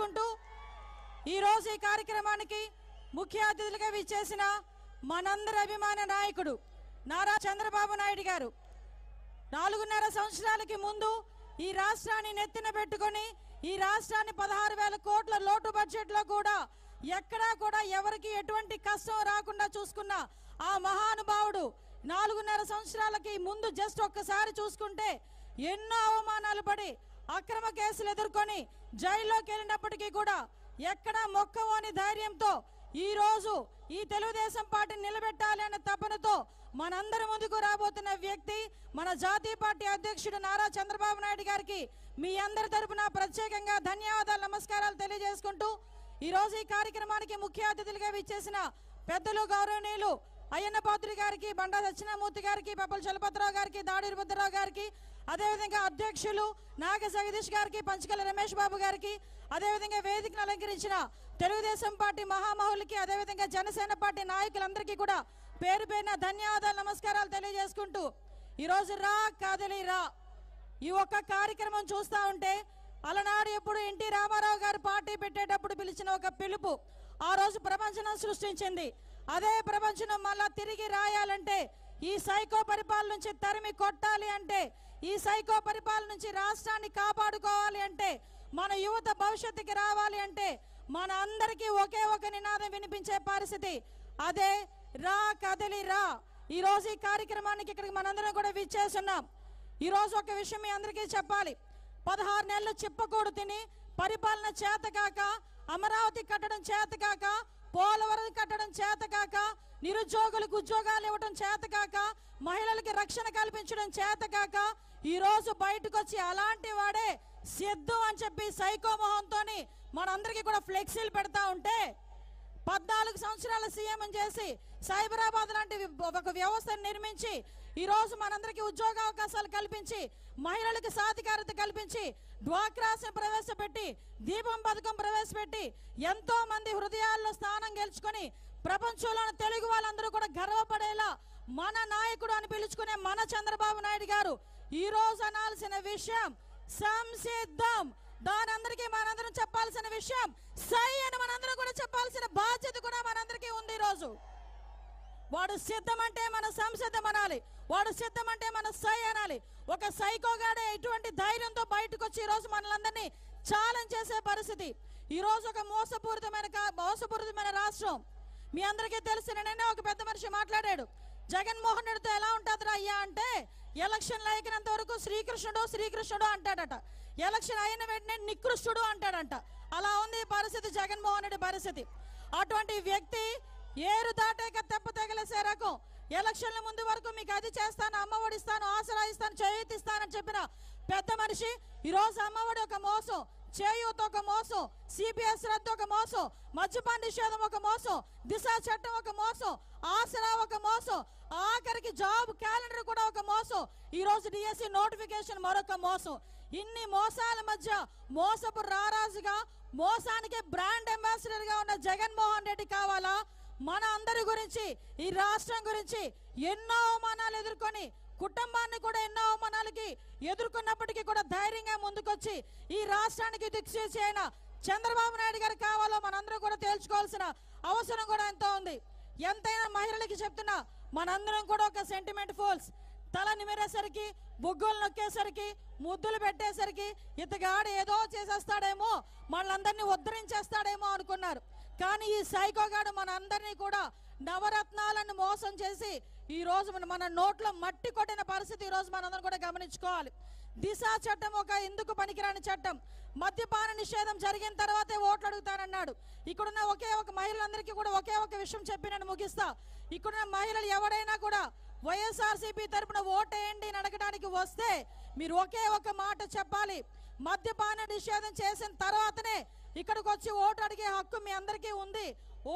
తెలియజేసుకుంటూ ఈరోజు ఈ కార్యక్రమానికి ముఖ్య అతిథులుగా విచ్చేసిన మనందరి అభిమాన నాయకుడు నారా చంద్రబాబు నాయుడు గారు. నాలుగున్నర సంవత్సరాలకి ముందు ఈ రాష్ట్రాన్ని నెత్తిన పెట్టుకొని ఈ రాష్ట్రాన్ని పదహారు వేల కోట్ల లోటు బడ్జెట్లో కూడా ఎక్కడా కూడా ఎవరికి ఎటువంటి కష్టం రాకుండా చూసుకున్న ఆ మహానుభావుడు నాలుగున్నర సంవత్సరాలకి ముందు జస్ట్ ఒక్కసారి చూసుకుంటే ఎన్నో అవమానాలు పడి అక్రమ కేసులు ఎదుర్కొని జైల్లోకి వెళ్ళినప్పటికీ కూడా ఎక్కడా మొక్కవని ధైర్యంతో ఈ రోజు ఈ తెలుగుదేశం పార్టీని నిలబెట్టాలి అనే తపనతో మనందరి ముందుకు రాబోతున్న వ్యక్తి మన జాతీయ పార్టీ అధ్యక్షుడు నారా చంద్రబాబు నాయుడు గారికి మీ అందరి తరపున ప్రత్యేకంగా ధన్యవాదాలు నమస్కారాలు తెలియజేసుకుంటూ ఈ రోజు ఈ కార్యక్రమానికి ముఖ్య అతిథులుగా విచ్చేసిన పెద్దలు గౌరవనీయులు అయ్యన్న పాత్రి గారికి బండా దక్షిణామూర్తి గారికి పప్పల చలపతిరావు గారికి దాడి రుద్రరావు గారికి అదేవిధంగా అధ్యక్షులు నాగ జగదీష్ గారికి పంచకల రమేష్ బాబు గారికి అదేవిధంగా వేదికను అలంకరించిన తెలుగుదేశం పార్టీ మహామహులకి అదేవిధంగా జనసేన పార్టీ నాయకులందరికీ కూడా పేరు పేరున ధన్యవాదాలు నమస్కారాలు తెలియజేసుకుంటూ ఈరోజు రా కాదలి రా. ఈ ఒక్క కార్యక్రమం చూస్తా ఉంటే అలనాడు ఎప్పుడు ఎన్టీ రామారావు గారు పార్టీ పెట్టేటప్పుడు పిలిచిన ఒక పిలుపు ఆ రోజు ప్రపంచం సృష్టించింది. అదే ప్రపంచం మళ్ళా తిరిగి రాయాలంటే ఈ సైకో పరిపాలన నుంచి తరిమి కొట్టాలి అంటే ఈ సైకో పరిపాలన నుంచి రాష్ట్రాన్ని కాపాడుకోవాలి అంటే మన యువత భవిష్యత్తుకి రావాలి అంటే మన అందరికీ ఒకే ఒక నినాదం వినిపించే పరిస్థితి. అదే రా కదలి రా. ఈరోజు ఈ కార్యక్రమానికి ఇక్కడికి మనందరం కూడా విచ్చేస్తున్నాం. ఈరోజు ఒక విషయం మీ అందరికీ చెప్పాలి. పదహారు నెలలు చిప్పకూడు తిని పరిపాలన చేతకాక అమరావతి కట్టడం చేతకాక పోలవరం కట్టడం చేతకాక నిరుద్యోగులకు ఉద్యోగాలు ఇవ్వడం చేతకాక మహిళలకి రక్షణ కల్పించడం చేతకాక ఈరోజు రోజు బయటకు వచ్చి అలాంటి వాడే సిద్ధు అని చెప్పి సైకోమోహంతో మనందరికీ కూడా ఫ్లెక్సీలు పెడతా ఉంటే పద్నాలుగు సంవత్సరాల సీఎం చేసి సైబరాబాద్ లాంటి ఒక వ్యవస్థను నిర్మించి ఈరోజు మనందరికీ ఉద్యోగ అవకాశాలు కల్పించి మహిళలకు సాధికారత కల్పించి డ్వాక్రాస్ని ప్రవేశపెట్టి దీపం పథకం ప్రవేశపెట్టి ఎంతో మంది హృదయాల్లో స్థానం గెలుచుకొని ప్రపంచంలోని తెలుగు వాళ్ళందరూ కూడా గర్వపడేలా మన నాయకుడు అని పిలుచుకునే మన చంద్రబాబు నాయుడు గారు ఈ రోజు అనాల్సిన విషయం సంసిద్ధం. దానందరికీ మనందరం చెప్పాల్సిన విషయం సై అని మనందరం కూడా చెప్పాల్సిన బాధ్యత కూడా మనందరికీ ఉంది ఈరోజు రోజు. వాడు సిద్ధం అంటే మన సంసిద్ధం అనాలి. వాడు సిద్ధం అంటే మన సై అనాలి. ఒక సైకోగాడే ఇటువంటి ధైర్యంతో బయటకు వచ్చి ఈరోజు మనలందరినీ ఛాలెంజ్ చేసే పరిస్థితి. ఈరోజు ఒక మోసపూరితమైన మోసపూరితమైన రాష్ట్రం. మీ అందరికీ తెలిసిన నేనే ఒక పెద్ద మనిషి మాట్లాడాడు. జగన్మోహన్ రెడ్డితో ఎలా ఉంటుందిరా అయ్యా అంటే ఎలక్షన్ అయినంత వరకు శ్రీకృష్ణుడు శ్రీకృష్ణుడు అంటాడట. ఎలక్షన్ అయిన వెంటనే నికృష్టుడు అంటాడంట. అలా ఉంది ఈ పరిస్థితి జగన్మోహన్ రెడ్డి పరిస్థితి. అటువంటి వ్యక్తి ఏరు దాటాక తెప్ప తెగల రకం. ఎలక్షన్ల ముందు వరకు మీకు అది చేస్తాను అమ్మఒడి ఇస్తాను ఆశ్రయిస్తాను ఇస్తాను చేయూతి ఇస్తానని చెప్పిన పెద్ద మనిషి ఈరోజు అమ్మఒడి ఒక మోసం చేయూత ఒక మోసం సిపిఎస్ రద్దు ఒక మోసం మద్యపాన నిషేధం ఒక మోసం దిశ చట్టం ఒక మోసం ఆసరా ఒక మోసం ఆఖరికి జాబ్ క్యాలెండర్ కూడా ఒక మోసం ఈరోజు డిఎస్సి నోటిఫికేషన్ మరొక మోసం. ఇన్ని మోసాల మధ్య మోసపు రారాజుగా మోసానికి బ్రాండ్ అంబాసిడర్గా ఉన్న జగన్మోహన్ రెడ్డి కావాలా? మన అందరి గురించి ఈ రాష్ట్రం గురించి ఎన్నో అవమానాలు ఎదుర్కొని కుటుంబాన్ని కూడా ఎన్నో అవమానాలకి ఎదుర్కొన్నప్పటికీ కూడా ధైర్యంగా ముందుకొచ్చి ఈ రాష్ట్రానికి దిక్సూచి అయిన చంద్రబాబు నాయుడు గారు కావాలో మనందరం కూడా తేల్చుకోవాల్సిన అవసరం కూడా ఎంతో ఉంది. ఎంతైనా మహిళలకి చెప్తున్నా మనందరం కూడా ఒక సెంటిమెంట్ ఫోల్స్ తల నిమిరేసరికి బుగ్గులు నొక్కేసరికి ముద్దులు పెట్టేసరికి ఇతగాడు ఏదో చేసేస్తాడేమో మనలందరినీ ఉద్ధరించేస్తాడేమో అనుకున్నారు. కానీ ఈ సైకోగాడు మన అందరినీ కూడా నవరత్నాలను మోసం చేసి ఈ రోజు మన- నోట్లో మట్టి కొట్టిన పరిస్థితి ఈ రోజు మనందరం కూడా గమనించుకోవాలి. దిశ చట్టం ఒక ఎందుకు పనికిరాని చట్టం? మద్యపాన నిషేధం జరిగిన తర్వాతే ఓట్లు అడుగుతానన్నాడు. ఇక్కడున్న ఒకే ఒక మహిళలందరికీ కూడా ఒకే ఒక విషయం చెప్పి నేను ముగిస్తా. ఇక్కడున్న మహిళలు ఎవరైనా కూడా వైఎస్ఆర్సీపీ తరపున ఓటేయండి అని అడగడానికి వస్తే మీరు ఒకే ఒక మాట చెప్పాలి. మద్యపాన నిషేధం చేసిన తర్వాతనే ఇక్కడికి వచ్చి ఓటు అడిగే హక్కు మీ అందరికీ ఉంది.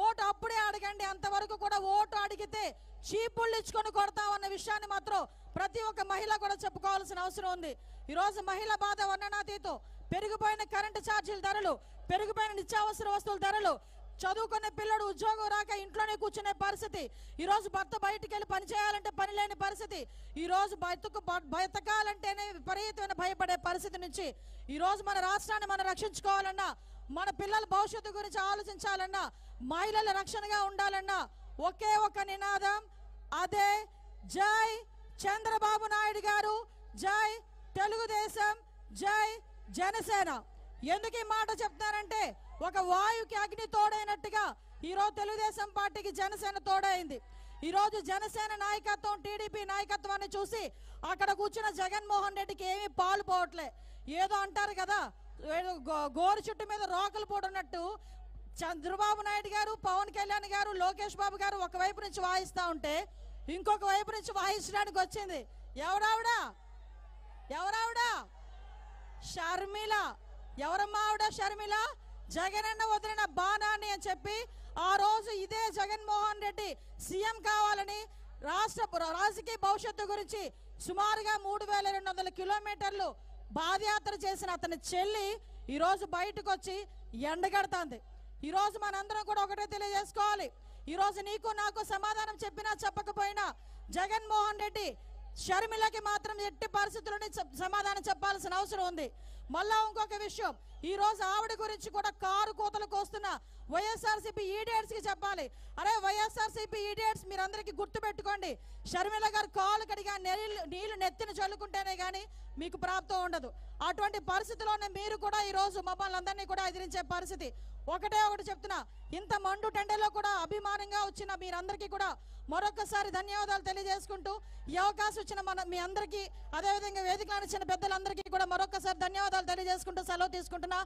ఓటు అప్పుడే అడగండి. అంతవరకు కూడా ఓటు అడిగితే చీపుళ్ళు ఇచ్చుకొని కొడతామన్న విషయాన్ని మాత్రం ప్రతి ఒక్క మహిళ కూడా చెప్పుకోవాల్సిన అవసరం ఉంది. ఈరోజు మహిళ బాధ వర్ణనాతీతం. పెరిగిపోయిన కరెంటు ఛార్జీల ధరలు పెరిగిపోయిన నిత్యావసర వస్తువుల ధరలు చదువుకునే పిల్లడు ఉద్యోగం రాక ఇంట్లోనే కూర్చునే పరిస్థితి. ఈ రోజు భర్త బయటికి వెళ్ళి పని చేయాలంటే పని లేని పరిస్థితి. ఈ రోజు బతుకు బతకాలంటేనే విపరీతమైన భయపడే పరిస్థితి నుంచి ఈ రోజు మన రాష్ట్రాన్ని మనం రక్షించుకోవాలన్నా మన పిల్లల భవిష్యత్తు గురించి ఆలోచించాలన్నా మహిళల రక్షణగా ఉండాలన్నా ఒకే ఒక నినాదం అదే జై చంద్రబాబు నాయుడు గారు జై తెలుగుదేశం జై జనసేన. ఎందుకు ఈ మాట చెప్తారంటే ఒక వాయుకి అగ్ని తోడైనట్టుగా ఈరోజు తెలుగుదేశం పార్టీకి జనసేన తోడైంది. ఈరోజు జనసేన నాయకత్వం టీడీపీ నాయకత్వాన్ని చూసి అక్కడ కూర్చున్న జగన్మోహన్ రెడ్డికి ఏమీ పాలు పోవట్లే. ఏదో అంటారు కదా గోరు చుట్టు మీద రోకలు పోడున్నట్టు చంద్రబాబు నాయుడు గారు పవన్ కళ్యాణ్ గారు లోకేష్ బాబు గారు ఒక వైపు నుంచి వాయిస్తూ ఉంటే ఇంకొక వైపు నుంచి వాయించడానికి వచ్చింది. ఎవరావిడా ఎవరావిడా షర్మిల. ఎవరమ్మా ఆవిడ షర్మిల? జగనన్న వదిలిన బాణాన్ని అని చెప్పి ఆ రోజు ఇదే జగన్మోహన్ రెడ్డి సీఎం కావాలని రాష్ట్ర రాజకీయ భవిష్యత్తు గురించి సుమారుగా మూడు వేల రెండు వందల కిలోమీటర్లు పాదయాత్ర చేసిన అతని చెల్లి ఈరోజు బయటకు వచ్చి ఎండగడుతుంది. ఈరోజు మనందరం కూడా ఒకటే తెలియజేసుకోవాలి. ఈరోజు నీకు నాకు సమాధానం చెప్పినా చెప్పకపోయినా జగన్మోహన్ రెడ్డి షర్మిలకి మాత్రం ఎట్టి పరిస్థితుల్లోనే సమాధానం చెప్పాల్సిన అవసరం ఉంది. మళ్ళా ఇంకొక విషయం. ఈ రోజు ఆవిడ గురించి కూడా కారు కోతలు కోస్తున్న వైఎస్ఆర్సీపీ ఈడేట్స్కి చెప్పాలి. అరే వైఎస్ఆర్సీపీ ఈడియట్స్ మీరందరికీ గుర్తు పెట్టుకోండి. షర్మిల గారు కాలు కడిగా నీళ్ళు నీళ్ళు నెత్తిన చల్లుకుంటేనే కానీ మీకు ప్రాప్తం ఉండదు. అటువంటి పరిస్థితిలోనే మీరు కూడా ఈ రోజు మమ్మల్ని అందరినీ కూడా ఎదిరించే పరిస్థితి. ఒకటే ఒకటి చెప్తున్నా. ఇంత మండు టెండలో కూడా అభిమానంగా వచ్చిన మీరందరికీ కూడా మరొకసారి ధన్యవాదాలు తెలియజేసుకుంటూ ఈ అవకాశం ఇచ్చిన మన మీ అందరికీ అదేవిధంగా వేదికలను ఇచ్చిన పెద్దలందరికీ కూడా మరొకసారి ధన్యవాదాలు తెలియజేసుకుంటూ సెలవు తీసుకుంటున్నా.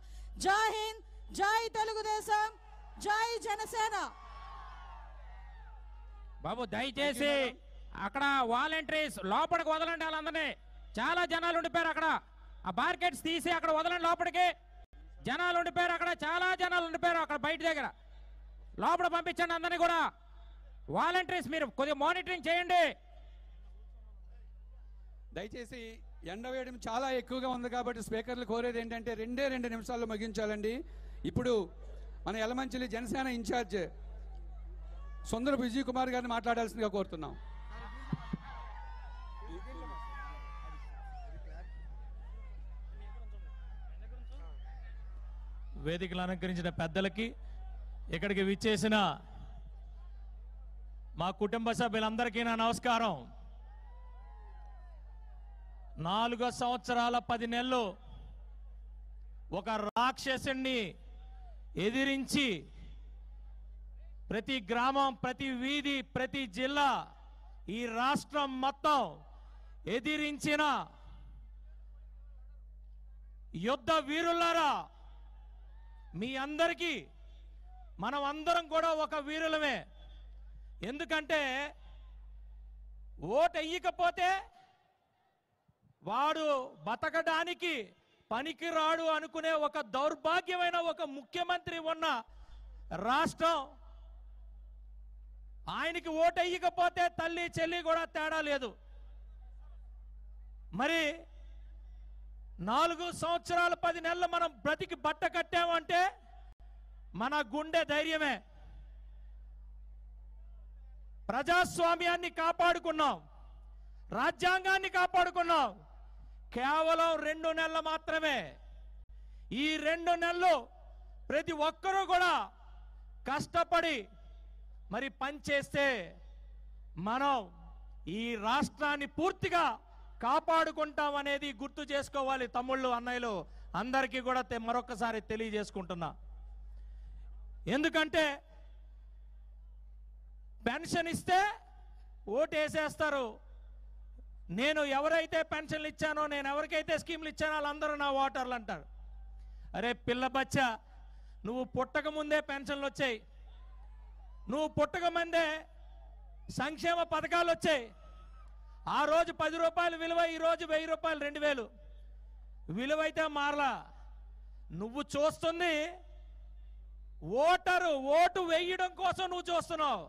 జై హింద్ జై తెలుగుదేశం జై జనసేన. బాబు దయచేసి అక్కడ వాలంటీర్స్ లోపలికి వదలండి వాళ్ళందరినీ. చాలా జనాలు ఉండిపోయారు అక్కడ. ఆ బార్కెట్స్ తీసి అక్కడ వదలండి లోపలికి. జనాలు ఉండిపోయారు అక్కడ చాలా జనాలు ఉండిపోయారు అక్కడ బయట దగ్గర. లోపల పంపించండి అందరినీ కూడా. వాలంటీర్స్ మీరు కొద్దిగా మానిటరింగ్ చేయండి. దయచేసి ఎండ వేయడం చాలా ఎక్కువగా ఉంది కాబట్టి స్పీకర్లు కోరేది ఏంటంటే రెండే రెండు నిమిషాల్లో ముగించాలండి. ఇప్పుడు మన ఎలమంచిలి జనసేన ఇన్ఛార్జ్ సుందర విజయ్ కుమార్ గారిని మాట్లాడాల్సిందిగా కోరుతున్నాం. వేదికలు అలంకరించిన పెద్దలకి ఇక్కడికి విచ్చేసిన మా కుటుంబ సభ్యులందరికీ నా నమస్కారం. నాలుగో సంవత్సరాల పది నెలలు ఒక రాక్షసుణ్ణి ఎదిరించి ప్రతి గ్రామం ప్రతి వీధి ప్రతి జిల్లా ఈ రాష్ట్రం మొత్తం ఎదిరించిన యుద్ధ వీరులారా మీ అందరికీ మనం అందరం కూడా ఒక వీరులమే. ఎందుకంటే ఓటు వేయకపోతే వాడు బతకడానికి పనికిరాడు అనుకునే ఒక దౌర్భాగ్యమైన ఒక ముఖ్యమంత్రి ఉన్న రాష్ట్రం. ఆయనకి ఓటు వేయకపోతే తల్లి చెల్లి కూడా తేడా లేదు. మరి నాలుగు సంవత్సరాలు పది నెలలు మనం బ్రతికి బట్ట కట్టామంటే మన గుండె ధైర్యమే. ప్రజాస్వామ్యాన్ని కాపాడుకున్నాం. రాజ్యాంగాన్ని కాపాడుకున్నాం. కేవలం రెండు నెలలు మాత్రమే. ఈ రెండు నెలలు ప్రతి ఒక్కరూ కూడా కష్టపడి మరి పనిచేస్తే మనం ఈ రాష్ట్రాన్ని పూర్తిగా కాపాడుకుంటాం అనేది గుర్తు చేసుకోవాలి తమ్ముళ్ళు అన్నయ్యలు. అందరికీ కూడా మరొకసారి తెలియజేసుకుంటున్నా. ఎందుకంటే పెన్షన్ ఇస్తే ఓటు వేసేస్తారు నేను ఎవరైతే పెన్షన్లు ఇచ్చానో నేను ఎవరికైతే స్కీమ్లు ఇచ్చానో వాళ్ళందరూ నా ఓటర్లు అంటారు అరే పిల్ల బచ్చ నువ్వు పుట్టక ముందే పెన్షన్లు వచ్చాయి నువ్వు పుట్టక ముందే సంక్షేమ పథకాలు వచ్చాయి ఆ రోజు పది రూపాయలు విలువ ఈ రోజు వెయ్యి రూపాయలు రెండు వేలు. విలువైతే మారలా. నువ్వు చూస్తుంది ఓటరు ఓటు వేయడం కోసం నువ్వు చూస్తున్నావు.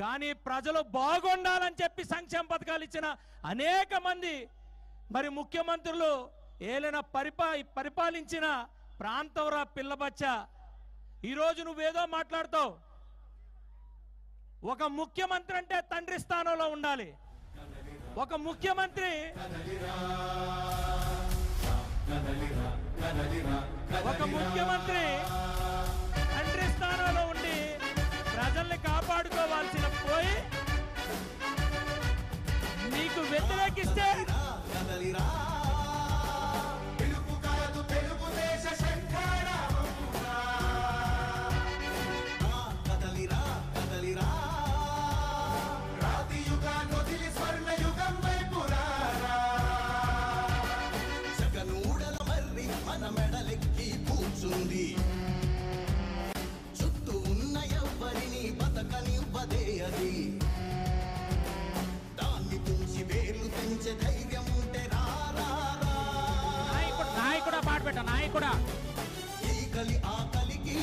కానీ ప్రజలు బాగుండాలని చెప్పి సంక్షేమ పథకాలు ఇచ్చిన అనేక మంది మరి ముఖ్యమంత్రులు ఏలైన పరిపా పరిపాలించిన ప్రాంతంరా పిల్లబచ్చ ఈరోజు నువ్వేదో మాట్లాడతావు. ఒక ముఖ్యమంత్రి అంటే తండ్రి స్థానంలో ఉండాలి. ఒక ముఖ్యమంత్రి. ఒక ముఖ్యమంత్రి తండ్రి స్థానంలో ఉండి ప్రజల్ని కాపాడుకోవాల్సిన పోయి నీకు వ్యతిరేకిస్తే కూర్చోబెట్ట నాయకుడా. ఆకలికి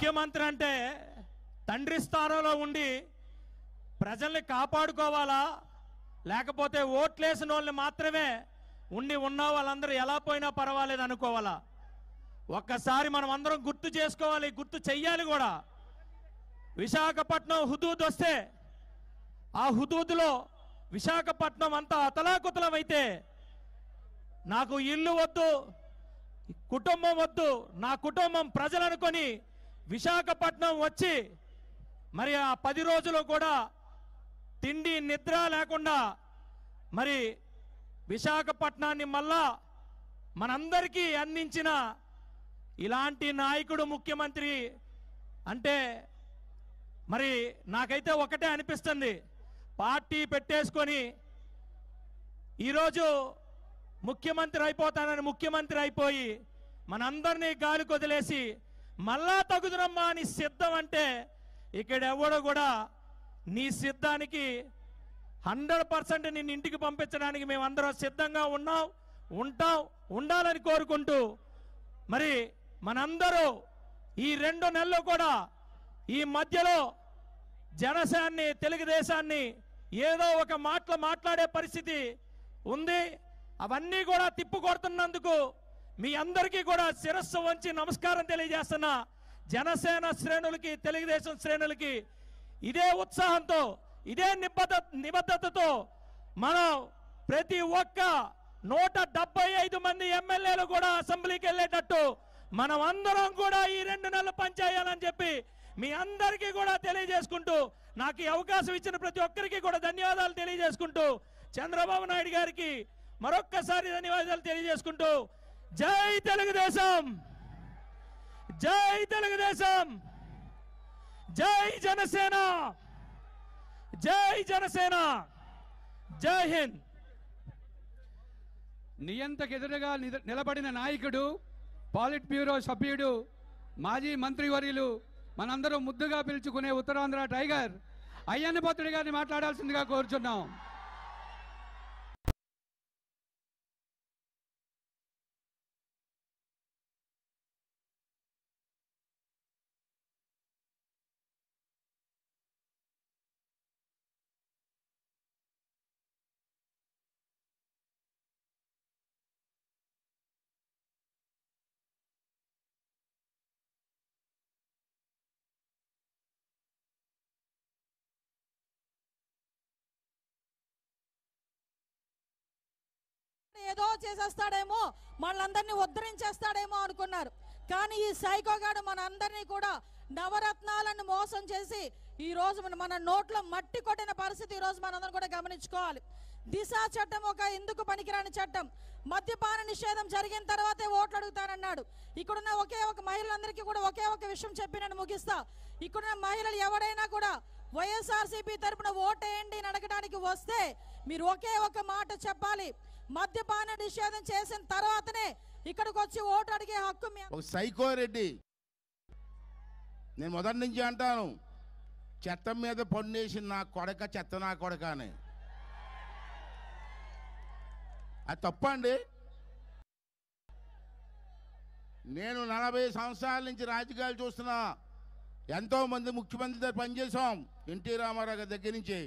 ముఖ్యమంత్రి అంటే తండ్రి స్థానంలో ఉండి ప్రజల్ని కాపాడుకోవాలా? లేకపోతే ఓట్లేసిన వాళ్ళని మాత్రమే ఉండి ఉన్న వాళ్ళందరూ ఎలా పోయినా పర్వాలేదు అనుకోవాలా? ఒక్కసారి మనం అందరం గుర్తు చేసుకోవాలి గుర్తు చెయ్యాలి కూడా. విశాఖపట్నం హుదూద్ వస్తే ఆ హుదూద్లో విశాఖపట్నం అంతా అతలాకుతలమైతే నాకు ఇల్లు వద్దు కుటుంబం వద్దు నా కుటుంబం ప్రజలనుకొని విశాఖపట్నం వచ్చి మరి ఆ పది రోజులు కూడా తిండి నిద్ర లేకుండా మరి విశాఖపట్నాన్ని మళ్ళా మనందరికీ అందించిన ఇలాంటి నాయకుడు ముఖ్యమంత్రి అంటే మరి నాకైతే ఒకటే అనిపిస్తుంది. పార్టీ పెట్టేసుకొని ఈరోజు ముఖ్యమంత్రి అయిపోతానని ముఖ్యమంత్రి అయిపోయి మనందరినీ గాలి కొదిలేసి మళ్ళా తగుదురమ్మా నీ సిద్ధం అంటే ఇక్కడ ఎవడు కూడా నీ సిద్ధానికి హండ్రెడ్ పర్సెంట్ నిన్ను ఇంటికి పంపించడానికి మేమందరం సిద్ధంగా ఉన్నాం ఉంటాం ఉండాలని కోరుకుంటూ మరి మనందరూ ఈ రెండు నెలలు కూడా ఈ మధ్యలో జనసేన్ని తెలుగుదేశాన్ని ఏదో ఒక మాటలు మాట్లాడే పరిస్థితి ఉంది. అవన్నీ కూడా తిప్పుకొడుతున్నందుకు మీ అందరికీ కూడా శిరస్సు వంచి నమస్కారం తెలియజేస్తున్నా జనసేన శ్రేణులకి తెలుగుదేశం శ్రేణులకి ఇదే ఉత్సాహంతో ఇదే నిబద్ధ నిబద్ధతతో మనం ప్రతి ఒక్క నూట డెబ్బై ఐదు మంది ఎమ్మెల్యేలు కూడా అసెంబ్లీకి వెళ్ళేటట్టు మనం అందరం కూడా ఈ రెండు నెలలు పనిచేయాలని చెప్పి మీ అందరికీ కూడా తెలియజేసుకుంటూ నాకు ఈ అవకాశం ఇచ్చిన ప్రతి ఒక్కరికి కూడా ధన్యవాదాలు తెలియజేసుకుంటూ చంద్రబాబు నాయుడు గారికి మరొక్కసారి ధన్యవాదాలు తెలియజేసుకుంటూ జై తెలుగుదేశం! జై తెలుగుదేశం! జై జనసేన! జై జనసేన! జై హింద్! నియంతకెదురుగా నిలబడిన నాయకుడు పాలిట్ బ్యూరో సభ్యుడు మాజీ మంత్రివర్యులు మనందరూ ముద్దుగా పిలుచుకునే ఉత్తరాంధ్ర టైగర్ అయ్యన్న భద్రుడి గారిని మాట్లాడాల్సిందిగా కోరుచున్నాం. ఏదో చేసేస్తాడేమో మనందరినీ ఉద్ధరించేస్తాడేమో అనుకున్నారు. కానీ ఈ సైకోగాడు మన అందరినీ కూడా నవరత్నాలను మోసం చేసి ఈ రోజు మన నోట్లో మట్టి కొట్టిన పరిస్థితి ఈ రోజు మనందరం కూడా గమనించుకోవాలి. దిశ చట్టం ఒక ఎందుకు పనికిరాని చట్టం? మద్యపాన నిషేధం జరిగిన తర్వాతే ఓట్లు అడుగుతానన్నాడు. ఇక్కడున్న ఒకే ఒక మహిళలందరికీ కూడా ఒకే ఒక విషయం చెప్పి నేను ముగిస్తా. ఇక్కడున్న మహిళలు ఎవరైనా కూడా వైఎస్ఆర్సీపీ తరపున ఓటేయండి అని అడగడానికి వస్తే మీరు ఒకే ఒక మాట చెప్పాలి. మద్యపాన నిషేధం చేసిన తర్వాతనే ఇక్కడికి వచ్చి ఓటు అడిగే హక్కు ఒక సైకో రెడ్డి నేను మొదటి నుంచి అంటాను చెత్త మీద పండేసి నా కొడక చెత్త నా కొడక అని. అది తప్పండి నేను నలభై సంవత్సరాల నుంచి రాజకీయాలు చూస్తున్నా ఎంతో మంది ముఖ్యమంత్రి దగ్గర పనిచేసాం ఎన్టీ రామారావు గారి దగ్గర నుంచి.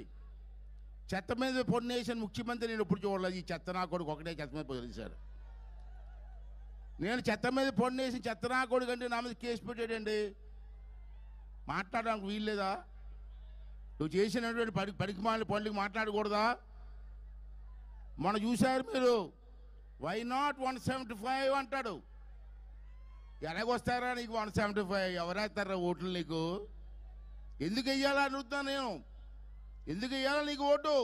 చెత్త మీద పొన్నేసిన ముఖ్యమంత్రి నేను ఎప్పుడు చూడలేదు ఈ చెత్త నా కొడుకు ఒకటే చెత్త మీద పొదిలేశాడు నేను చెత్త మీద పొన్నేసి చెత్త నా కొడుకు అంటే నా మీద కేసు పెట్టాడండి. మాట్లాడడానికి వీల్లేదా నువ్వు చేసినటువంటి పడి పడికి మాలిన పనులకి మాట్లాడకూడదా? మొన్న చూశారు మీరు? Why not one seventy five అంటాడు. ఎలాగొస్తారా నీకు వన్ సెవెంటీ ఫైవ్ ఎవరేస్తారా ఓట్లు నీకు? ఎందుకు వెయ్యాలని అడుగుతాను నేను? ఎందుకు ఇవ్వాలి నీకు ఓటు?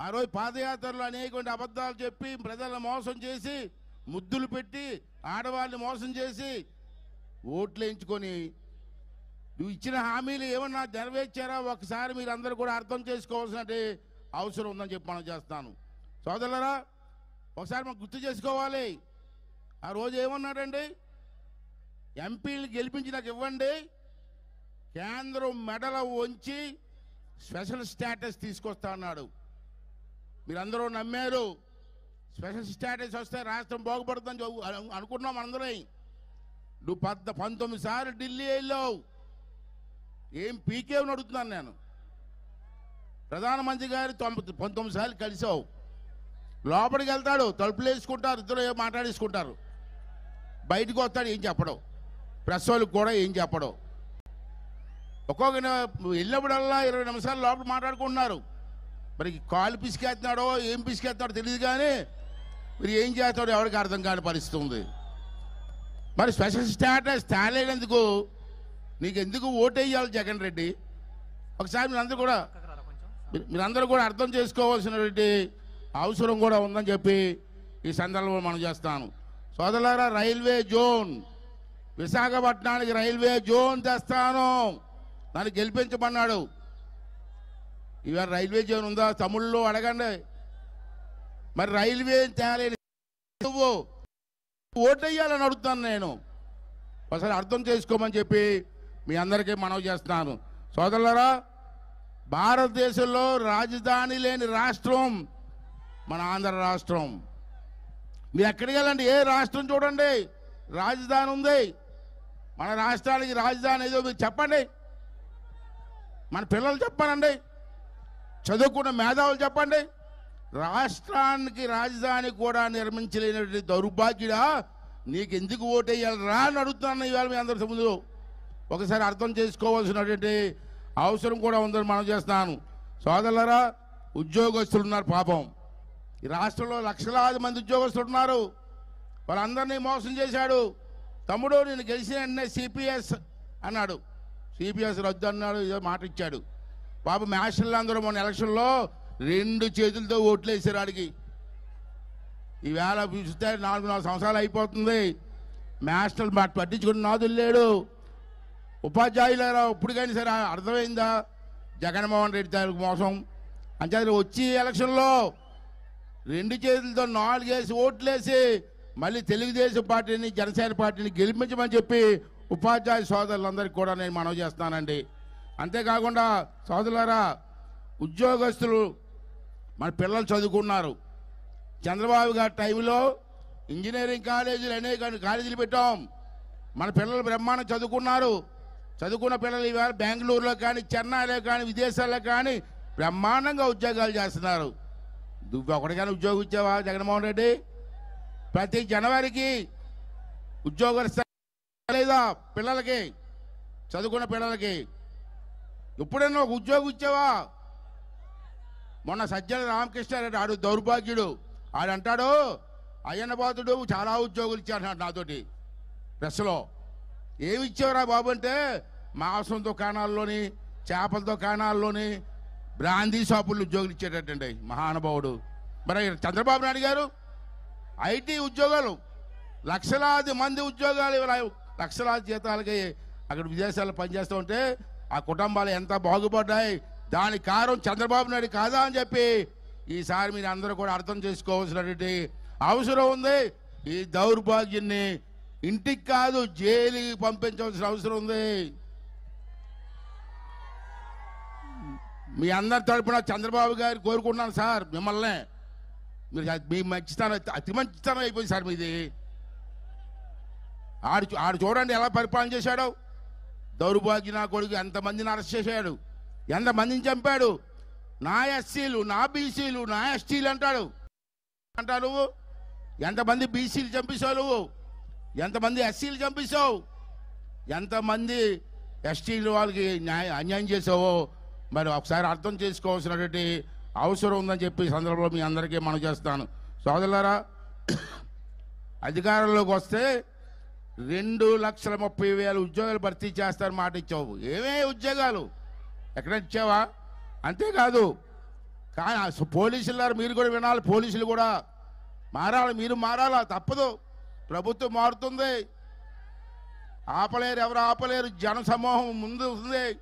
ఆ రోజు పాదయాత్రలో అనేకమైన అబద్ధాలు చెప్పి ప్రజలను మోసం చేసి ముద్దులు పెట్టి ఆడవాళ్ళని మోసం చేసి ఓట్లు ఎంచుకొని నువ్వు ఇచ్చిన హామీలు ఏమన్నా నెరవేర్చారా? ఒకసారి మీరందరూ కూడా అర్థం చేసుకోవాల్సిన అవసరం ఉందని చెప్పి మనం చేస్తాను. సోదరులరా ఒకసారి మనం గుర్తు చేసుకోవాలి. ఆ రోజు ఏమన్నాడండి? ఎంపీలు గెలిపించి నాకు ఇవ్వండి. కేంద్రం మెడల వంచి స్పెషల్ స్టేటస్ తీసుకొస్తా అన్నాడు. మీరందరూ నమ్మారు స్పెషల్ స్టేటస్ వస్తే రాష్ట్రం బాగుపడుతుందని చెప్పు- అనుకున్నాం అందరం నువ్వు పద్ద పంతొమ్మిది సార్లు ఢిల్లీ వెళ్ళావు. ఏం పీకేవని అడుగుతున్నాను నేను. ప్రధానమంత్రి గారి తొంభై పంతొమ్మిది సార్లు కలిసావు. లోపలికి వెళ్తాడు తలుపులు వేసుకుంటారు ఇద్దరు ఏం మాట్లాడేసుకుంటారు. బయటకు వస్తాడు ఏం చెప్పడం. ప్రెస్ వాళ్ళకి కూడా ఏం చెప్పడం. ఒక్కొక్క వెళ్ళినప్పుడల్లా ఇరవై నిమిషాలు లోపల మాట్లాడుకుంటున్నారు. మరి కాలు పిసికేస్తున్నాడో ఏం పిసికేస్తున్నాడో తెలియదు కానీ మరి ఏం చేస్తాడో ఎవరికి అర్థం కాని పరిస్థితి ఉంది. మరి స్పెషల్ స్టాటస్ తేలేనందుకు నీకు ఎందుకు ఓటేయాలి జగన్ రెడ్డి? ఒకసారి మీరందరూ కూడా మీరందరూ కూడా అర్థం చేసుకోవాల్సినటువంటి అవసరం కూడా ఉందని చెప్పి ఈ సందర్భంలో మనం చేస్తాను. సోదరులారా రైల్వే జోన్ విశాఖపట్నానికి రైల్వే జోన్ తెస్తాను. నన్ను గెలిపించమన్నాడు. ఇవాళ రైల్వే జోన్ ఉందా? తమిళ్ళో అడగండి. మరి రైల్వే తేలేని నువ్వు ఓటేయాలని అడుగుతాను నేను. ఒకసారి అర్థం చేసుకోమని చెప్పి మీ అందరికీ మనవి చేస్తున్నాను. సోదరులరా భారతదేశంలో రాజధాని లేని రాష్ట్రం మన ఆంధ్ర రాష్ట్రం. మీరు ఎక్కడికి వెళ్ళండి? ఏ రాష్ట్రం చూడండి? రాజధాని ఉంది. మన రాష్ట్రానికి రాజధాని ఏదో మీరు చెప్పండి. మన పిల్లలు చెప్పానండి. చదువుకున్న మేధావులు చెప్పండి. రాష్ట్రానికి రాజధాని కూడా నిర్మించలేనటువంటి దౌర్భాగ్యుడా నీకు ఎందుకు ఓటేయాలి రా అని అడుగుతున్నాను ఇవాళ మీ అందరి ముందు. ఒకసారి అర్థం చేసుకోవాల్సినటువంటి అవసరం కూడా ఉందని మనం చేస్తున్నాను. సోదరులరా ఉద్యోగస్తులు ఉన్నారు పాపం. ఈ రాష్ట్రంలో లక్షలాది మంది ఉద్యోగస్తులు ఉన్నారు. వాళ్ళందరినీ మోసం చేశాడు. తమ్ముడు నేను గెలిచిన వెంటనే సిపిఎస్ అన్నాడు. సిపిఎస్ రద్దు అన్నాడు ఏదో మాట ఇచ్చాడు బాబు మ్యాషన్లు అందరూ మొన్న ఎలక్షన్లో రెండు చేతులతో ఓట్లు వేసారు ఆడికి. ఈవేళ చూస్తే నాలుగు నాలుగు సంవత్సరాలు అయిపోతుంది. మ్యాషనల్ మాట పట్టించుకుని నాదులు లేడు. ఉపాధ్యాయులారా ఇప్పటికైనా సరే అర్థమైందా? జగన్మోహన్ రెడ్డి తాలూకు మోసం. అంతే వచ్చి ఎలక్షన్లో రెండు చేతులతో నాలుగేసి ఓట్లేసి మళ్ళీ తెలుగుదేశం పార్టీని జనసేన పార్టీని గెలిపించమని చెప్పి ఉపాధ్యాయ సోదరులందరికీ కూడా నేను మనవి చేస్తానండి అంతేకాకుండా సోదరులరా ఉద్యోగస్తులు మన పిల్లలు చదువుకున్నారు. చంద్రబాబు గారి టైంలో ఇంజనీరింగ్ కాలేజీలు అనేక కాలేజీలు పెట్టాం. మన పిల్లలు బ్రహ్మాండం చదువుకున్నారు. చదువుకున్న పిల్లలు ఇవాళ బెంగళూరులో కానీ చెన్నైలో కానీ విదేశాల్లో కానీ బ్రహ్మాండంగా ఉద్యోగాలు చేస్తున్నారు. నువ్వు ఒకటికైనా ఉద్యోగం ఇచ్చావా జగన్మోహన్ రెడ్డి? ప్రతి జనవరికి ఉద్యోగ లేదా పిల్లలకి చదువుకున్న పిల్లలకి. ఎప్పుడైనా ఒక ఉద్యోగం ఇచ్చావా? మొన్న సజ్జల రామకృష్ణారెడ్డి ఆడు దౌర్భాగ్యుడు. ఆడంటాడు అయ్యన్నబాతుడు చాలా ఉద్యోగులు ఇచ్చాడు నాతోటి ప్రెస్లో. ఏమి ఇచ్చావురా బాబు అంటే మాంసం దుకాణాల్లోని చేపల దుకాణాల్లోని బ్రాందీ షాపుల్లో ఉద్యోగులు ఇచ్చేటట్టండి మహానుభావుడు. మరి చంద్రబాబు నాయుడు గారు ఐటీ ఉద్యోగాలు లక్షలాది మంది ఉద్యోగాలు ఇవ్వలేవు లక్షలాది జీతాలకి అక్కడ విదేశాల్లో పనిచేస్తూ ఉంటే ఆ కుటుంబాలు ఎంత బాగుపడ్డాయి. దాని కారణం చంద్రబాబు నాయుడు కాదా అని చెప్పి ఈసారి మీరు అందరూ కూడా అర్థం చేసుకోవాల్సినటువంటి అవసరం ఉంది. ఈ దౌర్భాగ్యాన్ని ఇంటికి కాదు జైలుకి పంపించవలసిన అవసరం ఉంది. మీ అందరి తరపున చంద్రబాబు గారు కోరుకుంటున్నాను సార్ మిమ్మల్ని. మీరు మీ మంచితనం అతి మంచితనం అయిపోయింది సార్ మీది. ఆడు చూ- ఆడు చూడండి ఎలా పరిపాలన చేశాడు. దౌర్భాగ్య నా కొడుకు ఎంతమందిని అరెస్ట్ చేశాడు. ఎంతమందిని చంపాడు. నా ఎస్సీలు నా బీసీలు నా ఎస్టీలు అంటాడు. అంటావు నువ్వు? ఎంతమంది బీసీలు చంపేశావు నువ్వు? ఎంతమంది ఎస్సీలు చంపేశావు? ఎంతమంది ఎస్టీలు వాళ్ళకి న్యాయ అన్యాయం చేసావో మరి ఒకసారి అర్థం చేసుకోవాల్సినటువంటి అవసరం ఉందని చెప్పి సందర్భంలో మీ అందరికీ మనం చేస్తాను. సోదరులారా అధికారంలోకి వస్తే రెండు లక్షల ముప్పై వేల ఉద్యోగాలు భర్తీ చేస్తారు మాట ఇచ్చావు. ఏమే ఉద్యోగాలు? ఎక్కడ ఇచ్చావా? అంతేకాదు కానీ పోలీసులారు మీరు కూడా వినాలి పోలీసులు కూడా మారాలి మీరు మారాలా? తప్పదు. ప్రభుత్వం మారుతుంది. ఆపలేరు ఎవరు ఆపలేరు? జన సమూహం ముందు ఉంది.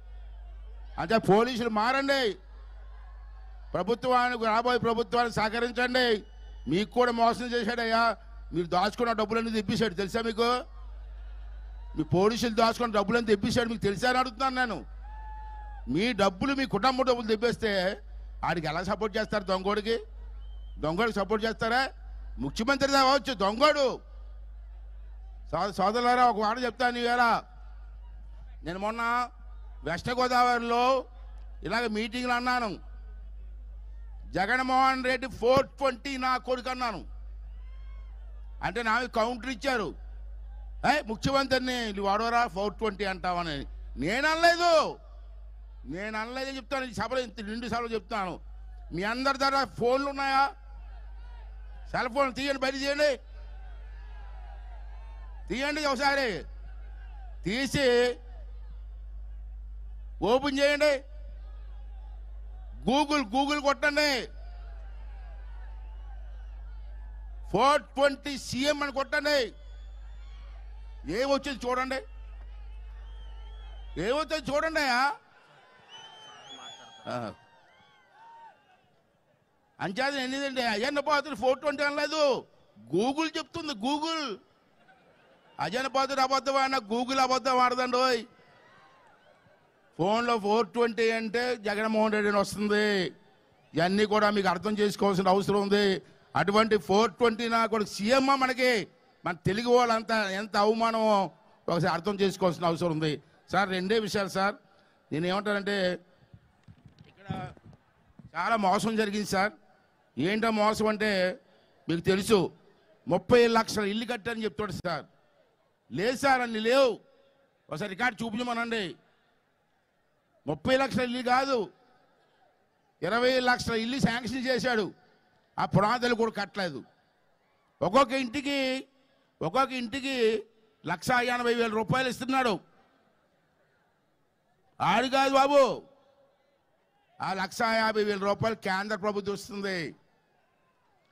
అంటే పోలీసులు మారండి. ప్రభుత్వానికి రాబోయే ప్రభుత్వాన్ని సహకరించండి. మీకు కూడా మోసం చేశాడయ్యా. మీరు దాచుకున్న డబ్బులన్నీ తెప్పించాడు తెలుసా మీకు? మీ పోలీసులు దాచుకొని డబ్బులన్నీ తెప్పించాడు మీకు తెలుసా అని అడుగుతున్నాను నేను. మీ డబ్బులు మీ కుటుంబ డబ్బులు తెప్పిస్తే ఆడికి ఎలా సపోర్ట్ చేస్తారు దొంగోడికి? దొంగోడికి సపోర్ట్ చేస్తారా? ముఖ్యమంత్రి కావచ్చు దొంగోడు. సోదరులారా ఒక మాట చెప్తాను ఇవాళ నేను మొన్న వెస్ట్ గోదావరిలో ఇలాగ మీటింగ్లు అన్నాను. జగన్మోహన్ రెడ్డి ఫోర్ ట్వంటీ నా కొడుకు అన్నాను. అంటే నాకు కౌంటర్ ఇచ్చారు. ముఖ్యమంత్రిని వాడవరా ఫోర్ ట్వంటీ అంటావని. నేను అనలేదు. నేను అనలేదని చెప్తాను. ఈ సభలో ఇంత రెండు సభలో చెప్తాను మీ అందరి దగ్గర ఫోన్లు ఉన్నాయా? సెల్ ఫోన్ తీయండి బయట తీయండి. తీయండి ఒకసారి. తీసి ఓపెన్ చేయండి. గూగుల్ గూగుల్ కొట్టండి. ఫోర్ ట్వంటీ సీఎం అని కొట్టండి. ఏమొచ్చేది చూడండి. ఏమొచ్చేది చూడండి అయ్యా. ఆ. ఎన్నిదండి? అజన్న పాత్ర ఫోర్ ట్వంటీ అనలేదు. గూగుల్ చెప్తుంది గూగుల్. అజన్న పాత్ర అబద్ధం ఆడినా గూగుల్ అబద్ధం ఆడదండి ఓయ్. ఫోన్లో ఫోర్ ట్వంటీ అంటే జగన్మోహన్ రెడ్డి వస్తుంది. ఇవన్నీ కూడా మీకు అర్థం చేసుకోవాల్సిన అవసరం ఉంది. అటువంటి ఫోర్ ట్వంటీ నాకు సీఎం మనకి మన తెలుగు వాళ్ళంతా ఎంత అవమానమో ఒకసారి అర్థం చేసుకోవాల్సిన అవసరం ఉంది. సార్ రెండే విషయాలు సార్. నేను ఏమంటానంటే ఇక్కడ చాలా మోసం జరిగింది సార్. ఏంటో మోసం అంటే మీకు తెలుసు ముప్పై లక్షల ఇల్లు కట్టారని చెప్తాడు సార్. లేదు సార్ అన్ని లేవు. ఒకసారి రికార్డు చూపించమనండి. ముప్పై లక్షల ఇల్లు కాదు ఇరవై లక్షల ఇల్లు శాంక్షన్ చేశాడు. ఆ పునాదులు కూడా కట్టలేదు. ఒక్కొక్క ఇంటికి ఒక్కొక్క ఇంటికి లక్ష ఎనభై వేల రూపాయలు ఇస్తున్నాడు. ఆడు కాదు బాబు. ఆ లక్ష యాభై వేల రూపాయలు కేంద్ర ప్రభుత్వం ఇస్తుంది.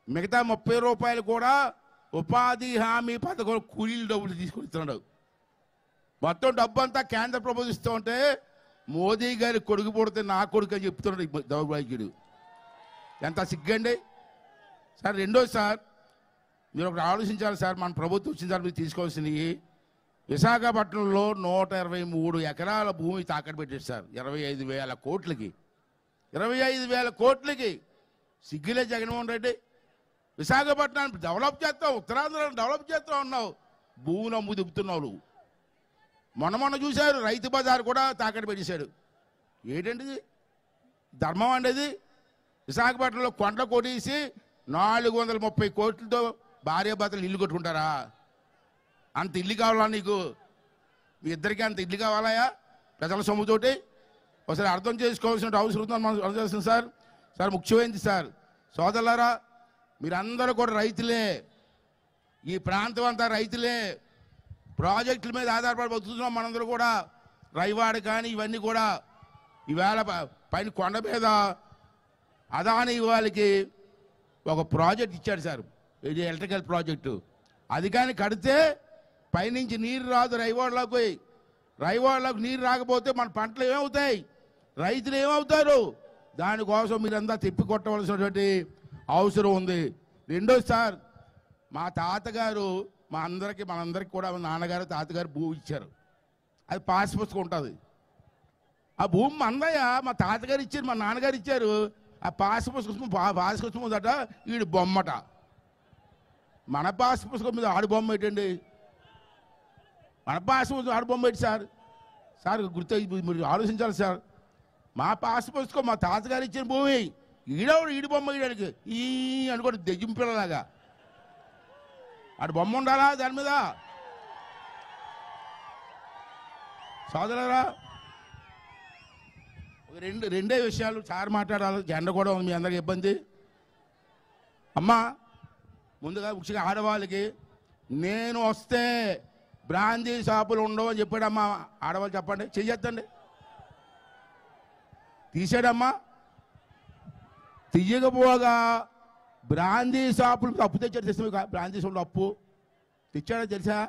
మిగతా ముప్పై రూపాయలు కూడా ఉపాధి హామీ పథకం కూలీల డబ్బులు తీసుకొస్తున్నాడు మొత్తం డబ్బు అంతా కేంద్ర ప్రభుత్వం ఇస్తూ ఉంటే మోదీ గారి కొడుకు పుడితే నా కొడుకు అని చెప్తున్నాడు దౌర్భాగ్యుడు. ఎంత సిగ్గండి? సార్ రెండోది సార్ మీరు ఒకటి ఆలోచించాలి సార్ మన ప్రభుత్వం వచ్చిన సార్ మీరు తీసుకోవాల్సినవి విశాఖపట్నంలో నూట ఇరవై మూడు ఎకరాల భూమి తాకట్టు పెట్టారు సార్ ఇరవై ఐదు వేల కోట్లకి. ఇరవై ఐదు వేల కోట్లకి సిగ్గులే జగన్మోహన్ రెడ్డి. విశాఖపట్నాన్ని డెవలప్ చేస్తాం ఉత్తరాంధ్రాన్ని డెవలప్ చేస్తాం ఉన్నావు భూమిని అమ్ము దిగుతున్నావు నువ్వు మొన్న మొన్న చూశారు రైతు బజార్ కూడా తాకట్టు పెట్టేశాడు. ఏంటంటే ధర్మం అండి విశాఖపట్నంలో కొండ కొట్టేసి నాలుగు వందల ముప్పై కోట్లతో భార్యాభర్తలు ఇల్లు కట్టుకుంటారా? అంత ఇల్లు కావాలా నీకు? మీ ఇద్దరికి అంత ఇల్లు కావాలయా ప్రజల సొమ్ముతోటి? ఒకసారి అర్థం చేసుకోవాల్సిన అవసరం ఉందని మనం అర్థం చేస్తుంది సార్. సార్ ముఖ్యమైంది సార్. సోదరులారా మీరందరూ కూడా రైతులే. ఈ ప్రాంతం అంతా రైతులే. ప్రాజెక్టుల మీద ఆధారపడి బతుకుతున్నాం మనందరూ కూడా. రైవాడ కానీ ఇవన్నీ కూడా ఈవేళ పైన కొండ మీద అదాని వాళ్ళకి ఒక ప్రాజెక్ట్ ఇచ్చాడు సార్. ఇది ఎలక్ట్రికల్ ప్రాజెక్టు. అది కానీ కడితే పైనుంచి నీరు రాదు రైవాడలోకి రైవాడలోకి నీరు రాకపోతే మన పంటలు ఏమవుతాయి? రైతులు ఏమవుతారు? దానికోసం మీరంతా తిప్పి కొట్టవలసినటువంటి అవసరం ఉంది. రెండో సార్ మా తాతగారు మా అందరికీ మనందరికి కూడా మా నాన్నగారు తాతగారు భూమి ఇచ్చారు. అది పాస్ పుస్తకం ఉంటుంది. ఆ భూమి మందయ్య మా తాతగారు ఇచ్చారు మా నాన్నగారు ఇచ్చారు. ఆ పాస్ పుస్తకం పాస్ పుస్తకం ఉందట వీడి బొమ్మట. మన పాస్ పుస్తకం మీద ఆడు బొమ్మ ఏంటండి? మన పాస్ పుస్తకం ఆడుబొమ్మ ఏంటి సార్? సార్ గుర్తు మీరు ఆలోచించాలి సార్. మా పాస్ పుస్తకం మా తాతగారు ఇచ్చిన భూమి. ఈడవుడు ఈడు బొమ్మ ఈడానికి ఈ అనుకోండి దెయ్యం పిల్లలాగా. ఆడు బొమ్మ ఉండాలా దాని మీద? సోదరులారా ఒక రెండు రెండే విషయాలు సార్ మాట్లాడాలి. జెండ కూడా ఉంది మీ అందరికి ఇబ్బంది. అమ్మా ముందుగా ముఖ్యంగా ఆడవాళ్ళకి నేను వస్తే బ్రాందీ షాపులు ఉండవు అని చెప్పాడమ్మా. ఆడవాళ్ళు చెప్పండి చెయ్యొద్దండి. తీసాడమ్మా తీయకపోగా బ్రాందీ షాపులు అప్పు తెచ్చాడు తెలుసు మీకు? బ్రాందీ షాపులు అప్పు తెచ్చాడో తెలుసా?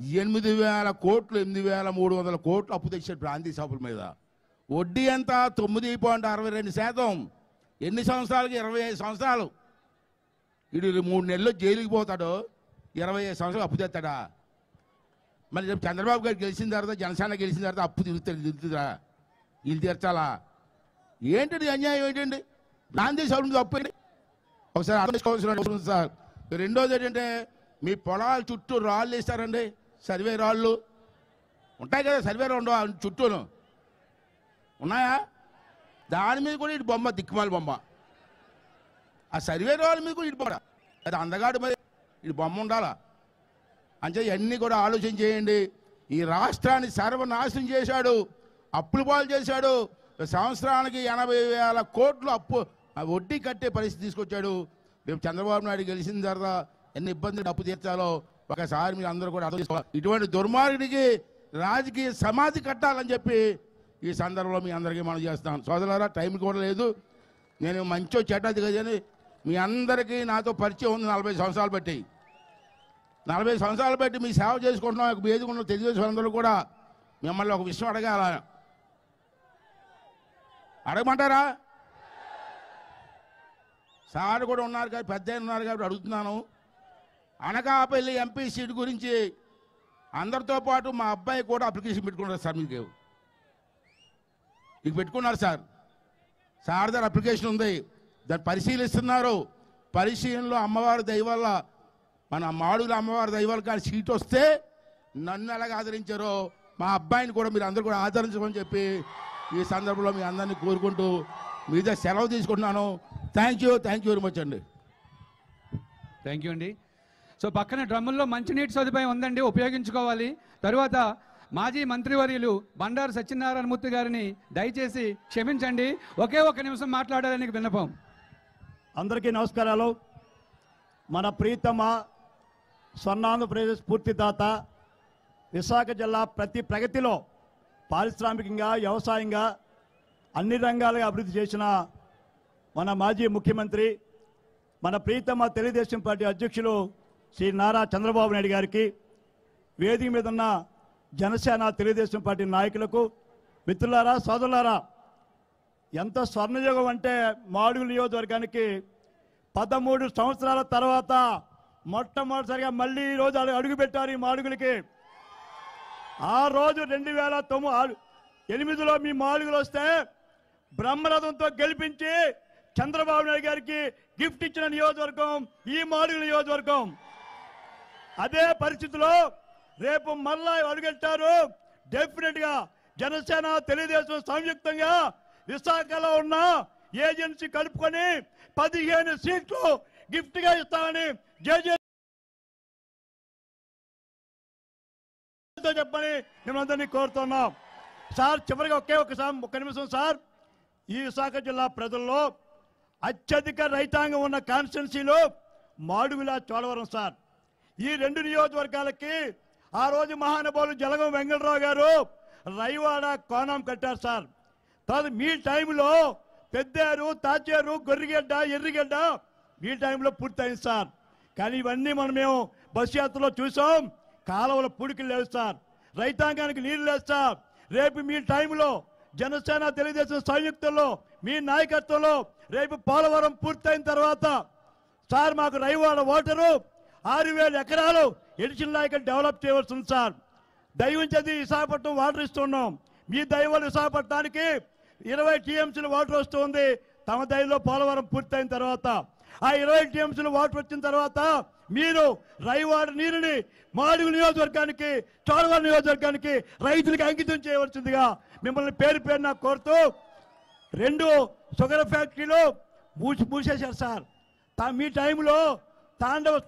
ఎనిమిది వేల కోట్లు ఎనిమిది వేల మూడు వందల కోట్లు అప్పు తెచ్చాడు బ్రాందీ షాపుల మీద. వడ్డీ ఎంత? తొమ్మిది పాయింట్ అరవై రెండు శాతం. ఎన్ని సంవత్సరాలకి? ఇరవై ఐదు సంవత్సరాలు. వీడు మూడు నెలల్లో జైలుకి పోతాడు. ఇరవై ఐదు సంవత్సరాలు అప్పు తెస్తాడా? మరి రేపు చంద్రబాబు గారు గెలిచిన తర్వాత జనసేన గెలిచిన తర్వాత అప్పు తిరుగుతాడు తిరుగుతుందా వీళ్ళు తీర్చాలా? ఏంటండి అన్యాయం ఏంటండి? గాంధీ సభ మీద అప్పు ఒకసారి అర్థం సార్. రెండోది ఏంటంటే మీ పొలాల చుట్టూ రాళ్ళు వేస్తారండి సర్వే రాళ్ళు. ఉంటాయి కదా సర్వే రాళ్ళు చుట్టూను. ఉన్నాయా? దాని మీద కూడా ఇటు బొమ్మ దిక్కుమాల బొమ్మ. ఆ సర్వే రాళ్ళ మీద కూడా ఇటు బొమ్మ అది అందగాడు మరి ఇటు బొమ్మ ఉండాలా? అంటే ఇవన్నీ కూడా ఆలోచన చేయండి. ఈ రాష్ట్రాన్ని సర్వనాశనం చేశాడు అప్పులు పాలు చేశాడు సంవత్సరానికి ఎనభై వేల కోట్లు అప్పు ఆ వడ్డీ కట్టే పరిస్థితి తీసుకొచ్చాడు. రేపు చంద్రబాబు నాయుడు గెలిచిన తర్వాత ఎన్ని ఇబ్బందులు అప్పు తీర్చాలో ఒకసారి మీరు అందరూ కూడా అర్థం చేసుకోవాలి. ఇటువంటి దుర్మార్గుడికి రాజకీయ సమాధి కట్టాలని చెప్పి ఈ సందర్భంలో మీ అందరికీ మనం చేస్తాను సోదరులారా టైం కూడా లేదు. నేను మంచో చెడ్డది కదా మీ అందరికీ నాతో పరిచయం ఉంది నలభై సంవత్సరాలు బట్టి నలభై సంవత్సరాలు బట్టి మీ సేవ చేసుకుంటున్నాం ఒక వేదిక తెలుగుదేశం అందరూ కూడా మిమ్మల్ని ఒక విషయం అడగాల. అడగమంటారా? సార్ కూడా ఉన్నారు కాబట్టి పెద్ద ఉన్నారు కాబట్టి అడుగుతున్నాను. అనకాపల్లి ఎంపీ సీట్ గురించి అందరితో పాటు మా అబ్బాయి కూడా అప్లికేషన్ పెట్టుకున్నారు సార్ మీకు. మీకు పెట్టుకున్నారు సార్. సార్ దగ్గర అప్లికేషన్ ఉంది. దాన్ని పరిశీలిస్తున్నారు. పరిశీలనలో అమ్మవారి దయ వల్ల మన మాడుగుల అమ్మవారి దయ కానీ సీట్ వస్తే నన్ను ఎలాగ ఆదరించారో మా అబ్బాయిని కూడా మీరు అందరు కూడా ఆదరించమని చెప్పి ఈ సందర్భంలో మీ అందరినీ కోరుకుంటూ మీద సెలవు తీసుకుంటున్నాను. Thank you thank you very much అండి. థ్యాంక్ యూ అండి. సో పక్కన డ్రమ్ముల్లో మంచినీటి సదుపాయం ఉందండి ఉపయోగించుకోవాలి. తరువాత మాజీ మంత్రివర్యులు బండారు సత్యనారాయణమూర్తి గారిని దయచేసి క్షమించండి. ఒకే ఒక నిమిషం మాట్లాడాలని విన్నపం. అందరికీ నమస్కారాలు. మన ప్రీతమ స్వర్ణాంధ్రప్రదేశ్ స్ఫూర్తిదాత విశాఖ జిల్లా ప్రతి ప్రగతిలో పారిశ్రామికంగా వ్యవసాయంగా అన్ని రంగాలుగా అభివృద్ధి చేసిన మన మాజీ ముఖ్యమంత్రి మన ప్రీతమ తెలుగుదేశం పార్టీ అధ్యక్షులు శ్రీ నారా చంద్రబాబు నాయుడు గారికి వేదిక మీద ఉన్న జనసేన తెలుగుదేశం పార్టీ నాయకులకు మిత్రులారా సోదరులారా ఎంత స్వర్ణయుగం అంటే మాడుగు నియోజకవర్గానికి పదమూడు సంవత్సరాల తర్వాత మొట్టమొదటిసారిగా మళ్ళీ ఈ రోజు అడుగు- అడుగుపెట్టారు ఈ మాడుగులకి. ఆ రోజు రెండు వేల తొమ్మిది ఆరు- ఎనిమిదిలో మీ మాడుగులు వస్తే బ్రహ్మరథంతో గెలిపించి చంద్రబాబు నాయుడు గారికి గిఫ్ట్ ఇచ్చిన నియోజకవర్గం ఈ మాడుగు నియోజకవర్గం. అదే పరిస్థితిలో రేపు మళ్ళా అడుగెట్టారు. డెఫినెట్గా జనసేన తెలుగుదేశం సంయుక్తంగా విశాఖలో ఉన్న ఏజెన్సీ కలుపుకొని పదిహేను సీట్లు గిఫ్ట్గా ఇస్తామని జేజే చెప్పని మేమందరినీ కోరుతున్నాం. సార్ చివరిగా ఒకే ఒక ఒక్క నిమిషం సార్. ఈ విశాఖ జిల్లా ప్రజల్లో అత్యధిక రైతాంగం ఉన్న కాన్స్టిట్యున్సీలో మాడుగుల చోడవరం సార్. ఈ రెండు నియోజకవర్గాలకి ఆ రోజు మహానుభావులు జలగం వెంకటరావు గారు రైవాడ కోణం కట్టారు సార్. తర్వాత మీ టైంలో పెద్దారు తాచారు గొర్రెగడ్డ ఎర్రిగడ్డ మీ టైంలో పూర్తయింది సార్. కానీ ఇవన్నీ మనం మేము బస్ యాత్రలో చూసాం. కాలువల పుడికిలు లేవు సార్. రైతాంగానికి నీళ్ళు లేదు సార్. రేపు మీ టైంలో జనసేన తెలుగుదేశం సంయుక్తంలో మీ నాయకత్వంలో రేపు పోలవరం పూర్తయిన తర్వాత సార్ మాకు రైవాడ ఓటరు. ఆరు వేల ఎకరాలు ఎడిషన్ లాయక డెవలప్ చేయవలసింది సార్. సార్ దయవుంచది విశాఖపట్నం వాటర్ ఇస్తున్నాం. మీ దైవాలు విశాఖపట్నానికి ఇరవై టీఎంసీలు వాటర్ వస్తుంది. తమ దయలో పోలవరం పూర్తయిన తర్వాత. ఆ ఇరవై టీఎంసీలు వాటర్ వచ్చిన తర్వాత మీరు రైవాడ నీరుని మాడుగు నియోజకవర్గానికి చోడవాడ నియోజకవర్గానికి రైతులకు అంకితం చేయవలసిందిగా మిమ్మల్ని పేరు పేరున కోరుతూ రెండు షుగర్ ఫ్యాక్టరీలు మూసి మూసేశారు సార్. తా- మీ టైంలో తాండవ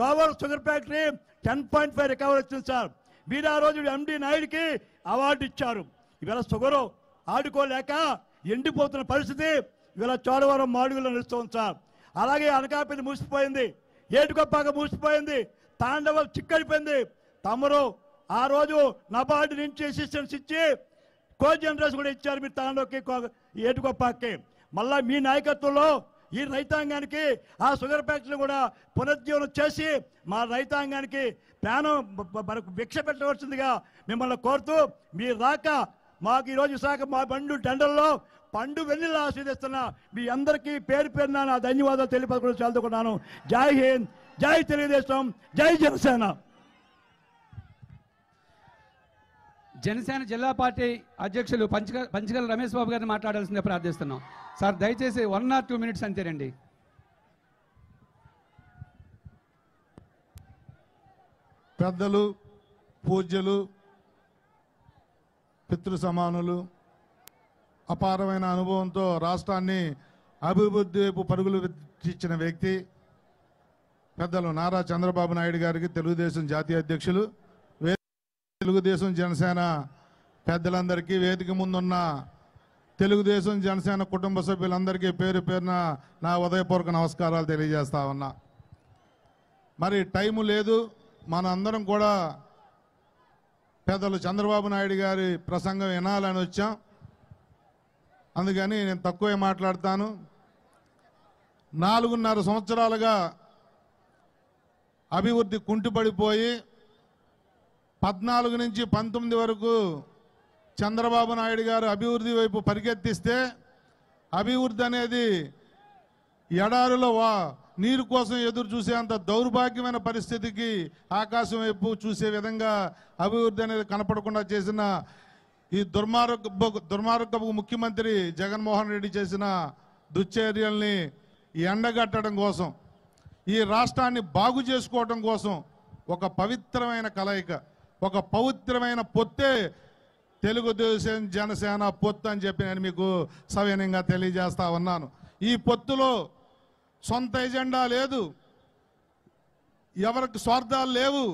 Gower sugar factory ten point five recovery వచ్చింది సార్. మీరు ఆ రోజు ఎండి నాయుడికి అవార్డు ఇచ్చారు. ఇవాళ షుగరు ఆడుకోలేక ఎండిపోతున్న పరిస్థితి ఇవాళ చోడవరం మాడుగులో నడుస్తుంది సార్. అలాగే అనకాపల్లి మూసిపోయింది. ఏటుకొప్పాక మూసిపోయింది. తాండవ చిక్కడిపోయింది తమరు ఆ రోజు నబార్డు నుంచి అసిస్టెన్స్ ఇచ్చి కో జనరేషన్ కూడా ఇచ్చారు మీరు తాండవకి ఏటుకొప్పాకి మళ్ళా మీ నాయకత్వంలో ఈ రైతాంగానికి ఆ షుగర్ ఫ్యాక్టరీని కూడా పునరుజ్జీవనం చేసి మా రైతాంగానికి ప్రాణం మనకు భిక్ష పెట్టవలసిందిగా మిమ్మల్ని కోరుతూ మీరు రాక మాకు ఈరోజు విశాఖ మా బండు టెండర్లో పండు వెన్నెల ఆశీర్దిస్తున్నా మీ అందరికీ పేరు పేరున నా ధన్యవాదాలు తెలియపదకుండా చదువుకున్నాను జై హింద్ జై తెలుగుదేశం జై జనసేన. జనసేన జిల్లా పార్టీ అధ్యక్షులు పంచగ పంచగల రమేష్ బాబు గారిని మాట్లాడాల్సిందే ప్రార్థిస్తున్నాం. సార్ దయచేసి వన్ ఆర్ టూ మినిట్స్ అంతేనండి పెద్దలు పూజ్యులు పితృ సమానులు అపారమైన అనుభవంతో రాష్ట్రాన్ని అభివృద్ధి వైపు పరుగులు ఇచ్చిన వ్యక్తి పెద్దలు నారా చంద్రబాబు నాయుడు గారికి తెలుగుదేశం జాతీయ అధ్యక్షులు తెలుగుదేశం జనసేన పెద్దలందరికీ వేదిక ముందున్న తెలుగుదేశం జనసేన కుటుంబ సభ్యులందరికీ పేరు పేరున నా ఉదయపూర్వక నమస్కారాలు తెలియజేస్తా ఉన్నా. మరి టైము లేదు మన అందరం కూడా పెద్దలు చంద్రబాబు నాయుడు గారి ప్రసంగం వినాలని వచ్చాం. అందుకని నేను తక్కువే మాట్లాడతాను. నాలుగున్నర సంవత్సరాలుగా అభివృద్ధి కుంటుపడిపోయి పద్నాలుగు నుంచి పంతొమ్మిది వరకు చంద్రబాబు నాయుడు గారు అభివృద్ధి వైపు పరిగెత్తిస్తే అభివృద్ధి అనేది ఎడారిలో వా నీరు కోసం ఎదురు చూసేంత దౌర్భాగ్యమైన పరిస్థితికి ఆకాశం వైపు చూసే విధంగా అభివృద్ధి అనేది కనపడకుండా చేసిన ఈ దుర్మార్గ దుర్మార్గపు ముఖ్యమంత్రి జగన్మోహన్ రెడ్డి చేసిన దుశ్చర్యల్ని ఎండగట్టడం కోసం ఈ రాష్ట్రాన్ని బాగు చేసుకోవడం కోసం ఒక పవిత్రమైన కలయిక ఒక పవిత్రమైన పొత్తే తెలుగుదేశం జనసేన పొత్తు అని చెప్పి నేను మీకు సవినయంగా తెలియజేస్తా ఉన్నాను. ఈ పొత్తులో సొంత ఎజెండా లేదు. ఎవరికి స్వార్థాలు లేవు.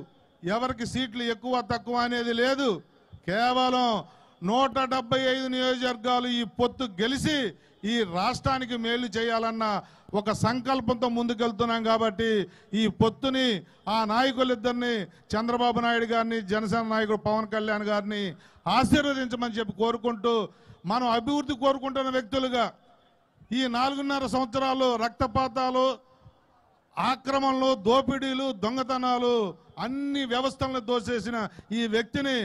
ఎవరికి సీట్లు ఎక్కువ తక్కువ అనేది లేదు. కేవలం నూట డెబ్బై ఐదు నియోజకవర్గాలు ఈ పొత్తు గెలిచి ఈ రాష్ట్రానికి మేలు చేయాలన్న ఒక సంకల్పంతో ముందుకెళ్తున్నాం కాబట్టి ఈ పొత్తుని ఆ నాయకులిద్దరిని చంద్రబాబు నాయుడు గారిని జనసేన నాయకుడు పవన్ కళ్యాణ్ గారిని ఆశీర్వదించమని చెప్పి కోరుకుంటూ మనం అభివృద్ధి కోరుకుంటున్న వ్యక్తులుగా ఈ నాలుగున్నర సంవత్సరాలు రక్తపాతాలు ఆక్రమణలు దోపిడీలు దొంగతనాలు అన్ని వ్యవస్థలను దోసేసిన ఈ వ్యక్తిని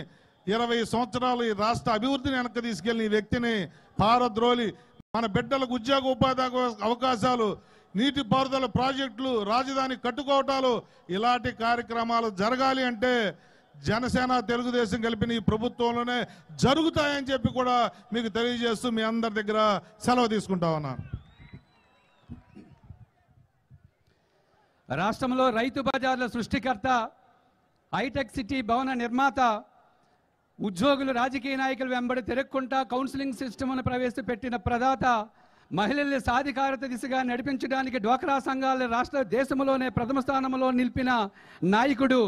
ఇరవై సంవత్సరాలు ఈ రాష్ట్ర అభివృద్ధిని వెనక్కి తీసుకెళ్ళిన ఈ వ్యక్తిని పారద్రోలి మన బిడ్డలకు ఉద్యోగ ఉపాధి అవకాశాలు నీటిపారుదల ప్రాజెక్టులు రాజధాని కట్టుకోవటాలు ఇలాంటి కార్యక్రమాలు జరగాలి అంటే జనసేన తెలుగుదేశం కలిపిన ఈ ప్రభుత్వంలోనే జరుగుతాయని చెప్పి కూడా మీకు తెలియజేస్తూ మీ అందరి దగ్గర సెలవు తీసుకుంటా ఉన్నాను. రాష్ట్రంలో రైతు బజార్ల సృష్టికర్త హైటెక్ సిటీ భవన నిర్మాత ఉద్యోగులు రాజకీయ నాయకులు వెంబడి తిరక్కుంటా కౌన్సిలింగ్ సిస్టమ్ను ప్రవేశపెట్టిన ప్రదాత మహిళల్ని సాధికారత దిశగా నడిపించడానికి డ్వాక్రా సంఘాల రాష్ట్ర దేశంలోనే ప్రథమ స్థానంలో నిలిపిన నాయకుడు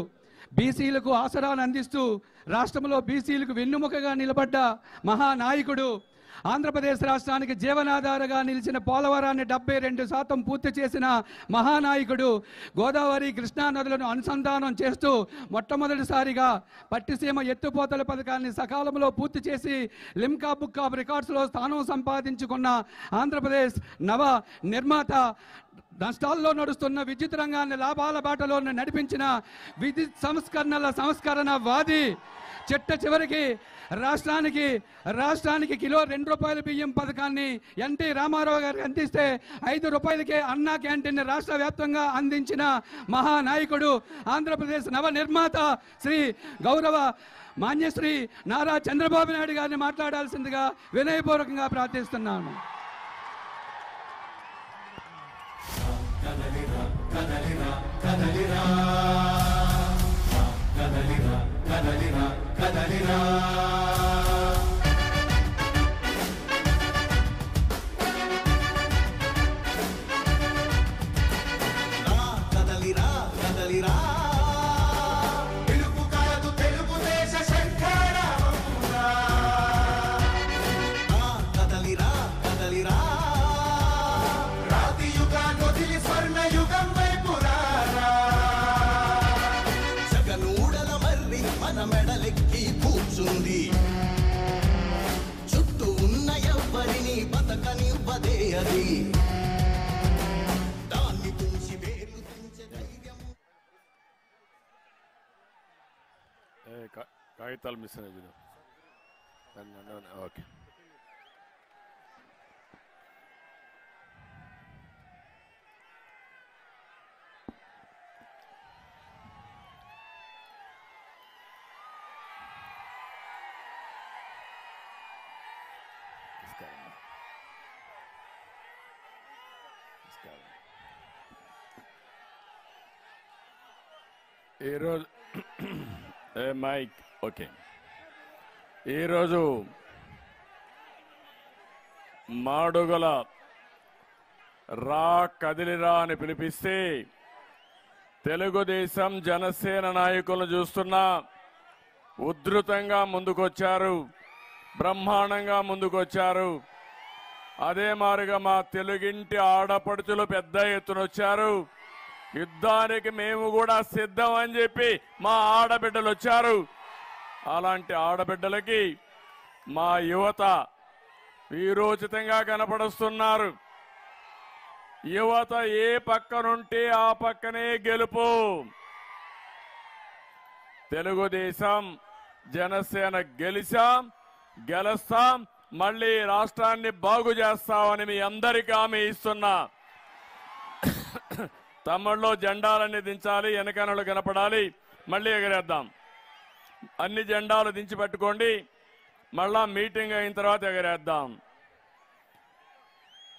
బీసీలకు ఆసరాను అందిస్తూ రాష్ట్రంలో బీసీలకు వెన్నుముకగా నిలబడ్డ మహానాయకుడు ఆంధ్రప్రదేశ్ రాష్ట్రానికి జీవనాధారగా నిలిచిన పోలవరాన్ని డెబ్బై రెండు శాతం పూర్తి చేసిన మహానాయకుడు గోదావరి కృష్ణా నదులను అనుసంధానం చేస్తూ మొట్టమొదటిసారిగా పట్టిసీమ ఎత్తుపోతల పథకాన్ని సకాలంలో పూర్తి చేసి లిమ్కా బుక్ ఆఫ్ రికార్డ్స్లో స్థానం సంపాదించుకున్న ఆంధ్రప్రదేశ్ నవ నిర్మాత నష్టాల్లో నడుస్తున్న విద్యుత్ రంగాన్ని లాభాల బాటలో నడిపించిన విద్యుత్ సంస్కరణల సంస్కరణ వాది చిట్ట చివరికి రాష్ట్రానికి రాష్ట్రానికి కిలో రెండు రూపాయల బియ్యం పథకాన్ని ఎన్టీ రామారావు గారికి అందిస్తే ఐదు రూపాయలకే అన్నా క్యాంటీన్ రాష్ట్ర వ్యాప్తంగా అందించిన మహానాయకుడు ఆంధ్రప్రదేశ్ నవ నిర్మాత శ్రీ గౌరవ మాన్యశ్రీ నారా చంద్రబాబు నాయుడు గారిని మాట్లాడాల్సిందిగా వినయపూర్వకంగా ప్రార్థిస్తున్నాను. రా కా- కాగితాలు మిస్ అయినాయి చూడు అన్న, అన్న, అన్న, ఓకే. ఈరోజు ఈరోజు మాడుగల రా కదిలిరా అని పిలిపిస్తే తెలుగుదేశం జనసేన నాయకులను చూస్తున్నా ఉధృతంగా ముందుకొచ్చారు బ్రహ్మాండంగా ముందుకొచ్చారు. అదే మారుగా మా తెలుగింటి ఆడపడుచులు పెద్ద ఎత్తున వచ్చారు. యుద్ధానికి మేము కూడా సిద్ధం అని చెప్పి మా ఆడబిడ్డలు వచ్చారు. అలాంటి ఆడబిడ్డలకి మా యువత వీరోచితంగా కనపడుస్తున్నారు. యువత ఏ పక్కనుంటే ఆ పక్కనే గెలుపు. తెలుగుదేశం జనసేన గెలిచాం గెలుస్తాం మళ్ళీ రాష్ట్రాన్ని బాగు చేస్తామని మీ అందరికీ హామీ ఇస్తున్నా. తమ్ముళ్ళు జెండాలన్నీ దించాలి వెనకనలు కనపడాలి మళ్ళీ ఎగరేద్దాం. అన్ని జెండాలు దించి పెట్టుకోండి మళ్ళా మీటింగ్ అయిన తర్వాత ఎగరేద్దాం.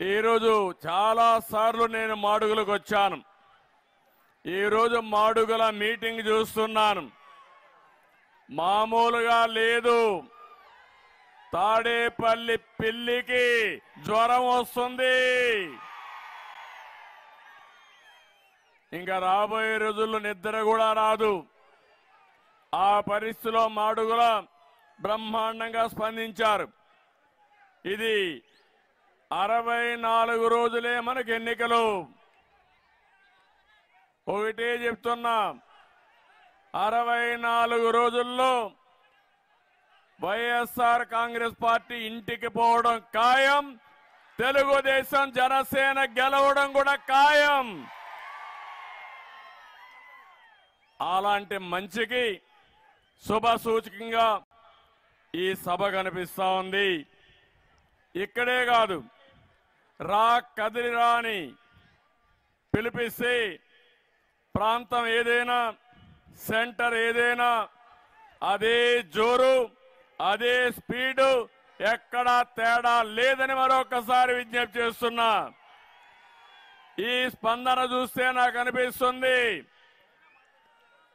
ఈరోజు చాలా సార్లు నేను మాడుగులకు వచ్చాను. ఈరోజు మాడుగుల మీటింగ్ చూస్తున్నాను. మామూలుగా లేదు. తాడేపల్లి పిల్లికి జ్వరం వస్తుంది. ఇంకా రాబోయే రోజుల్లో నిద్ర కూడా రాదు. ఆ పరిస్థితిలో మాడుగుల బ్రహ్మాండంగా స్పందించారు. ఇది అరవై నాలుగు రోజులే మనకు ఎన్నికలు. ఒకటే చెప్తున్నా అరవై నాలుగు రోజుల్లో వైఎస్ఆర్ కాంగ్రెస్ పార్టీ ఇంటికి పోవడం ఖాయం తెలుగుదేశం జనసేన గెలవడం కూడా ఖాయం. అలాంటి మంచికి శుభ సూచకంగా ఈ సభ కనిపిస్తా ఉంది. ఇక్కడే కాదు రా కదిలిరా అని పిలిపిస్తే ప్రాంతం ఏదైనా సెంటర్ ఏదైనా అదే జోరు అదే స్పీడు ఎక్కడా తేడా లేదని మరొకసారి విజ్ఞప్తి చేస్తున్నా. ఈ స్పందన చూస్తే నాకు అనిపిస్తుంది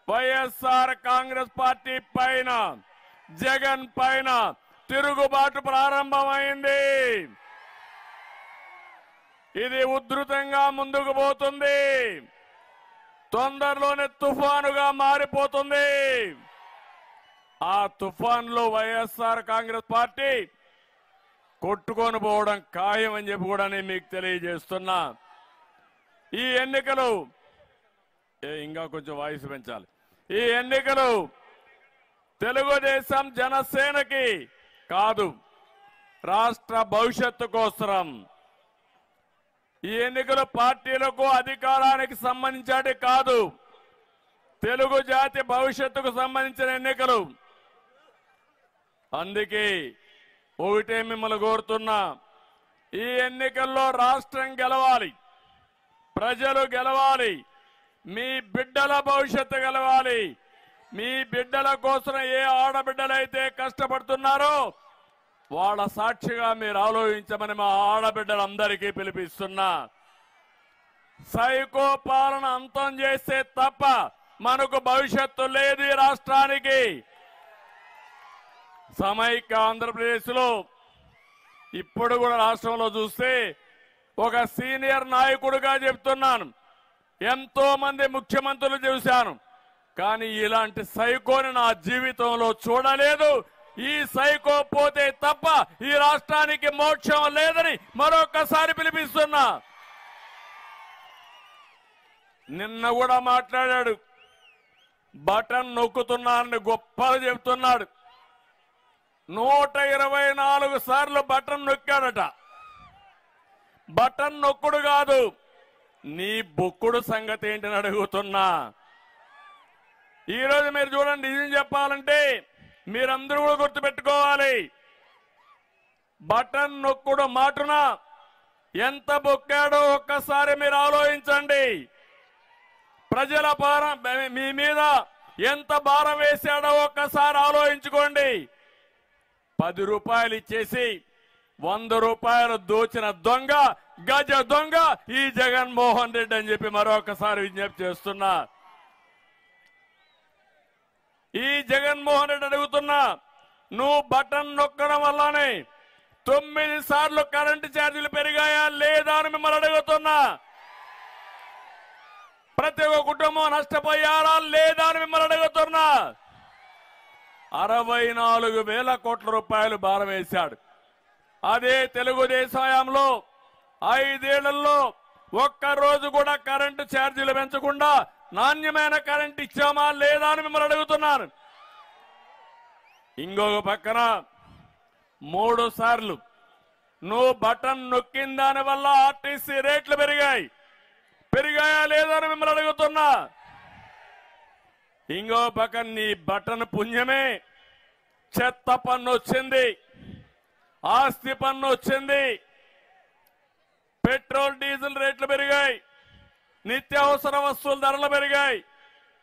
వైఎస్ఆర్ కాంగ్రెస్ పార్టీ పైన జగన్ పైన తిరుగుబాటు ప్రారంభమైంది. ఇది ఉధృతంగా ముందుకు పోతుంది. తొందరలోనే తుఫానుగా మారిపోతుంది. ఆ తుఫాన్లో వైఎస్ఆర్ కాంగ్రెస్ పార్టీ కొట్టుకొని పోవడం ఖాయం అని చెప్పి కూడా నేను మీకు తెలియజేస్తున్నా. ఈ ఎన్నికలు ఏ, ఇంకా కొంచెం వాయిస్ పెంచాలి. ఈ ఎన్నికలు తెలుగుదేశం జనసేనకి కాదు రాష్ట్ర భవిష్యత్తు కోసరం. ఈ ఎన్నికలు పార్టీలకు అధికారానికి సంబంధించేటి కాదు తెలుగు జాతి భవిష్యత్తుకు సంబంధించిన ఎన్నికలు. అందుకే ఒకటే మిమ్మల్ని కోరుతున్నా ఈ ఎన్నికల్లో రాష్ట్రం గెలవాలి ప్రజలు గెలవాలి మీ బిడ్డల భవిష్యత్తు కలవాలి. మీ బిడ్డల కోసం ఏ ఆడబిడ్డలైతే కష్టపడుతున్నారో వాళ్ళ సాక్షిగా మీరు ఆలోచించమని మా ఆడబిడ్డలందరికీ పిలిపిస్తున్నా. సైకో పాలన అంతం చేస్తే తప్ప మనకు భవిష్యత్తు లేదు ఈ రాష్ట్రానికి. సమైక్య ఆంధ్రప్రదేశ్లో ఇప్పుడు కూడా రాష్ట్రంలో చూస్తే ఒక సీనియర్ నాయకుడుగా చెప్తున్నాను. ఎంతో మంది ముఖ్యమంత్రులు చూశాను. కానీ ఇలాంటి సైకోని నా జీవితంలో చూడలేదు. ఈ సైకో పోతే తప్ప ఈ రాష్ట్రానికి మోక్షం లేదని మరొకసారి పిలిపిస్తున్నా. నిన్న కూడా మాట్లాడాడు. బటన్ నొక్కుతున్నానని గొప్పగా చెప్తున్నాడు నూట ఇరవై నాలుగు సార్లు బటన్ నొక్కాడట. బటన్ నొక్కుడు కాదు. నీ బొక్కుడు సంగతి ఏంటని అడుగుతున్నా. ఈరోజు మీరు చూడండి నిజం చెప్పాలంటే మీరందరూ కూడా గుర్తుపెట్టుకోవాలి. బటన్ నొక్కుడు మాటున ఎంత బొక్కాడో ఒక్కసారి మీరు ఆలోచించండి. ప్రజల భారం మీ మీద ఎంత భారం వేశాడో ఒక్కసారి ఆలోచించుకోండి. పది రూపాయలు ఇచ్చేసి వంద రూపాయలు దోచిన దొంగ గజ దొంగ ఈ జగన్మోహన్ రెడ్డి అని చెప్పి మరొకసారి విజ్ఞప్తి చేస్తున్నా. ఈ జగన్మోహన్ రెడ్డి అడుగుతున్నా నువ్వు బటన్ నొక్కడం వల్లనే తొమ్మిది సార్లు కరెంటు ఛార్జీలు పెరిగాయా లేదా అని మిమ్మల్ని అడుగుతున్నా. ప్రతి ఒక్క కుటుంబం నష్టపోయారా లేదా అని మిమ్మల్ని అడుగుతున్నా. అరవై నాలుగు వేల కోట్ల రూపాయలు భారం వేశాడు. అదే తెలుగుదేశం హయాంలో ఐదేళ్ళలో ఒక్క రోజు కూడా కరెంటు ఛార్జీలు పెంచకుండా నాణ్యమైన కరెంట్ ఇచ్చామా లేదా అని మిమ్మల్ని అడుగుతున్నాను. ఇంకొక పక్కన మూడు సార్లు నువ్వు బటన్ నొక్కిన దాని వల్ల ఆర్టీసీ రేట్లు పెరిగాయి. పెరిగాయా లేదా అని మిమ్మల్ని అడుగుతున్నా. ఇంకో పక్కన నీ బటన్ పుణ్యమే. చెత్త పన్ను వచ్చింది. ఆస్తి పన్ను వచ్చింది. పెట్రోల్ డీజిల్ రేట్లు పెరిగాయి. నిత్యావసర వస్తువుల ధరలు పెరిగాయి.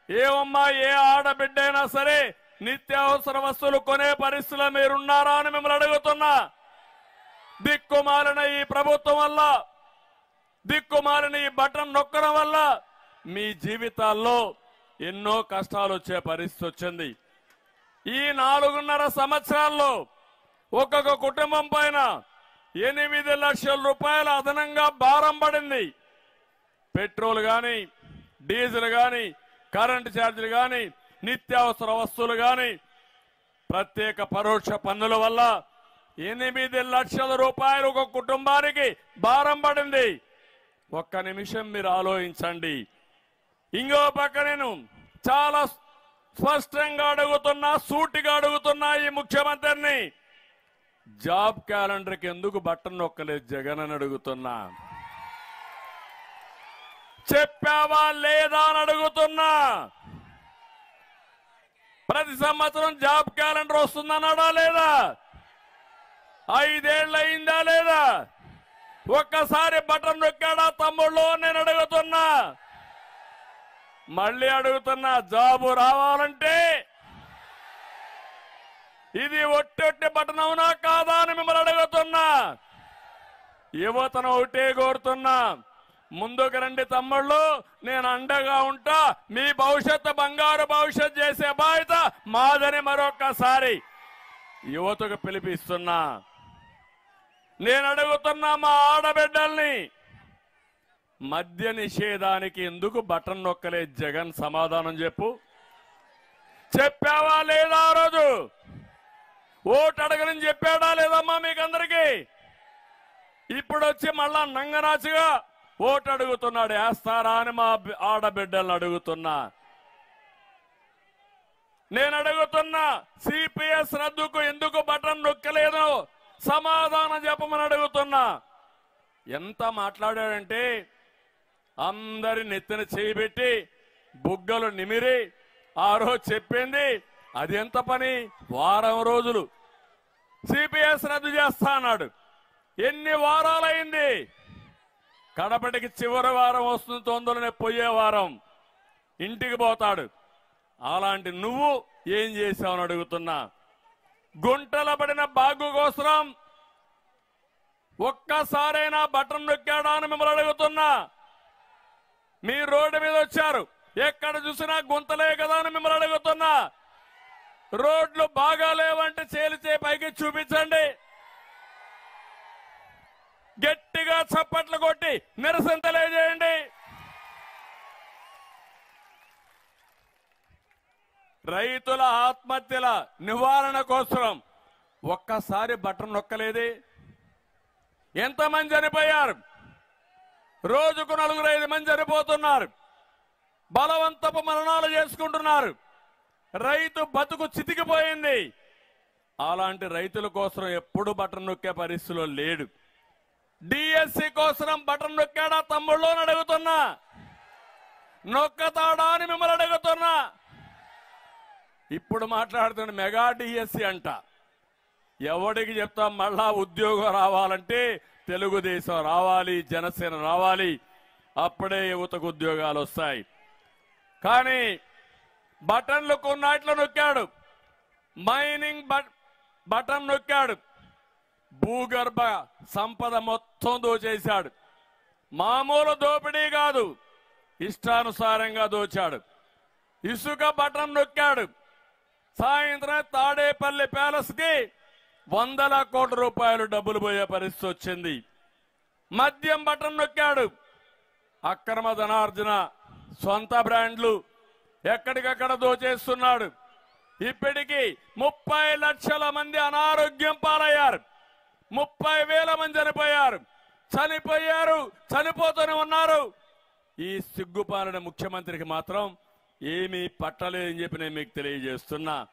ఏమమ్మా ఏ ఆడబిడ్డ అయినా సరే నిత్యావసర వస్తువులు కొనే పరిస్థితిలో మీరున్నారా అని మిమ్మల్ని అడుగుతున్నా. దిక్కుమాలిన ఈ ప్రభుత్వం వల్ల దిక్కుమాలిన ఈ బటన్ నొక్కడం వల్ల మీ జీవితాల్లో ఎన్నో కష్టాలు వచ్చే పరిస్థితి వచ్చింది. ఈ నాలుగున్నర సంవత్సరాల్లో ఒక్కొక్క కుటుంబం పైన ఎనిమిది లక్షల రూపాయల అదనంగా భారం పడింది. పెట్రోల్ కానీ డీజిల్ కానీ కరెంటు ఛార్జీలు కానీ నిత్యావసర వస్తువులు కానీ ప్రత్యేక పరోక్ష పన్నుల వల్ల ఎనిమిది లక్షల రూపాయలు ఒక కుటుంబానికి భారం పడింది. ఒక్క నిమిషం మీరు ఆలోచించండి. ఇంకో పక్క నేను చాలా స్పష్టంగా అడుగుతున్నా సూటిగా అడుగుతున్నా ఈ ముఖ్యమంత్రిని. జాబ్ క్యాలెండర్కి ఎందుకు బట్టను నొక్కలేదు జగన్ అని అడుగుతున్నా. చెప్పావా లేదా అని అడుగుతున్నా. ప్రతి సంవత్సరం జాబ్ క్యాలెండర్ వస్తుందన్నాడా లేదా? ఐదేళ్ళు అయిందా లేదా? ఒక్కసారి బటన్ నొక్కాడా తమ్ముళ్ళు నేను అడుగుతున్నా. మళ్ళీ అడుగుతున్నా జాబు రావాలంటే ఇది ఒట్టొట్టి బటన్ కాదా అని మిమ్మల్ని అడుగుతున్నా. యువతను ఒకటే కోరుతున్నా. ముందుకు రండి తమ్ముళ్ళు నేను అండగా ఉంటా మీ భవిష్యత్తు బంగారు భవిష్యత్ చేసే బాధ్యత మాదని మరొక్కసారి యువతకు పిలిపిస్తున్నా. నేను అడుగుతున్నా మా ఆడబిడ్డల్ని మద్య నిషేధానికి ఎందుకు బటన్ నొక్కలే జగన్ సమాధానం చెప్పు. చెప్పావా లేదా ఆ రోజు? ఓటు అడగని చెప్పాడా లేదమ్మా మీకందరికి? ఇప్పుడు వచ్చి మళ్ళా నంగనాచుగా ఓటు అడుగుతున్నాడు వేస్తారా? అని మా ఆడబిడ్డలు అడుగుతున్నా. నేను అడుగుతున్నా సిపిఎస్ రద్దుకు ఎందుకు బటన్ నొక్కలేదు? సమాధానం చెప్పమని అడుగుతున్నా. ఎంత మాట్లాడాడంటే అందరి నెత్తిన చేయిబెట్టి బుగ్గలు నిమిరి ఆ రోజు చెప్పింది అది ఎంత పని? వారం రోజులు. సిపిఎస్ రద్దు చేస్తా అన్నాడు. ఎన్ని వారాలైంది? కడపటికి చివరి వారం వస్తుంది తొందరనే పోయే వారం. ఇంటికి పోతాడు. అలాంటి నువ్వు ఏం చేసావని అడుగుతున్నా. గుంటల పడిన బాగు కోసం ఒక్కసారైనా బటన్ నొక్కాడా అని మిమ్మల్ని అడుగుతున్నా. మీ రోడ్డు మీద వచ్చారు. ఎక్కడ చూసినా గుంతలే కదా అని మిమ్మల్ని అడుగుతున్నా. రోడ్లు బాగా లేవంటే చేలిచే పైకి చూపించండి. గట్టిగా చప్పట్లు కొట్టి నిరసన తెలియజేయండి. రైతుల ఆత్మహత్యల నివారణ కోసం ఒక్కసారి బటన్ నొక్కలేదే. ఎంతమంది చనిపోయారు? రోజుకు నలుగురు ఐదు మంది చనిపోతున్నారు. బలవంతపు మరణాలు చేసుకుంటున్నారు. రైతు బతుకు చితికిపోయింది. అలాంటి రైతుల కోసం ఎప్పుడు బటన్ నొక్కే పరిస్థితిలో లేడు. డిఎస్సి కోసం బటన్ నొక్కాడా తమ్ముళ్ళు అని అడుగుతున్నా. నొక్కతాడా అని మిమ్మల్ని అడుగుతున్నా. ఇప్పుడు మాట్లాడుతున్న మెగా డిఎస్సి అంట. ఎవడికి చెప్తాం మళ్ళా ఉద్యోగం రావాలంటే తెలుగుదేశం రావాలి జనసేన రావాలి. అప్పుడే యువతకు ఉద్యోగాలు వస్తాయి. కానీ బటన్లు కొన్నాట్లు నొక్కాడు. మైనింగ్ బట్ బటన్ నొక్కాడు. భూగర్భ సంపద మొత్తం దోచేశాడు. మామూలు దోపిడీ కాదు. ఇష్టానుసారంగా దోచాడు. ఇసుక బటన్ నొక్కాడు. సాయంత్రం తాడేపల్లి ప్యాలెస్కి వందల కోట్ల రూపాయలు డబ్బులు పోయే పరిస్థితి వచ్చింది. మద్యం బటన్ నొక్కాడు. అక్రమ ధనార్జన సొంత బ్రాండ్లు ఎక్కడికక్కడ దోచేస్తున్నాడు. ఇప్పటికీ ముప్పై లక్షల మంది అనారోగ్యం పాలయ్యారు. ముప్పై వేల మంది చనిపోయారు. చనిపోయారు చనిపోతూనే ఉన్నారు. ఈ సిగ్గుపాలన ముఖ్యమంత్రికి మాత్రం ఏమీ పట్టలేదని చెప్పి నేను మీకు తెలియజేస్తున్నా.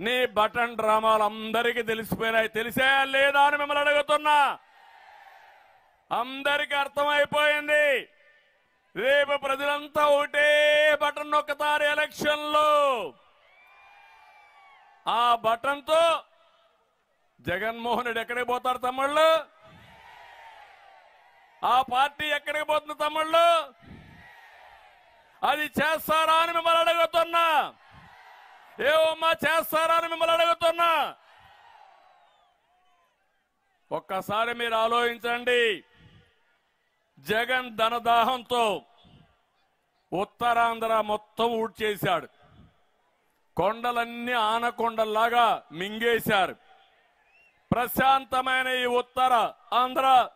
నీ బటన్ డ్రామాలు అందరికీ తెలిసిపోయినాయి. తెలిసే లేదా అని మిమ్మల్ని అడుగుతున్నా. అందరికీ అర్థమైపోయింది. రేపు ప్రజలంతా ఒకటే బటన్ నొక్కుతారు ఎలక్షన్లో ఆ బటన్తో జగన్మోహన్ రెడ్డి ఎక్కడికి పోతారు తమ్ముళ్ళు? ఆ పార్టీ ఎక్కడికి పోతుంది తమ్ముళ్ళు? అది చేస్తారా అని మిమ్మల్ని అడుగుతున్నా. ఏమమ్మా చేస్తారా అని మిమ్మల్ని అడుగుతున్నా. ఒక్కసారి మీరు ఆలోచించండి. జగన్ ధనదాహంతో ఉత్తరాంధ్ర మొత్తం ఊడ్చేశాడు. కొండలన్నీ ఆనకొండల్లాగా మింగేశారు. ప్రశాంతమైన ఈ ఉత్తర ఆంధ్ర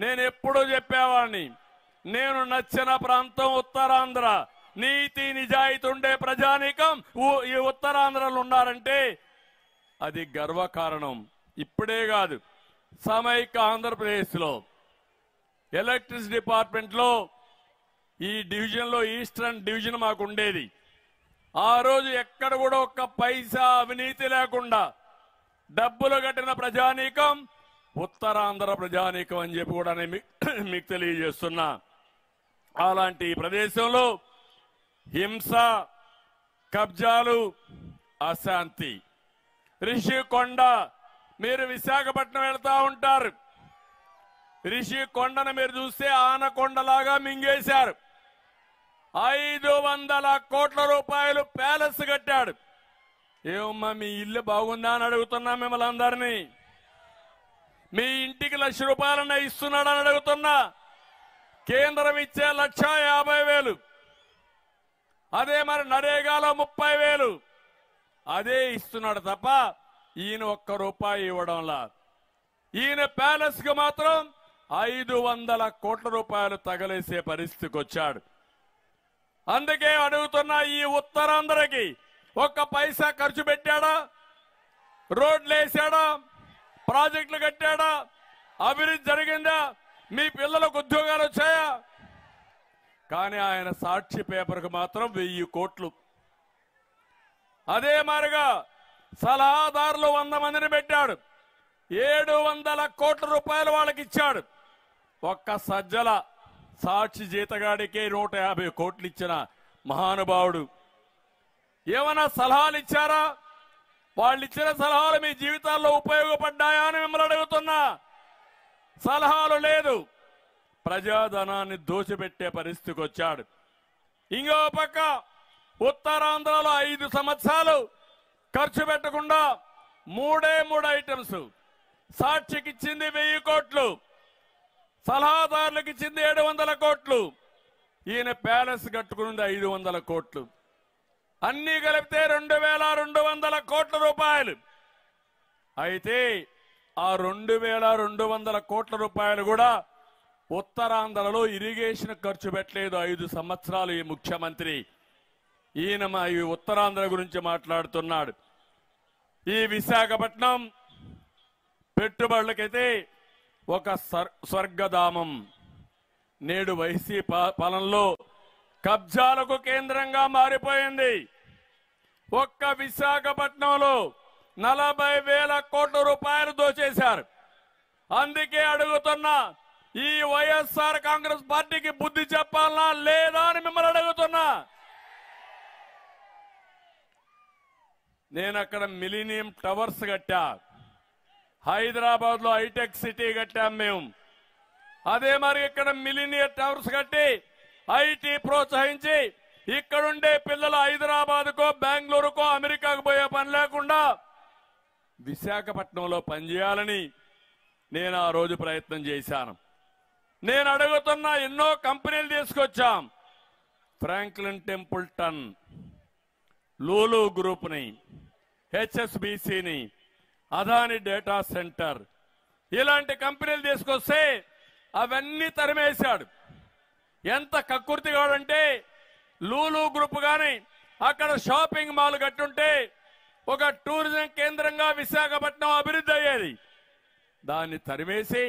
నేను ఎప్పుడూ చెప్పేవాడిని. నేను నచ్చిన ప్రాంతం ఉత్తరాంధ్ర. నీతి నిజాయితీ ఉండే ప్రజానీకం ఈ ఉత్తరాంధ్రలో ఉన్నారంటే అది గర్వకారణం. ఇప్పుడే కాదు సమైక్య ఆంధ్రప్రదేశ్లో ఎలక్ట్రిసిటీ డిపార్ట్మెంట్లో ఈ డివిజన్లో ఈస్టర్న్ డివిజన్ మాకు ఉండేది. ఆ రోజు ఎక్కడ కూడా ఒక్క పైసా అవినీతి లేకుండా డబ్బులు కట్టిన ప్రజానీకం ఉత్తరాంధ్ర ప్రజానీకం అని చెప్పి కూడా నేను మీకు తెలియజేస్తున్నా. అలాంటి ఈ ప్రదేశంలో హింస కబ్జాలు అశాంతి. రిషికొండ మీరు విశాఖపట్నం వెళ్తా ఉంటారు. రిషి కొండను మీరు చూస్తే ఆనకొండలాగా మింగేశారు. ఐదు వందల కోట్ల రూపాయలు ప్యాలెస్ కట్టాడు. ఏమమ్మా మీ ఇల్లు బాగుందా అని అడుగుతున్నా మిమ్మల్ని అందరినీ. మీ ఇంటికి లక్ష రూపాయలన్నా ఇస్తున్నాడని అడుగుతున్నా. కేంద్రం ఇచ్చే లక్ష యాభై వేలు. అదే మరి నరేగాలో ముప్పై వేలు. అదే ఇస్తున్నాడు తప్ప ఈయన ఒక్క రూపాయి ఇవ్వడంలా ఈయన ప్యాలెస్కి మాత్రం ఐదు వందల కోట్ల రూపాయలు తగలేసే పరిస్థితికి వచ్చాడు. అందుకే అడుగుతున్న ఈ ఉత్తరాంధ్రకి ఒక్క పైసా ఖర్చు పెట్టాడా? రోడ్లు వేసాడా? ప్రాజెక్టులు కట్టాడా? అభివృద్ధి జరిగిందా? మీ పిల్లలకు ఉద్యోగాలు వచ్చాయా? కానీ ఆయన సాక్షి పేపర్కు మాత్రం వెయ్యి కోట్లు. అదే మారిగా సలహాదారులు వంద మందిని పెట్టాడు. ఏడు వందల కోట్ల రూపాయలు వాళ్ళకి ఇచ్చాడు ఒక్క సజ్జల సాక్షి జీతగాడికే నూట యాభై కోట్లు ఇచ్చిన మహానుభావుడు. ఏమైనా సలహాలు ఇచ్చారా? వాళ్ళు ఇచ్చిన సలహాలు మీ జీవితాల్లో ఉపయోగపడ్డాయా అని మిమ్మల్ని అడుగుతున్నా. సలహాలు లేదు. ప్రజాధనాన్ని దోచిపెట్టే పరిస్థితికి వచ్చాడు. ఇంకో పక్క ఉత్తరాంధ్రలో ఐదు సంవత్సరాలు ఖర్చు పెట్టకుండా మూడే మూడు ఐటమ్స్. సాక్షికి ఇచ్చింది వెయ్యి కోట్లు. సలహాదారులకు ఇచ్చింది ఏడు వందల కోట్లు. ఈయన ప్యాలెస్ కట్టుకున్నది ఐదు వందల కోట్లు. అన్ని కలిపితే రెండు వేల రెండు వందల కోట్ల రూపాయలు. అయితే ఆ రెండు వేల రెండు వందల కోట్ల రూపాయలు కూడా ఉత్తరాంధ్రలో ఇరిగేషన్ ఖర్చు పెట్టలేదు ఐదు సంవత్సరాలు ఈ ముఖ్యమంత్రి. ఈయన మా ఈ ఉత్తరాంధ్ర గురించి మాట్లాడుతున్నాడు. ఈ విశాఖపట్నం పెట్టుబడులకైతే ఒక స్వర్- స్వర్గధామం. నేడు వైసీ పాలనలో కబ్జాలకు కేంద్రంగా మారిపోయింది. ఒక్క విశాఖపట్నంలో నలభై వేల కోట్ల రూపాయలు దోచేశారు. అందుకే అడుగుతున్నా ఈ వైఎస్ఆర్ కాంగ్రెస్ పార్టీకి బుద్ధి చెప్పాలనా లేదా అని మిమ్మల్ని అడుగుతున్నా. నేను అక్కడ మిలీనియం టవర్స్ కట్టా. హైదరాబాద్లో హైటెక్ సిటీ కట్టాం మేము. అదే మరి ఇక్కడ మిలినియర్ టవర్స్ కట్టి ఐటీ ప్రోత్సహించి ఇక్కడుండే పిల్లలు హైదరాబాద్ కో బెంగళూరుకో అమెరికాకు పోయే పని లేకుండా విశాఖపట్నంలో పనిచేయాలని నేను ఆ రోజు ప్రయత్నం చేశాను. నేను అడుగుతున్న ఎన్నో కంపెనీలు తీసుకొచ్చాం. ఫ్రాంక్లిన్ టెంపుల్టన్ లూలు గ్రూప్ని హెచ్ఎస్బిసిని అదాని డేటా సెంటర్. ఇలాంటి కంపెనీలు తీసుకొస్తే అవన్నీ తరిమేశాడు. ఎంత కక్కుర్తిగాడంటే లూలు గ్రూప్ కానీ అక్కడ షాపింగ్ మాల్ కట్టుంటే ఒక టూరిజం కేంద్రంగా విశాఖపట్నం అభివృద్ధి అయ్యేది. దాన్ని తరిమేసి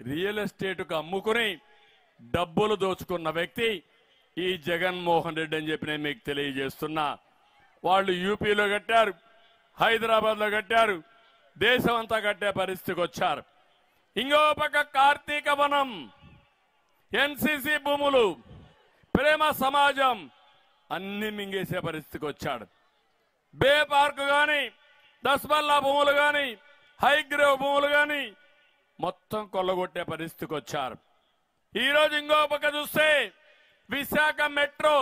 రియల్ ఎస్టేట్కు అమ్ముకుని డబ్బులు దోచుకున్న వ్యక్తి ఈ జగన్మోహన్ రెడ్డి అని చెప్పి నేను మీకు తెలియజేస్తున్నా. వాళ్ళు యూపీలో కట్టారు హైదరాబాద్లో కట్టారు దేశం అంతా కట్టే పరిస్థితికి వచ్చారు. ఇంకో పక్క కార్తీక వనం ఎన్సిసి భూములు ప్రేమ సమాజం అన్ని మింగేసే పరిస్థితికి వచ్చాడు. బే పార్క్ కానీ దస్బల్లా భూములు కానీ హైగ్రేవ్ భూములు కానీ మొత్తం కొల్లగొట్టే పరిస్థితికి వచ్చారు. ఈరోజు ఇంకో పక్క చూస్తే విశాఖ మెట్రో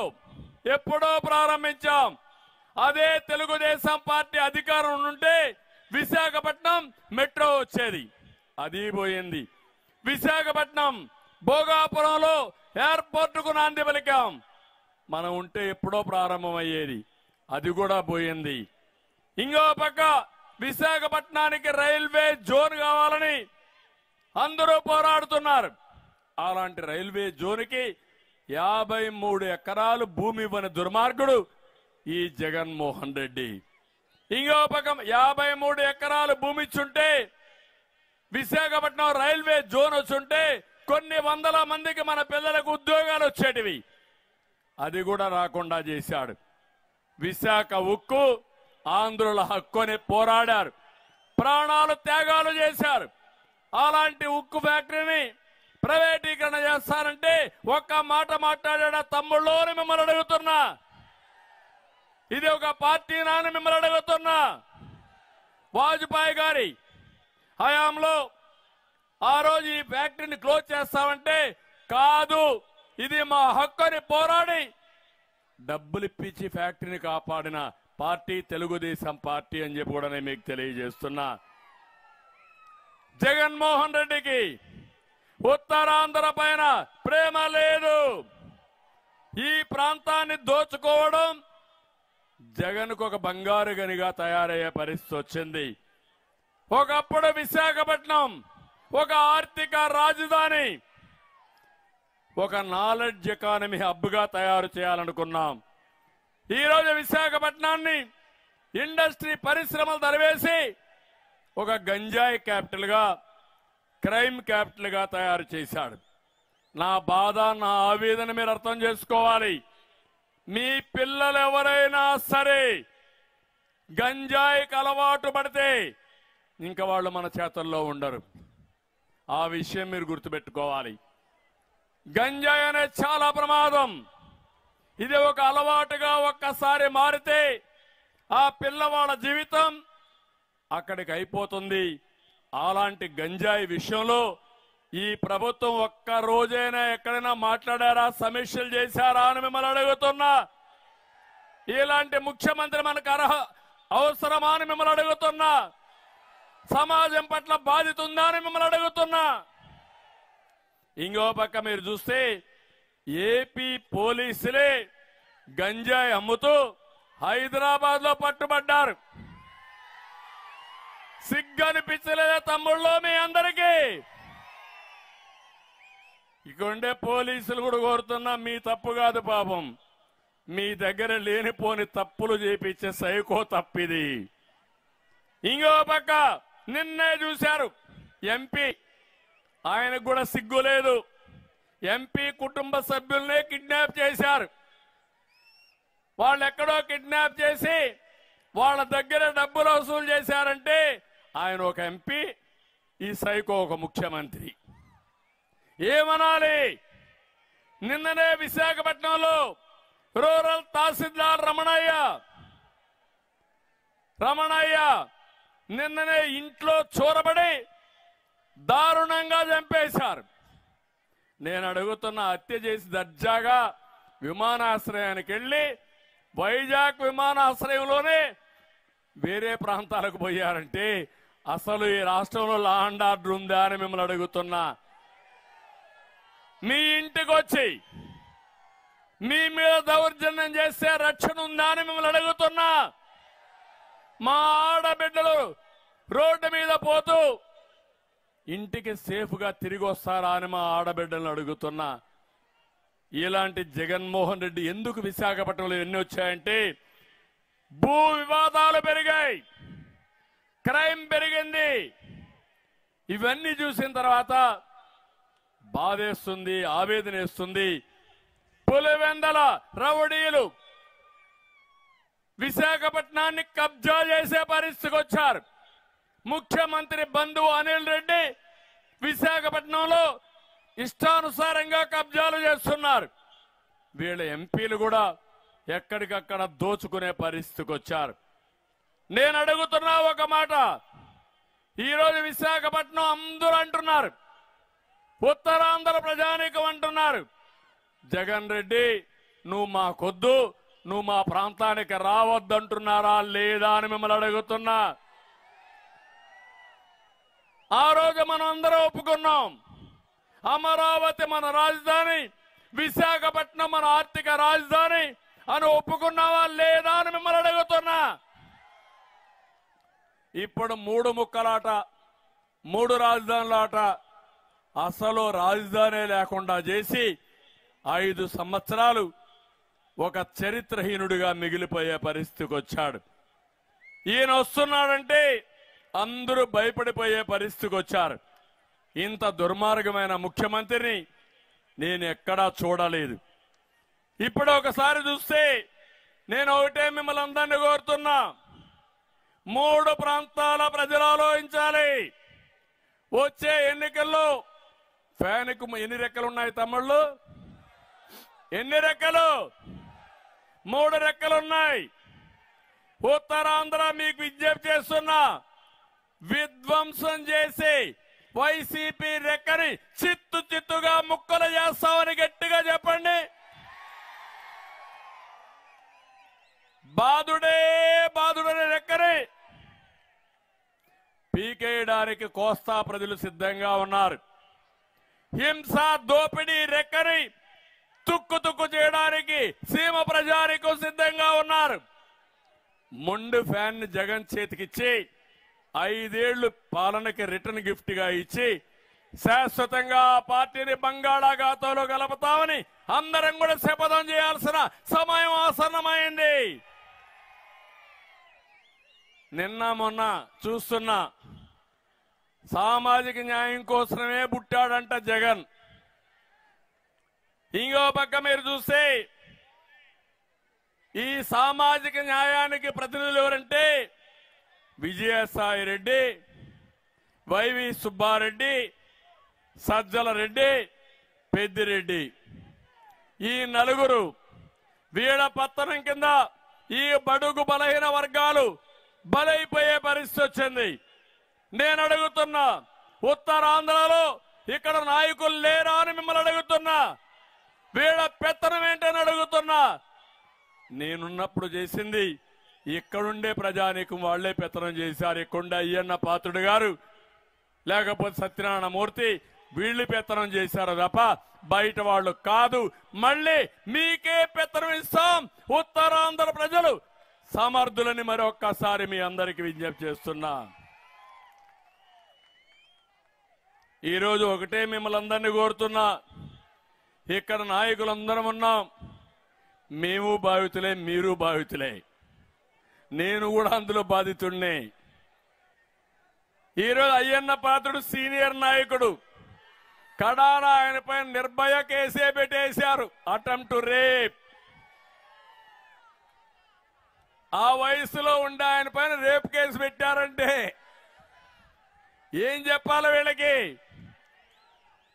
ఎప్పుడో ప్రారంభించాం. అదే తెలుగుదేశం పార్టీ అధికారం ఉంటే విశాఖపట్నం మెట్రో వచ్చేది. అది పోయింది. విశాఖపట్నం భోగాపురంలో ఎయిర్పోర్టుకు నాంది పలికాం. మనం ఉంటే ఎప్పుడో ప్రారంభమయ్యేది. అది కూడా పోయింది. ఇంకో పక్క విశాఖపట్నానికి రైల్వే జోన్ కావాలని అందరూ పోరాడుతున్నారు. అలాంటి రైల్వే జోన్కి యాభై మూడు ఎకరాలు భూమి ఇవ్వని దుర్మార్గుడు ఈ జగన్మోహన్ రెడ్డి. ఇంకో పక్క యాభై మూడు ఎకరాలు భూమి ఇచ్చుంటే విశాఖపట్నం రైల్వే జోన్ వచ్చుంటే కొన్ని వందల మందికి మన పిల్లలకు ఉద్యోగాలు వచ్చేటివి. అది కూడా రాకుండా చేశాడు. విశాఖ ఉక్కు ఆంధ్రుల హక్కుని పోరాడారు. ప్రాణాలు త్యాగాలు చేశారు. అలాంటి ఉక్కు ఫ్యాక్టరీని ప్రైవేటీకరణ చేస్తారంటే ఒక్క మాట మాట్లాడా తమ్ముళ్ళు మిమ్మల్ని అడుగుతున్నా. ఇది ఒక పార్టీ నాని మిమ్మల్ని అడుగుతున్నా. వాజ్పేయి గారి హయాంలో ఆ రోజు ఈ ఫ్యాక్టరీని క్లోజ్ చేస్తామంటే కాదు ఇది మా హక్కుని పోరాడి డబ్బులు ఇప్పించి ఫ్యాక్టరీని కాపాడిన పార్టీ తెలుగుదేశం పార్టీ అని చెప్పి కూడా నేను మీకు తెలియజేస్తున్నా. జగన్మోహన్ రెడ్డికి ఉత్తరాంధ్ర పైన ప్రేమ లేదు. ఈ ప్రాంతాన్ని దోచుకోవడం జగన్కు ఒక బంగారు గనిగా తయారయ్యే పరిస్థితి వచ్చింది. ఒకప్పుడు విశాఖపట్నం ఒక ఆర్థిక రాజధాని ఒక నాలెడ్జ్ ఎకానమీ హబ్గా తయారు చేయాలనుకున్నాం. ఈరోజు విశాఖపట్నాన్ని ఇండస్ట్రీ పరిశ్రమలు తరివేసి ఒక గంజాయి క్యాపిటల్గా క్రైమ్ క్యాపిటల్గా తయారు చేశాడు. నా బాధ నా ఆవేదన మీరు అర్థం చేసుకోవాలి. మీ పిల్లలు ఎవరైనా సరే గంజాయికి అలవాటు పడితే ఇంకా వాళ్ళు మన చేతుల్లో ఉండరు. ఆ విషయం మీరు గుర్తుపెట్టుకోవాలి. గంజాయి అనేది చాలా ప్రమాదం. ఇది ఒక అలవాటుగా ఒక్కసారి మారితే ఆ పిల్లవాళ్ళ జీవితం అక్కడికి అయిపోతుంది. అలాంటి గంజాయి విషయంలో ఈ ప్రభుత్వం ఒక్క రోజైనా ఎక్కడైనా మాట్లాడారా సమీక్షలు చేశారా అని మిమ్మల్ని అడుగుతున్నా. ఇలాంటి ముఖ్యమంత్రి మనకు అర్హ అవసరమా అని మిమ్మల్ని అడుగుతున్నా. సమాజం పట్ల బాధ్యత ఉందా అని మిమ్మల్ని అడుగుతున్నా. ఇంకో పక్క మీరు చూస్తే ఏపీ పోలీసులే గంజాయి అమ్ముతూ హైదరాబాద్లో పట్టుబడ్డారు. సిగ్గనిపించలేదా తమ్ముళ్ళో మీ అందరికీ? ఇక్కడుండే పోలీసులు కూడా కోరుతున్నా మీ తప్పు కాదు పాపం. మీ దగ్గర లేనిపోని తప్పులు చేపించే సైకో తప్పిది. ఇంకో పక్క నిన్నే చూశారు ఎంపీ. ఆయనకు కూడా సిగ్గు లేదు. ఎంపీ కుటుంబ సభ్యుల్నే కిడ్నాప్ చేశారు. వాళ్ళు ఎక్కడో కిడ్నాప్ చేసి వాళ్ళ దగ్గర డబ్బులు వసూలు చేశారంటే ఆయన ఒక ఎంపీ ఈ సైకో ఒక ముఖ్యమంత్రి. ఏమనాలి? నిన్ననే విశాఖపట్నంలో రూరల్ తహసీల్దార్ రమణయ్య రమణయ్య నిన్ననే ఇంట్లో చూరబడి దారుణంగా చంపేశారు. నేను అడుగుతున్న హత్య చేసి దర్జాగా విమానాశ్రయానికి వెళ్ళి వైజాగ్ విమానాశ్రయంలోనే వేరే ప్రాంతాలకు పోయారంటే అసలు ఈ రాష్ట్రంలో లా అండ్ ఆర్డర్ ఉందా అని మిమ్మల్ని అడుగుతున్నా. మీ ఇంటికి వచ్చి మీ మీద దౌర్జన్యం చేస్తే రక్షణ ఉందా అని మిమ్మల్ని అడుగుతున్నా. మా ఆడబిడ్డలు రోడ్డు మీద పోతూ ఇంటికి సేఫ్గా తిరిగి వస్తారా అని మా ఆడబిడ్డలను అడుగుతున్నా. ఇలాంటి జగన్మోహన్ రెడ్డి ఎందుకు విశాఖపట్నంలో ఎన్ని వచ్చాయంటే భూ వివాదాలు పెరిగాయి క్రైమ్ పెరిగింది. ఇవన్నీ చూసిన తర్వాత బాధేస్తుంది ఆవేదనేస్తుంది. పులివెందల రౌడీలు విశాఖపట్నాన్ని కబ్జా చేసే పరిస్థితికి వచ్చారు. ముఖ్యమంత్రి బంధువు అనిల్ రెడ్డి విశాఖపట్నంలో ఇష్టానుసారంగా కబ్జాలు చేస్తున్నారు. వీళ్ళ ఎంపీలు కూడా ఎక్కడికక్కడ దోచుకునే పరిస్థితికి వచ్చారు. నేను అడుగుతున్నా ఒక మాట. ఈరోజు విశాఖపట్నం అందరూ అంటున్నారు. ఉత్తరాంధ్ర ప్రజానీకం అంటున్నారు. జగన్ రెడ్డి నువ్వు మాకొద్దు నువ్వు మా ప్రాంతానికి రావద్దంటున్నారా లేదా అని మిమ్మల్ని అడుగుతున్నా. ఆ రోజు మనం అందరం ఒప్పుకున్నాం. అమరావతి మన రాజధాని విశాఖపట్నం మన ఆర్థిక రాజధాని అని ఒప్పుకున్నావా లేదా అని మిమ్మల్ని అడుగుతున్నా. ఇప్పుడు మూడు ముక్కలాట మూడు రాజధానులాట అసలు రాజధాని లేకుండా చేసి ఐదు సంవత్సరాలు ఒక చరిత్రహీనుడిగా మిగిలిపోయే పరిస్థితికి వచ్చాడు. ఈయన వస్తున్నాడంటే అందరూ భయపడిపోయే పరిస్థితికి వచ్చారు. ఇంత దుర్మార్గమైన ముఖ్యమంత్రిని నేను ఎక్కడా చూడలేదు. ఇప్పుడు ఒకసారి చూస్తే నేను ఒకటే మిమ్మల్ని అందరినీ కోరుతున్నా. మూడు ప్రాంతాల ప్రజలు ఆలోచించాలి. వచ్చే ఎన్నికల్లో ఫ్యాన్కు ఎన్ని రెక్కలు ఉన్నాయి తమ్ముళ్ళు? ఎన్ని రెక్కలు? మూడు రెక్కలు ఉన్నాయి. ఉత్తరాంధ్ర మీకు విజ్ఞప్తి చేస్తున్నా విధ్వంసం చేసి వైసీపీ రెక్కని చిత్తు చిత్తుగా ముక్కలు చేస్తామని గట్టిగా చెప్పండి. బాధుడే బాధుడని రెక్కని పీకేయడానికి కోస్తా ప్రజలు సిద్ధంగా ఉన్నారు. హింస దోపిడీ రెక్కని తుక్కు తుక్కు చేయడానికి సీమ ప్రజానికం సిద్ధంగా ఉన్నారు. మొండు ఫ్యాన్ని జగన్ చేతికిచ్చి ఐదేళ్ళు పాలనకి రిటర్న్ గిఫ్ట్గా ఇచ్చి శాశ్వతంగా పార్టీని బంగాళాఖాతంలో కలుపుతామని అందరం కూడా శపథం చేయాల్సిన సమయం ఆసన్నమైంది. నిన్న మొన్న చూస్తున్నా సామాజిక న్యాయం కోసమే పుట్టాడంట జగన్. ఇంకో పక్క మీరు చూస్తే ఈ సామాజిక న్యాయానికి ప్రతినిధులు ఎవరంటే విజయసాయి రెడ్డి వైవి సుబ్బారెడ్డి సజ్జల రెడ్డి పెద్దిరెడ్డి. ఈ నలుగురు వీడ పత్తనం కింద ఈ బడుగు బలహీన వర్గాలు బలైపోయే పరిస్థితి వచ్చింది. నేను అడుగుతున్నా ఉత్తరాంధ్రలో ఇక్కడ నాయకులు లేరా అని మిమ్మల్ని అడుగుతున్నా వీళ్ళ పెత్తనం ఏంటని అడుగుతున్నా. నేనున్నప్పుడు చేసింది ఇక్కడుండే ప్రజానీకం వాళ్ళే పెత్తనం చేశారు. ఇక్కడ అయ్యన్న పాత్రుడు గారు లేకపోతే సత్యనారాయణ మూర్తి వీళ్ళు పెత్తనం చేశారు తప్ప బయట వాళ్ళు కాదు. మళ్ళీ మీకే పెత్తనం ఇస్తాం. ఉత్తరాంధ్ర ప్రజలు సమర్థులని మరొక్కసారి మీ అందరికి విజ్ఞప్తి చేస్తున్నా. ఈరోజు ఒకటే మిమ్మల్ని అందరినీ కోరుతున్నా. ఇక్కడ నాయకులందరం ఉన్నాం. మేము బాధితులే మీరు బాధితులే. నేను కూడా అందులో బాధితుడినే. ఈరోజు అయ్యన్న పాత్రుడు సీనియర్ నాయకుడు. కడాన ఆయనపై నిర్భయ కేసే పెట్టేశారు. Attempt rape. ఆ వయసులో ఉండే ఆయన పైన రేప్ కేసు పెట్టారంటే ఏం చెప్పాలి వీళ్ళకి?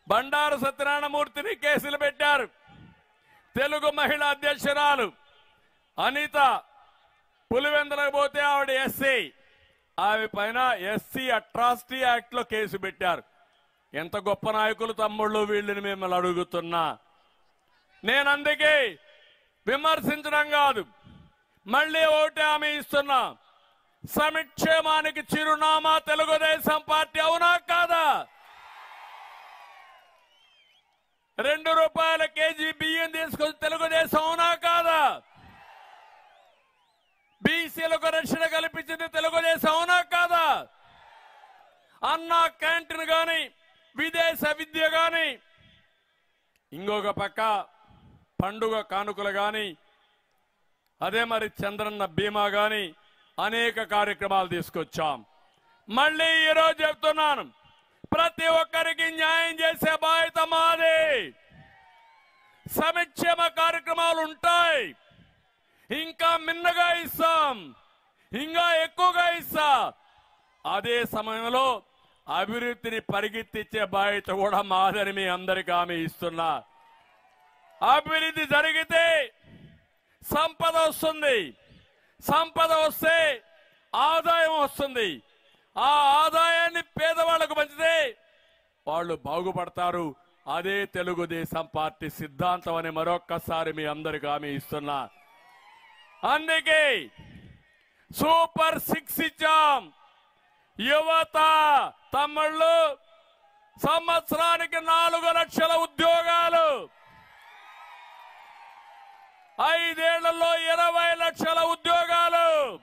బండారు సత్యనారాయణమూర్తిని కేసులు పెట్టారు. తెలుగు మహిళా అధ్యక్షురాలు అనిత పులివెందులకు పోతే ఆవిడ ఎస్సీ. ఆమె పైన ఎస్సీ అట్రాసిటీ యాక్ట్లో కేసు పెట్టారు. ఎంత గొప్ప నాయకులు తమ్ముళ్ళు వీళ్ళని మిమ్మల్ని అడుగుతున్నా. నేను అందుకే విమర్శించడం కాదు మళ్ళీ ఒకటి ఆమె ఇస్తున్నా. సమిక్షేమానికి చిరునామా తెలుగుదేశం పార్టీ అవునా కాదా? రెండు రూపాయల కేజీ బియ్యం తీసుకొని తెలుగుదేశం అవునా కాదా? బీసీలకు రక్షణ కల్పించింది తెలుగుదేశం అవునా కాదా? అన్న క్యాంటీన్ గాని విదేశ విద్య గాని ఇంకొక పక్క పండుగ కానుకలు కానీ అదే మరి చంద్రన్న బీమా కానీ అనేక కార్యక్రమాలు తీసుకొచ్చాం. మళ్ళీ ఈరోజు చెప్తున్నాను ప్రతి ఒక్కరికి న్యాయం చేసే బాధ్యత మాది. సంక్షేమ కార్యక్రమాలు ఉంటాయి. ఇంకా మిన్నగా ఇస్తాం. ఇంకా ఎక్కువగా ఇస్తా. అదే సమయంలో అభివృద్ధిని పరిగెత్తిచ్చే బాధ్యత కూడా మాదని మీ అందరికీ ఆమె ఇస్తున్నా. అభివృద్ధి జరిగితే సంపద వస్తుంది. సంపద వస్తే ఆదాయం వస్తుంది. ఆ ఆదాయాన్ని పేదవాళ్ళకు పంచితే వాళ్ళు బాగుపడతారు. అదే తెలుగుదేశం పార్టీ సిద్ధాంతం అని మరొక్కసారి మీ అందరికి హామీ ఇస్తున్నా. అందుకే సూపర్ సిక్స్ ఇచ్చాం. యువత తమ్ముళ్ళు సంవత్సరానికి నాలుగు లక్షల ఉద్యోగాలు. ఐదేళ్ళలో ఇరవై లక్షల ఉద్యోగాలు.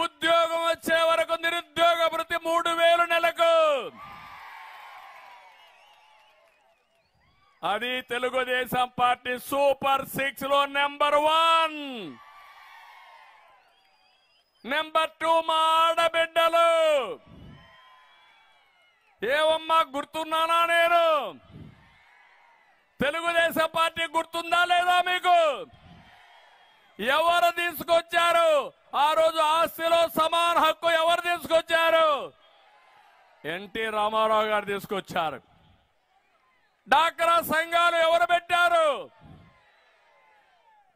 ఉద్యోగం వచ్చే వరకు నిరుద్యోగ వృత్తి మూడు వేలు నెలకు. అది తెలుగుదేశం పార్టీ సూపర్ సిక్స్లో నెంబర్ వన్. నెంబర్ టూ మా ఆడబిడ్డలు. ఏవమ్మా గుర్తున్నానా నేను? తెలుగుదేశం పార్టీ గుర్తుందా లేదా మీకు? ఎవరు తీసుకొచ్చారు? ఆ రోజు ఆస్తిలో సమాన హక్కు ఎవరు తీసుకొచ్చారు? ఎన్టీ రామారావు గారు తీసుకొచ్చారు. డాక్రా సంఘాలు ఎవరు పెట్టారు?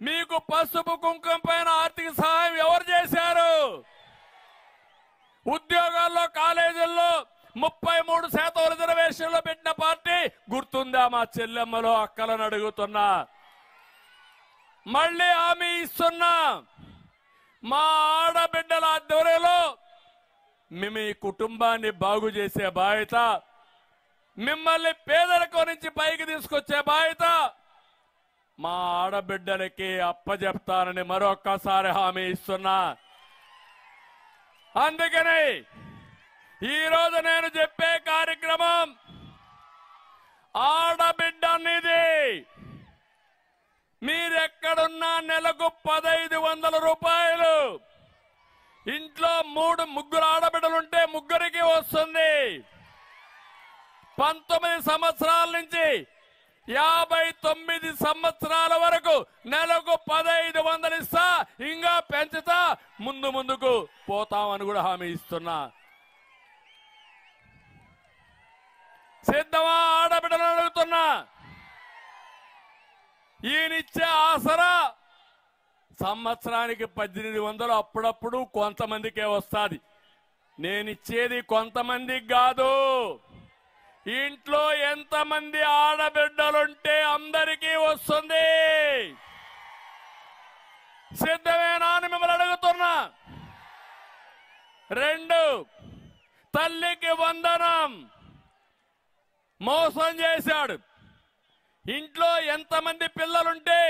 మీకు పసుపు కుంకుమ పైన ఆర్థిక సహాయం ఎవరు చేశారు? ఉద్యోగాల్లో కాలేజీల్లో ముప్పై మూడు శాతం రిజర్వేషన్లో పెట్టిన పార్టీ గుర్తుందా మా చెల్లెమ్మలో అక్కలను అడుగుతున్నా? మళ్ళీ హామీ ఇస్తున్నా. మా ఆడబిడ్డల ఆధ్వర్యంలో మేము ఈ కుటుంబాన్ని బాగు చేసే బాధ్యత మిమ్మల్ని పేదరికం నుంచి పైకి తీసుకొచ్చే బాధ్యత మా ఆడబిడ్డలకి అప్పజెప్తానని మరొక్కసారి హామీ ఇస్తున్నా. అందుకని ఈరోజు నేను చెప్పే కార్యక్రమం ఆడబిడ్డ అనేది మీరెక్కడున్నా నెలకు పదైదు వందల రూపాయలు. ఇంట్లో మూడు ముగ్గురు ఆడబిడ్డలుంటే ముగ్గురికి వస్తుంది. పంతొమ్మిది సంవత్సరాల నుంచి యాభై తొమ్మిది సంవత్సరాల వరకు నెలకు పదహైదు వందలు ఇస్తా ఇంకా పెంచుతా ముందు ముందుకు పోతామని కూడా హామీ ఇస్తున్నా. సిద్ధమా ఆడబిడ్డలు అడుగుతున్నా. ఈయనిచ్చే ఆసరా? సంవత్సరానికి పద్దెనిమిది వందలు అప్పుడప్పుడు కొంతమందికే వస్తుంది. నేనిచ్చేది కొంతమందికి కాదు. ఇంట్లో ఎంతమంది ఆడబిడ్డలుంటే అందరికీ వస్తుంది. సిద్ధమేనా అని మిమ్మల్ని అడుగుతున్నా. రెండు తల్లికి వందనం. మోసం చేశాడు. ఇంట్లో ఎంతమంది పిల్లలుంటే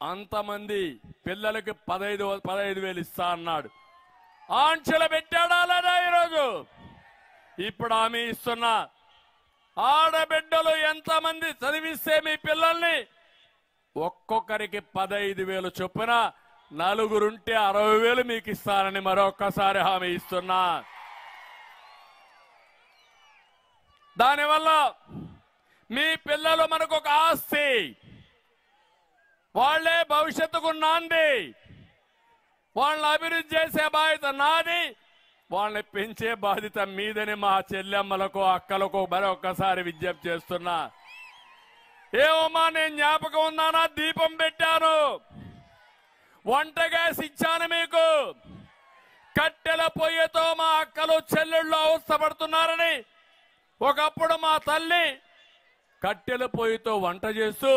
అంతమంది పిల్లలకి పదహైదు పదహైదు వేలు ఇస్తా అన్నాడు. ఆంక్షలు పెట్టాడా లేదా ఈరోజు? ఇప్పుడు ఆమె ఇస్తున్నా ఆడబిడ్డలు ఎంతమంది చదివిస్తే మీ పిల్లల్ని? ఒక్కొక్కరికి పదహైదు వేలు చొప్పున నలుగురుంటే అరవై వేలు మీకు ఇస్తానని మరొక్కసారి హామీ ఇస్తున్నా. దానివల్ల మీ పిల్లలు మనకు ఒక ఆస్తి. వాళ్ళే భవిష్యత్తుకు నాంది. వాళ్ళని అభివృద్ధి చేసే బాధ్యత నాది. వాళ్ళని పెంచే బాధ్యత మీదని మా చెల్లెమ్మలకు అక్కలకు మరొక్కసారి విజ్ఞప్తి చేస్తున్నా. ఏమమ్మా నేను జ్ఞాపకం ఉన్నానా దీపం పెట్టాను. వంట గ్యాస్ ఇచ్చాను మీకు. కట్టెల పొయ్యితో మా అక్కలు చెల్లెళ్ళు అవస్థపడుతున్నారని ఒకప్పుడు మా తల్లి కట్టెల పొయ్యితో వంట చేస్తూ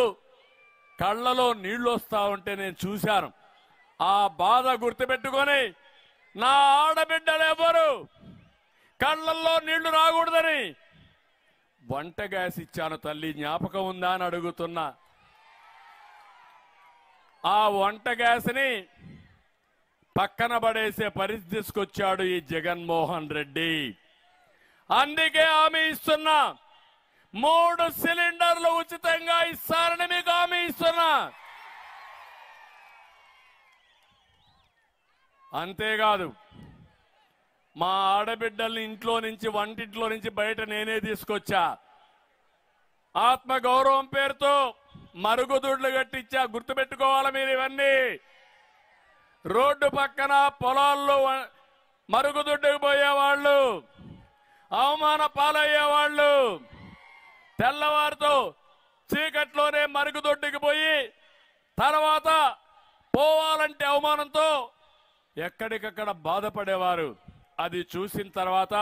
కళ్ళలో నీళ్ళు వస్తా ఉంటే నేను చూశాను. ఆ బాధ గుర్తుపెట్టుకొని నా ఆడబిడ్డలు ఎవరు కళ్ళల్లో నీళ్ళు రాకూడదని వంట గ్యాస్ ఇచ్చాను తల్లి జ్ఞాపకం ఉందా అని అడుగుతున్నా. ఆ వంట గ్యాస్ని పక్కన పడేసే పరిస్థితి తీసుకొచ్చాడు ఈ జగన్మోహన్ రెడ్డి. అందుకే ఆమె ఇస్తున్నా. మూడు సిలిండర్లు ఉచితంగా ఇస్తారని మీకు హామీ ఇస్తున్నా. అంతేకాదు మా ఆడబిడ్డల్ని ఇంట్లో నుంచి వంటింట్లో నుంచి బయట నేనే తీసుకొచ్చా. ఆత్మ గౌరవం పేరుతో మరుగుదొడ్లు కట్టించా. గుర్తుపెట్టుకోవాలి మీరు ఇవన్నీ? రోడ్డు పక్కన పొలాల్లో మరుగుదొడ్డుకు పోయేవాళ్ళు అవమాన పాలయ్యేవాళ్ళు తెల్లవారితో చీకట్లోనే మరుగుదొడ్డుకి పోయి తర్వాత పోవాలంటే అవమానంతో ఎక్కడికక్కడ బాధపడేవారు. అది చూసిన తర్వాత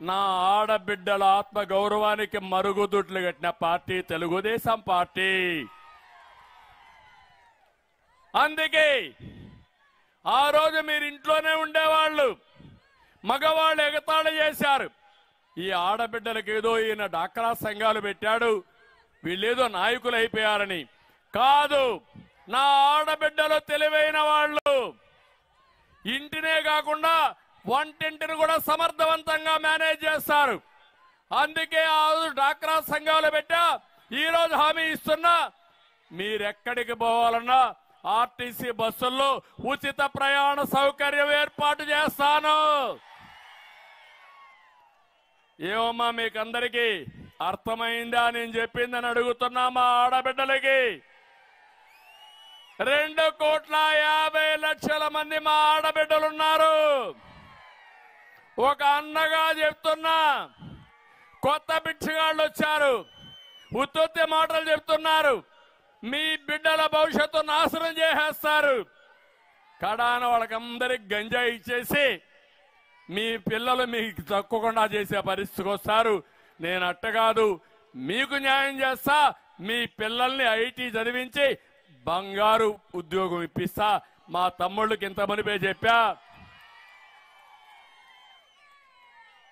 నా ఆడబిడ్డల ఆత్మ గౌరవానికి మరుగుదొడ్లు కట్టిన పార్టీ తెలుగుదేశం పార్టీ. అందుకే ఆ రోజు మీరు ఇంట్లోనే ఉండేవాళ్ళు. మగవాళ్ళు ఎగతాళి చేశారు. ఈ ఆడబిడ్డలకు ఏదో ఈయన డాక్రా సంఘాలు పెట్టాడు. వీళ్ళేదో నాయకులు అయిపోయారని. కాదు నా ఆడబిడ్డలు తెలివైన వాళ్ళు. ఇంటినే కాకుండా వంటింటిని కూడా సమర్థవంతంగా మేనేజ్ చేస్తారు. అందుకే ఆ రోజు డాక్రా సంఘాలు పెట్టా ఈ రోజు హామీ ఇస్తున్నా. మీరెక్కడికి పోవాలన్నా ఆర్టీసీ బస్సుల్లో ఉచిత ప్రయాణ సౌకర్యం ఏర్పాటు చేస్తాను. ఏమమ్మా మీకు అందరికీ అర్థమైందా నేను చెప్పిందని అడుగుతున్నా మా ఆడబిడ్డలకి? రెండు కోట్ల యాభై లక్షల మంది మా ఆడబిడ్డలున్నారు. ఒక అన్నగా చెప్తున్నా కొత్త పిచ్చిగాళ్ళు వచ్చారు. ఉత్తుత్తి మాటలు చెప్తున్నారు. మీ బిడ్డల భవిష్యత్తు నాశనం చేసేస్తారు. కడాన వాళ్ళకందరికి గంజాయి ఇచ్చేసి మీ పిల్లలు మీకు తక్కువకుండా చేసే పరిస్థితికి వస్తారు. నేను అట్ట కాదు మీకు న్యాయం చేస్తా. మీ పిల్లల్ని ఐటీ చదివించి బంగారు ఉద్యోగం ఇప్పిస్తా. మా తమ్ముళ్ళకి ఇంత మునిపే చెప్పా.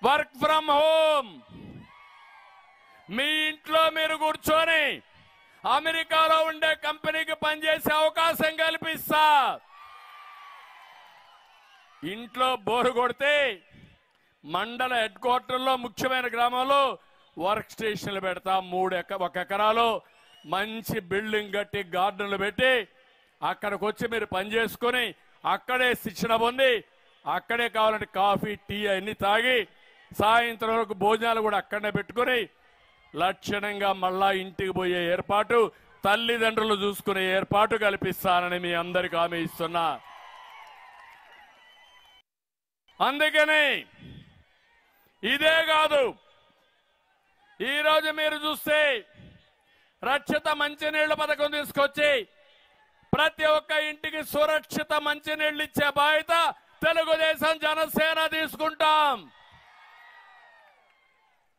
వర్క్ ఫ్రమ్ హోమ్ మీ ఇంట్లో మీరు కూర్చొని అమెరికాలో ఉండే కంపెనీకి పనిచేసే అవకాశం కల్పిస్తా. ఇంట్లో బోరు కొడితే మండల హెడ్ క్వార్టర్లో ముఖ్యమైన గ్రామంలో వర్క్ స్టేషన్లు పెడతా మూడు ఎక ఒక ఎకరాలో మంచి బిల్డింగ్ కట్టి గార్డెన్లు పెట్టి అక్కడికి వచ్చి మీరు పని చేసుకొని అక్కడే శిక్షణ పొంది అక్కడే కావాలంటే కాఫీ టీ అన్ని తాగి సాయంత్రం వరకు భోజనాలు కూడా అక్కడనే పెట్టుకొని లక్షణంగా మళ్ళా ఇంటికి పోయే ఏర్పాటు తల్లిదండ్రులు చూసుకునే ఏర్పాటు కల్పిస్తానని మీ అందరికి హామీ ఇస్తున్నా. అందుకని ఇదే కాదు. ఈరోజు మీరు చూస్తే రక్షిత మంచినీళ్ళ పథకం తీసుకొచ్చి ప్రతి ఒక్క ఇంటికి సురక్షిత మంచినీళ్ళు ఇచ్చే బాధ్యత తెలుగుదేశం జనసేన తీసుకుంటాం.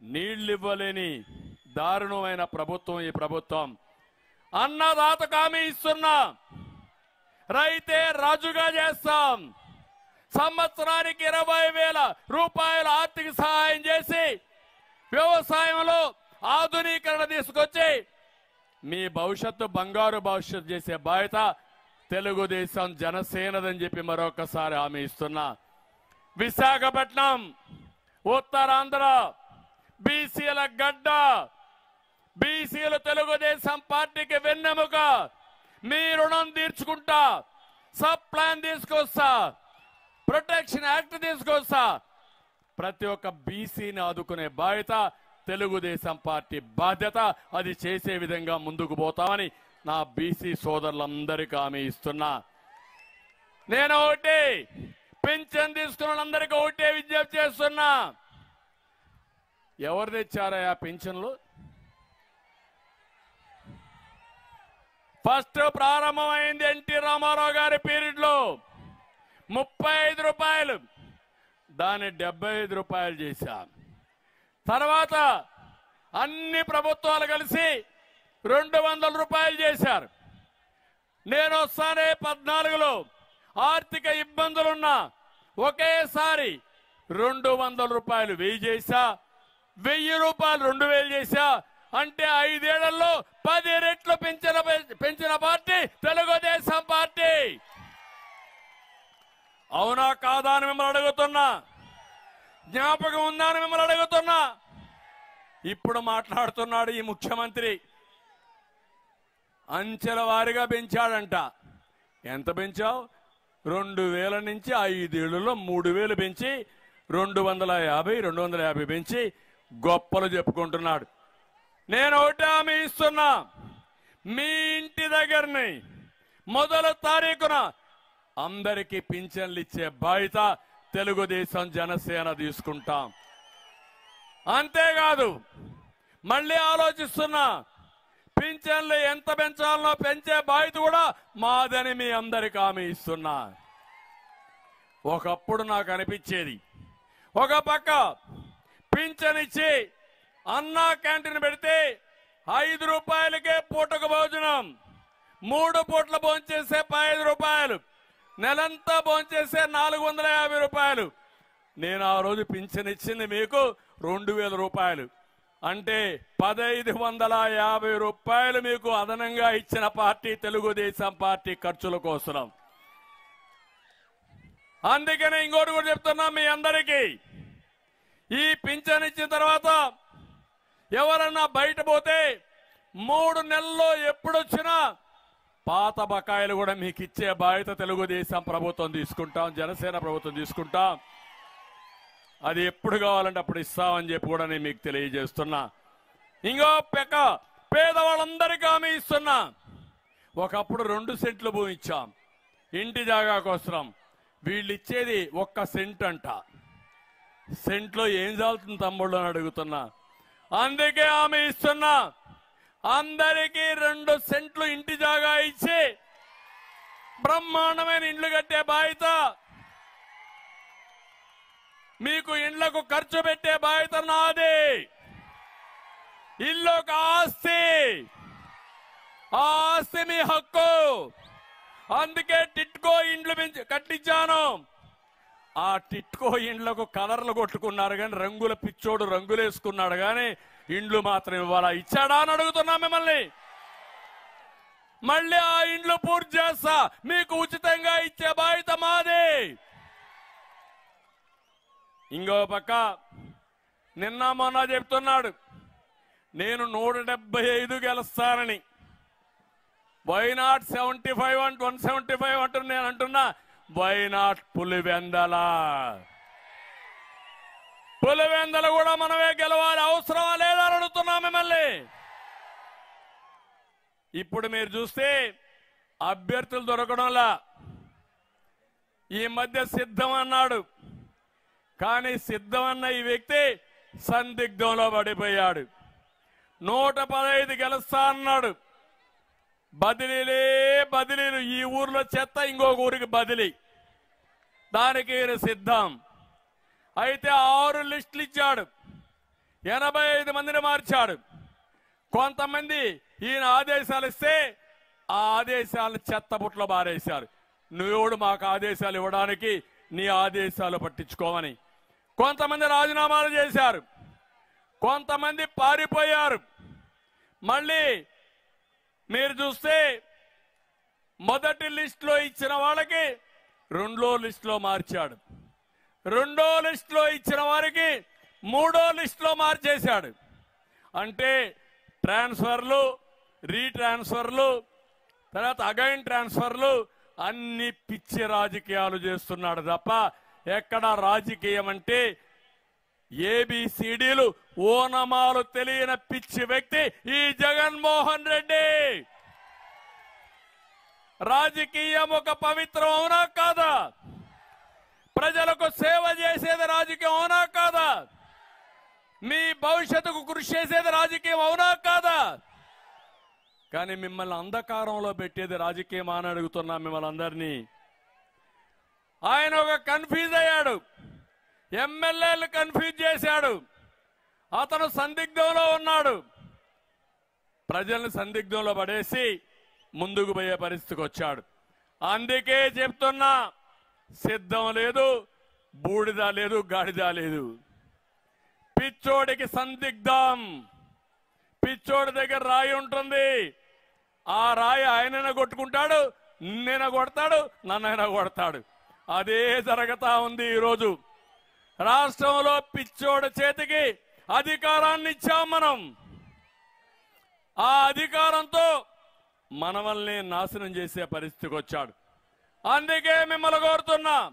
నీళ్ళు ఇవ్వలేని దారుణమైన ప్రభుత్వం ఈ ప్రభుత్వం. అన్నదాతకు హామీ ఇస్తున్నా. రైతే రాజుగా చేస్తాం. సంవత్సరానికి ఇరవై వేల రూపాయల ఆర్థిక సహాయం చేసి వ్యవసాయంలో ఆధునీకరణ తీసుకొచ్చి మీ భవిష్యత్తు బంగారు భవిష్యత్తు చేసే బాధ్యత తెలుగుదేశం జనసేనదని చెప్పి మరొకసారి హామీ ఇస్తున్నా. విశాఖపట్నం ఉత్తరాంధ్ర బీసీల గడ్డ బీసీలు తెలుగుదేశం పార్టీకి వెన్నెముక. మీ రుణం తీర్చుకుంటా. సబ్ ప్లాన్ తీసుకొస్తా. ప్రొటెక్షన్ యాక్ట్ తీసుకొస్తా. ప్రతి ఒక్క బీసీని ఆదుకునే బాధ్యత తెలుగుదేశం పార్టీ బాధ్యత. అది చేసే విధంగా ముందుకు పోతామని నా బీసీ సోదరులందరికీ హామీ ఇస్తున్నా. నేను ఒకటి పింఛన్ తీసుకున్న వాళ్ళందరికీ ఒకటే విజ్ఞప్తి చేస్తున్నా. ఎవరు తెచ్చారయా పింఛన్లు? ఫస్ట్ ప్రారంభమైంది ఎన్టీ రామారావు గారి పీరియడ్లో. ముప్పై ఐదు రూపాయలు. దాన్ని డెబ్బై ఐదు రూపాయలు చేశాం. తర్వాత అన్ని ప్రభుత్వాలు కలిసి రెండు వందల రూపాయలు చేశారు. నేను వస్తానే పద్నాలుగులో ఆర్థిక ఇబ్బందులున్నా ఒకేసారి రెండు వందల రూపాయలు వెయ్యి చేశా. వెయ్యి రూపాయలు రెండు వేలు చేశా. అంటే ఐదేళ్ళలో పది రెట్లు పెంచిన పెంచిన పార్టీ తెలుగుదేశం పార్టీ. అవునా కాదా అని మిమ్మల్ని అడుగుతున్నా? జ్ఞాపకం ఉందా అని మిమ్మల్ని అడుగుతున్నా? ఇప్పుడు మాట్లాడుతున్నాడు ఈ ముఖ్యమంత్రి. అంచెల వారిగా పెంచాడంట. ఎంత పెంచావు? రెండు వేల నుంచి ఐదేళ్ళలో మూడు వేలు పెంచి రెండు వందల యాభై రెండు వందల యాభై పెంచి గొప్పలు చెప్పుకుంటున్నాడు. నేను ఒకటి హామీ ఇస్తున్నా. మీ ఇంటి దగ్గరని మొదల తారీఖున అందరికీ పింఛన్లు ఇచ్చే బాధ్యత తెలుగుదేశం జనసేన తీసుకుంటాం. అంతేకాదు మళ్ళీ ఆలోచిస్తున్నా పింఛన్లు ఎంత పెంచాలనో పెంచే బాధ్యత కూడా మాదని మీ అందరికి హామీ ఇస్తున్నా. ఒకప్పుడు నాకు అనిపించేది ఒక పక్క పింఛన్ ఇచ్చి అన్నా క్యాంటీన్ పెడితే ఐదు రూపాయలకే పూటకు భోజనం మూడు పూట్ల భోంచేసే ఐదు రూపాయలు. నెలంతా భోంచేసే నాలుగు వందల యాభై రూపాయలు. నేను ఆ రోజు పింఛన్ ఇచ్చింది మీకు రెండు వేల రూపాయలు. అంటే పదైదు వందల యాభై రూపాయలు మీకు అదనంగా ఇచ్చిన పార్టీ తెలుగుదేశం పార్టీ ఖర్చుల కోసం అందుకనే ఇంకోటి కూడా చెప్తున్నా మీ అందరికీ. ఈ పింఛన్ ఇచ్చిన తర్వాత ఎవరన్నా బయట పోతే మూడు నెలల్లో ఎప్పుడొచ్చినా పాత బకాయిలు కూడా మీకు ఇచ్చే బాధ్యత తెలుగుదేశం ప్రభుత్వం తీసుకుంటాం జనసేన ప్రభుత్వం తీసుకుంటాం. అది ఎప్పుడు కావాలంటే అప్పుడు ఇస్తామని చెప్పి కూడా నేను మీకు తెలియజేస్తున్నా. ఇంకో పెక్క పేదవాళ్ళందరికీ హామీ ఇస్తున్నా. ఒకప్పుడు రెండు సెంట్లు భూమి ఇచ్చాం. ఇంటి జాగా కోసం వీళ్ళు ఇచ్చేది ఒక్క సెంట్ అంట. సెంట్లో ఏం చాలుతుంది తమ్ముళ్ళు అని అడుగుతున్నా. అందుకే ఆమె ఇస్తున్నా. అందరికీ రెండు సెంట్లు ఇంటి జాగా ఇచ్చి బ్రహ్మాండమైన ఇండ్లు కట్టే బాధ్యత. మీకు ఇండ్లకు ఖర్చు పెట్టే బాధ్యత నాది. ఇల్లు ఒక ఆస్తి. ఆ ఆస్తి మీ హక్కు. అందుకే టిట్కో ఇండ్లు కట్టించాను. ఆ టిట్కో ఇండ్లకు కలర్లు కొట్టుకున్నారు కానీ రంగుల పిచ్చోడు రంగులేసుకున్నాడు కానీ ఇండ్లు మాత్రం ఇవ్వాలా? ఇచ్చాడా అని అడుగుతున్నా మిమ్మల్ని. మళ్ళీ ఆ ఇండ్లు పూర్తి చేస్తా. మీకు ఉచితంగా ఇచ్చే బాధ్యత మాది. ఇంకో పక్క నిన్న మొన్న చెప్తున్నాడు నేను నూట డెబ్బై ఐదు గెలుస్తానని. వై నాట్ సెవెంటీ ఫైవ్ అంట్ వన్ సెవెంటీ ఫైవ్ అంటున్నా నేను అంటున్నా వై నాట్ పులివెందల? పులివెందల కూడా మనమే గెలవాలి. అవసరమా లేదా అని అడుగుతున్నా మిమ్మల్ని. ఇప్పుడు మీరు చూస్తే అభ్యర్థులు దొరకడంలా ఈ మధ్య సిద్ధం అన్నాడు. కానీ సిద్ధం అన్న ఈ వ్యక్తి సందిగ్ధంలో పడిపోయాడు. నూట పదహైదు గెలుస్తా అన్నాడు. బదిలీలే బదిలీలు. ఈ ఊర్లో చెత్త ఇంకొక ఊరికి బదిలీ. దానికి సిద్ధం. అయితే ఆరు లిస్టులు ఇచ్చాడు. ఎనభై ఐదు మందిని మార్చాడు. కొంతమంది ఈయన ఆదేశాలు ఇస్తే ఆ ఆదేశాలను చెత్తబుట్లో బారేశారు. నువ్వెవడు మాకు ఆదేశాలు ఇవ్వడానికి నీ ఆదేశాలు పట్టించుకోమని. కొంతమంది రాజీనామాలు చేశారు. కొంతమంది పారిపోయారు. మళ్ళీ మీరు చూస్తే మొదటి లిస్టులో ఇచ్చిన వాళ్ళకి రెండో లిస్టులో మార్చాడు. రెండో లిస్టులో ఇచ్చిన వారికి మూడో లిస్టులో మార్చేశాడు. అంటే ట్రాన్స్ఫర్లు రీట్రాన్స్ఫర్లు తర్వాత అగైన్ ట్రాన్స్ఫర్లు అన్ని పిచ్చి రాజకీయాలు చేస్తున్నాడు తప్ప ఎక్కడ రాజకీయం అంటే ఏబిసిడీలు ఓనమాలు తెలియని పిచ్చి వ్యక్తి ఈ జగన్మోహన్ రెడ్డి. రాజకీయం ఒక పవిత్రం అవునా కాదా? ప్రజలకు సేవ చేసేది రాజకీయం అవునా కాదా? మీ భవిష్యత్తుకు కృషి చేసేది రాజకీయం అవునా కాదా? కానీ మిమ్మల్ని అంధకారంలో పెట్టేది రాజకీయం అని అడుగుతున్నా మిమ్మల్ని అందరినీ. ఆయన ఒక కన్ఫ్యూజ్ అయ్యాడు. ఎమ్మెల్యేలు కన్ఫ్యూజ్ చేశాడు. అతను సందిగ్ధంలో ఉన్నాడు. ప్రజల్ని సందిగ్ధంలో పడేసి ముందుకు పోయే పరిస్థితికి వచ్చాడు. అందుకే చెప్తున్నా సిద్ధం లేదు బూడిద లేదు గాడిద లేదు. పిచ్చోడికి సందిగ్ధం. పిచ్చోడి దగ్గర రాయి ఉంటుంది. ఆ రాయి ఆయనైనా కొట్టుకుంటాడు నిన్న కొడతాడు నన్నైనా కొడతాడు. అదే జరుగుతా ఉంది ఈరోజు. రాష్ట్రంలో పిచ్చోడి చేతికి అధికారాన్ని ఇచ్చాం మనం. ఆ అధికారంతో మనవల్ని నాశనం చేసే పరిస్థితికి వచ్చాడు. అందుకే మిమ్మల్ని కోరుతున్నా.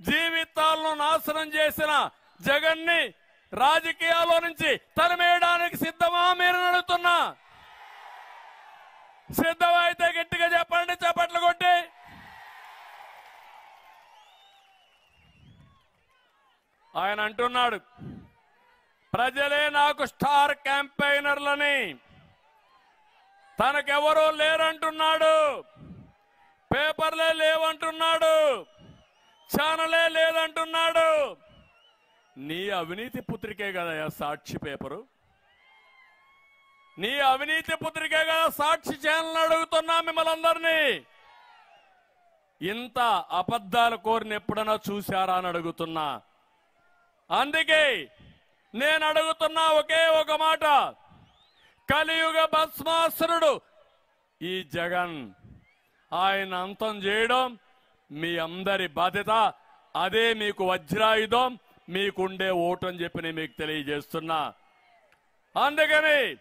జీవితాలను నాశనం చేసిన జగన్ని రాజకీయాల్లో నుంచి తరిమేయడానికి సిద్ధమా మీరు నడుతున్నా సిద్ధమైతే గట్టిగా చెప్పండి చప్పట్లు కొట్టి. ఆయన అంటున్నాడు ప్రజలే నాకు స్టార్ క్యాంపెయినర్లని. తనకెవరూ లేరంటున్నాడు. పేపర్లే లేవంటున్నాడు. ఛానలే లేదంటున్నాడు. నీ అవినీతి పుత్రికే కదా సాక్షి పేపరు? నీ అవినీతి పుత్రికే కదా సాక్షి ఛానల్ అడుగుతున్నా మిమ్మల్ని అందరినీ. ఇంత అబద్ధాలు కోరిన ఎప్పుడైనా చూశారా అని అడుగుతున్నా. అందుకే నేను అడుగుతున్నా ఒకే ఒక మాట. కలియుగ భస్మాసురుడు ఈ జగన్. ఆయన అంతం చేయడం మీ అందరి బాధ్యత. అదే మీకు వజ్రాయుధం మీకుండే ఓటు అని చెప్పి నేను మీకు తెలియజేస్తున్నా. అందుకని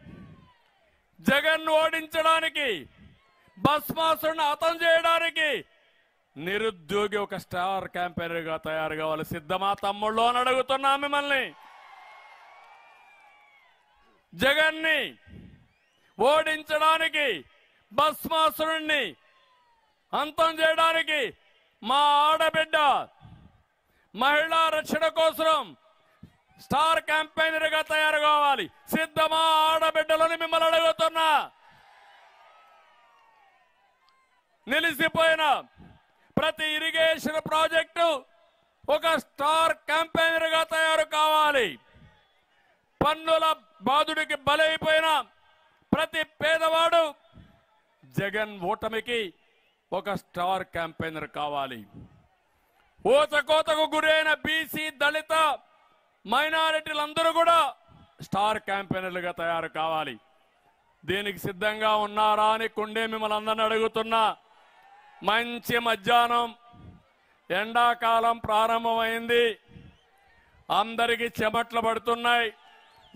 జగన్ ఓడించడానికి భస్మాసుడిని హతం చేయడానికి నిరుద్యోగి ఒక స్టార్ క్యాంపెయినర్గా తయారు కావాలి. సిద్ధమా తమ్ముళ్ళు అని అడుగుతున్నా మిమ్మల్ని. జగన్ని ఓడించడానికి భస్మాసురుణ్ణి అంతం చేయడానికి మా ఆడబిడ్డ మహిళా రక్షణ కోసం స్టార్ క్యాంపెయినర్గా తయారు కావాలి. సిద్ధమా ఆడబిడ్డలని మిమ్మల్ని అడుగుతున్నా. నిలిసిపోయిన ప్రతి ఇరిగేషన్ ప్రాజెక్టు ఒక స్టార్ క్యాంపెయినర్గా తయారు కావాలి. పన్నుల బాధుడికి బలైపోయిన ప్రతి పేదవాడు జగన్ ఓటమికి ఒక స్టార్ క్యాంపెయినర్ కావాలి. ఊచకోతకు గురైన బీసీ దళిత మైనారిటీలందరూ కూడా స్టార్ క్యాంపెయినర్లుగా తయారు కావాలి. దీనికి సిద్ధంగా ఉన్నారా అని కుండే మిమ్మల్ని అందరిని అడుగుతున్నా. మంచి మధ్యాహ్నం. ఎండాకాలం ప్రారంభమైంది. అందరికీ చెమట్లు పడుతున్నాయి.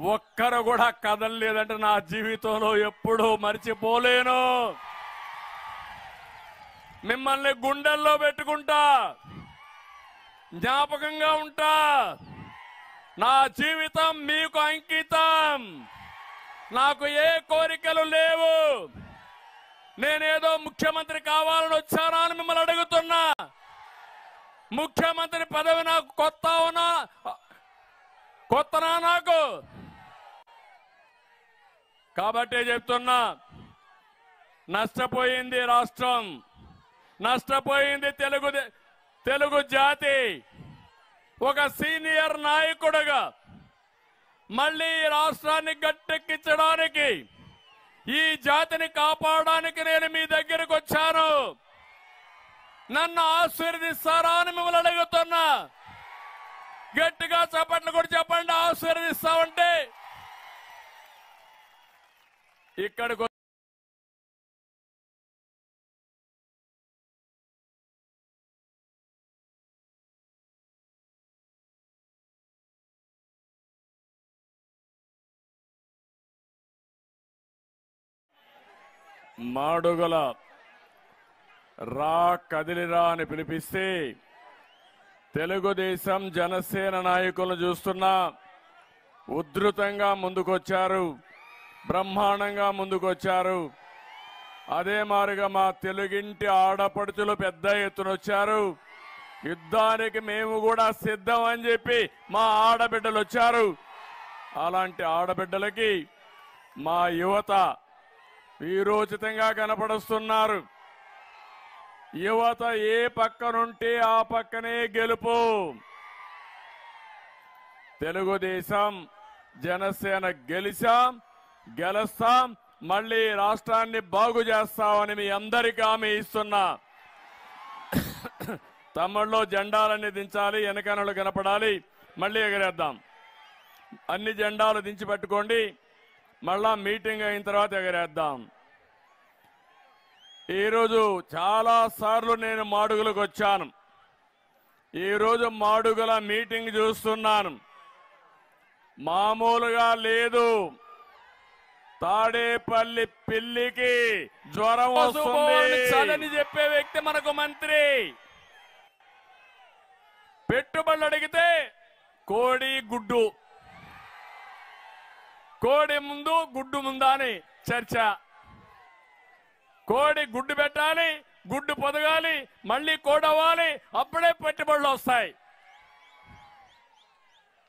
ఒక్కరు కూడా కదలలేదంటే నా జీవితంలో ఎప్పుడూ మర్చిపోలేను. మిమ్మల్ని గుండెల్లో పెట్టుకుంటా. జ్ఞాపకంగా ఉంటా. నా జీవితం మీకు అంకితం. నాకు ఏ కోరికలు లేవు. నేనేదో ముఖ్యమంత్రి కావాలని వచ్చానా అని మిమ్మల్ని అడుగుతున్నా. ముఖ్యమంత్రి పదవి నాకు కొత్త ఉన్నా కొత్తనా నాకు? కాబట్టే చెప్తున్నా నష్టపోయింది రాష్ట్రం. నష్టపోయింది తెలుగు తెలుగు జాతి. ఒక సీనియర్ నాయకుడుగా మళ్ళీ ఈ రాష్ట్రాన్ని గట్టెక్కించడానికి ఈ జాతిని కాపాడడానికి నేను మీ దగ్గరకు వచ్చాను. నన్ను ఆశీర్దిస్తారా అని మిమ్మల్ని అడుగుతున్నా. గట్టిగా చప్పట్లు కూడా చెప్పండి ఆశీర్దిస్తామంటే ఇక్కడికి మాడుగుల రా కదిలిరా అని పిలిపిస్తే తెలుగుదేశం జనసేన నాయకులను చూస్తున్నా ఉధృతంగా ముందుకొచ్చారు బ్రహ్మాండంగా ముందుకొచ్చారు. అదే మారుగా మా తెలుగింటి ఆడపడుచులు పెద్ద ఎత్తున వచ్చారు. యుద్ధానికి మేము కూడా సిద్ధం అని చెప్పి మా ఆడబిడ్డలు వచ్చారు. అలాంటి ఆడబిడ్డలకి మా యువత వీరోచితంగా కనపడుస్తున్నారు. యువత ఏ పక్కనుంటే ఆ పక్కనే గెలుపు. తెలుగుదేశం జనసేన గెలిచాం గెలుస్తాం మళ్ళీ రాష్ట్రాన్ని బాగు చేస్తామని మీ అందరికీ హామీ ఇస్తున్నా. తమ్ముళ్ళు జెండాలన్నీ దించాలి వెనకనలు కనపడాలి మళ్ళీ ఎగరేద్దాం. అన్ని జెండాలు దించి పెట్టుకోండి. మళ్ళా మీటింగ్ అయిన తర్వాత ఎగరేద్దాం. ఈరోజు చాలా సార్లు నేను మాడుగులకు వచ్చాను. ఈరోజు మాడుగుల మీటింగ్ చూస్తున్నాను. మామూలుగా లేదు. తాడేపల్లి పిల్లికి జ్వరం వస్తుంది. చెప్పే వ్యక్తి మనకు మంత్రి. పెట్టుబడులు అడిగితే కోడి గుడ్డు. కోడి ముందు గుడ్డు ముందా అని చర్చ. కోడి గుడ్డు పెట్టాలి గుడ్డు పొదగాలి మళ్ళీ కోడవ్వాలి అప్పుడే పెట్టుబడులు వస్తాయి.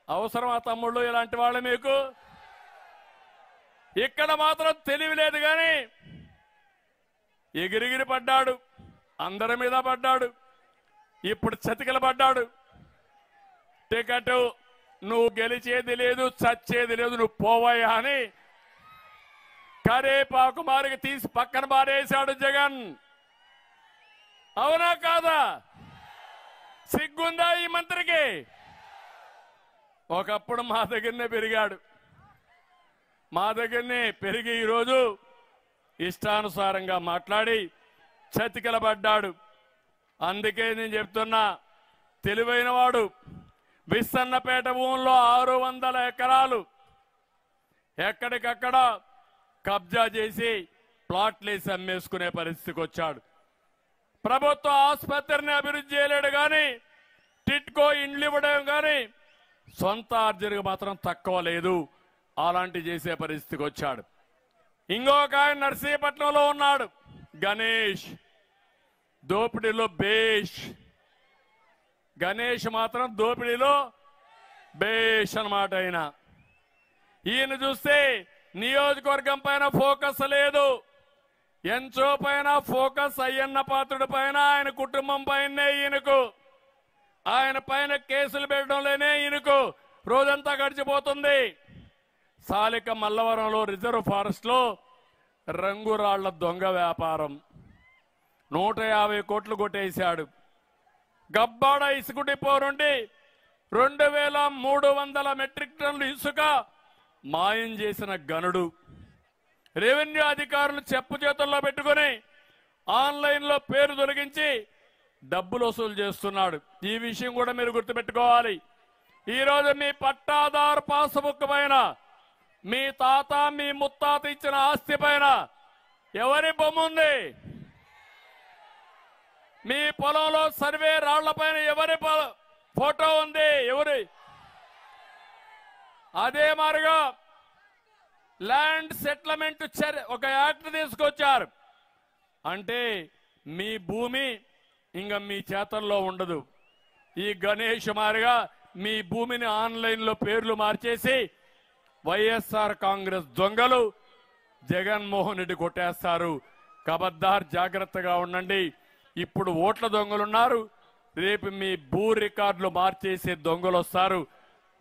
అవసరమా తమ్ముళ్ళు ఇలాంటి వాళ్ళు మీకు? ఇక్కడ మాత్రం తెలివి లేదు కానీ ఎగిరిగిరి పడ్డాడు అందరి మీద పడ్డాడు ఇప్పుడు చతికిల పడ్డాడు. టికెట్ నువ్వు గెలిచేది లేదు చచ్చేది లేదు నువ్వు పోవయ్యా అని కరేపాకు మారికి తీసి పక్కన మారేశాడు జగన్. అవునా కాదా? సిగ్గుందా ఈ మంత్రికి? ఒకప్పుడు మా దగ్గరనే పెరిగాడు. మా దగ్గరనే పెరిగి ఈరోజు ఇష్టానుసారంగా మాట్లాడి చతికిలబడ్డాడు. అందుకే నేను చెప్తున్నా తెలివైన వాడు విస్సన్నపేట భూముల్లో ఆరు వందల ఎకరాలు ఎక్కడికక్కడ కబ్జా చేసి ప్లాట్లేసి అమ్మేసుకునే పరిస్థితికి వచ్చాడు. ప్రభుత్వ ఆసుపత్రిని అభివృద్ధి చేయలేడు కానీ టిట్కో ఇండ్లు ఇవ్వడం కానీ సొంత ఆర్జనకు మాత్రం తక్కువ లేదు. అలాంటి చేసే పరిస్థితికి వచ్చాడు. ఇంకొక ఆయన నర్సీపట్నంలో ఉన్నాడు. గణేష్. దోపిడీలో బేష్. గణేష్ మాత్రం దోపిడీలో బేష్ అన్నమాట ఆయన ఈయన చూస్తే నియోజకవర్గం పైన ఫోకస్ లేదు. ఎంచో పైన ఫోకస్ అయ్యన్న పాత్రుడి పైన ఆయన కుటుంబం పైనే ఈయనకు. ఆయన పైన కేసులు పెట్టడంలోనే ఈయనకు. రోజంతా గడిచిపోతుంది. సాలిక మల్లవరంలో రిజర్వ్ ఫారెస్ట్లో రంగురాళ్ళ దొంగ వ్యాపారం. నూట యాభై కోట్లు కొట్టేశాడు. గబ్బాడ ఇసుక డిపో నుండి రెండు వేల మూడు వందల మెట్రిక్ టన్నులు ఇసుక మాయం చేసిన గనుడు. రెవెన్యూ అధికారులు చెప్పు చేతుల్లో పెట్టుకుని ఆన్లైన్లో పేరు తొలగించి డబ్బులు వసూలు చేస్తున్నాడు. ఈ విషయం కూడా మీరు గుర్తుపెట్టుకోవాలి. ఈరోజు మీ పట్టాదారు పాస్బుక్ పైన మీ తాత మీ ముత్తాత ఇచ్చిన ఆస్తి పైన ఎవరి బొమ్మ ఉంది మీ పొలంలో సర్వే రాళ్ళపైన ఎవరి ఫోటో ఉంది? ఎవరి? అదే మారుగా ల్యాండ్ సెటిల్మెంట్ చర్ ఒక యాక్ట్ తీసుకొచ్చారు. అంటే మీ భూమి ఇంకా మీ చేతల్లో ఉండదు. ఈ గణేష్ మారిగా మీ భూమిని ఆన్లైన్లో పేర్లు మార్చేసి వైఎస్ఆర్ కాంగ్రెస్ దొంగలు జగన్మోహన్ రెడ్డి కొట్టేస్తారు. కబద్దార్ జాగ్రత్తగా ఉండండి. ఇప్పుడు ఓట్ల దొంగలున్నారు. రేపు మీ భూ రికార్డులు మార్చేసే దొంగలు వస్తారు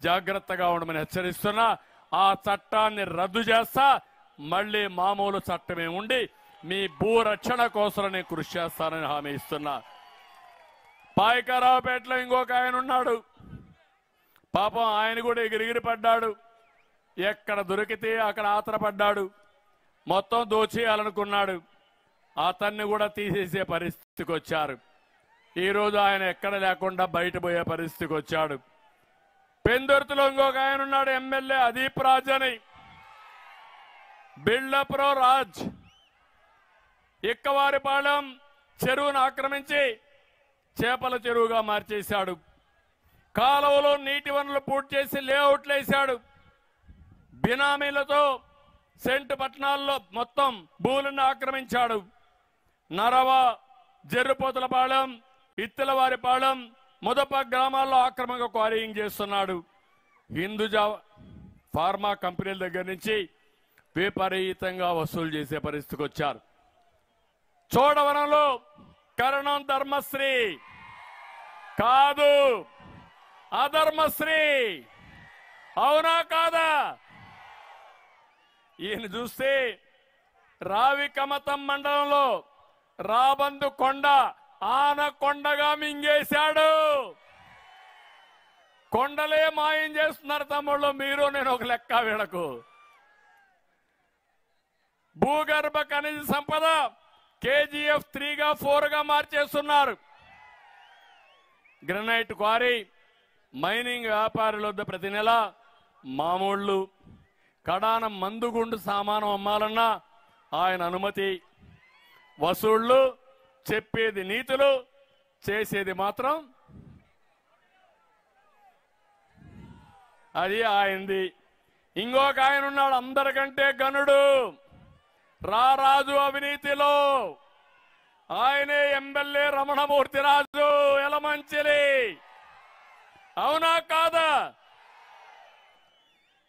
జాగ్రత్తగా ఉండమని హెచ్చరిస్తున్నా. ఆ చట్టాన్ని రద్దు చేస్తా. మళ్ళీ మామూలు చట్టమే ఉండి మీ భూ రక్షణ కోసం నేను కృషి చేస్తానని హామీ ఇస్తున్నా. పాయకరావుపేటలో ఇంకొక ఆయన ఉన్నాడు. పాపం ఆయన కూడా ఎగిరిగిరి పడ్డాడు. ఎక్కడ దొరికితే అక్కడ ఆతరపడ్డాడు. మొత్తం దోచేయాలనుకున్నాడు. అతన్ని కూడా తీసేసే పరిస్థితికి వచ్చారు. ఈరోజు ఆయన ఎక్కడ లేకుండా బయట పోయే పరిస్థితికి వచ్చాడు. పెందుర్తిలో ఇంకొక ఆయన ఉన్నాడు ఎమ్మెల్యే అదీప్ రాజ్ అని. బిల్డప్రో రాజ్. ఇక్కవారిపాళెం చెరువును ఆక్రమించి చేపల చెరువుగా మార్చేశాడు. కాలువలో నీటి వనరులు పూర్తి చేసి లేఅవుట్లు వేశాడు. బినామీలతో సెంటు పట్టణాల్లో మొత్తం భూములను ఆక్రమించాడు. నరవ జర్రుపోతులపాలెం ఇత్తలవారిపాలెం ముదప గ్రామాల్లో ఆక్రమంగా క్వారీయింగ్ చేస్తున్నాడు. హిందూజా ఫార్మా కంపెనీల దగ్గర నుంచి విపరీతంగా వసూలు చేసే పరిస్థితికి వచ్చారు. చోడవరంలో కరణం ధర్మశ్రీ. కాదు అధర్మశ్రీ. అవునా కాదా? ఈయన చూస్తే రావి కమతం మండలంలో రాబందు కొండ ఆనకొండగా మింగేశాడు. కొండలే మాయం చేస్తున్నారు తమ్ముళ్ళు మీరు నేను ఒక లెక్క వీడకు భూగర్భ ఖనిజ సంపద కేజీఎఫ్ త్రీగా ఫోర్గా మార్చేస్తున్నారు. గ్రనైట్ క్వారీ మైనింగ్ వ్యాపారుల వద్ద ప్రతి నెల మామూళ్ళు కడాన మందుగుండు సామానం అమ్మాలన్నా ఆయన అనుమతి వసూళ్ళు చెప్పేది నీతులు చేసేది మాత్రం అది ఆయనది. ఇంకొక ఆయన ఉన్నాడు అందరికంటే గనుడు రారాజు అవినీతిలో. ఆయనే ఎమ్మెల్యే రమణమూర్తి రాజు ఎలమంచిలి అవునా కాదా?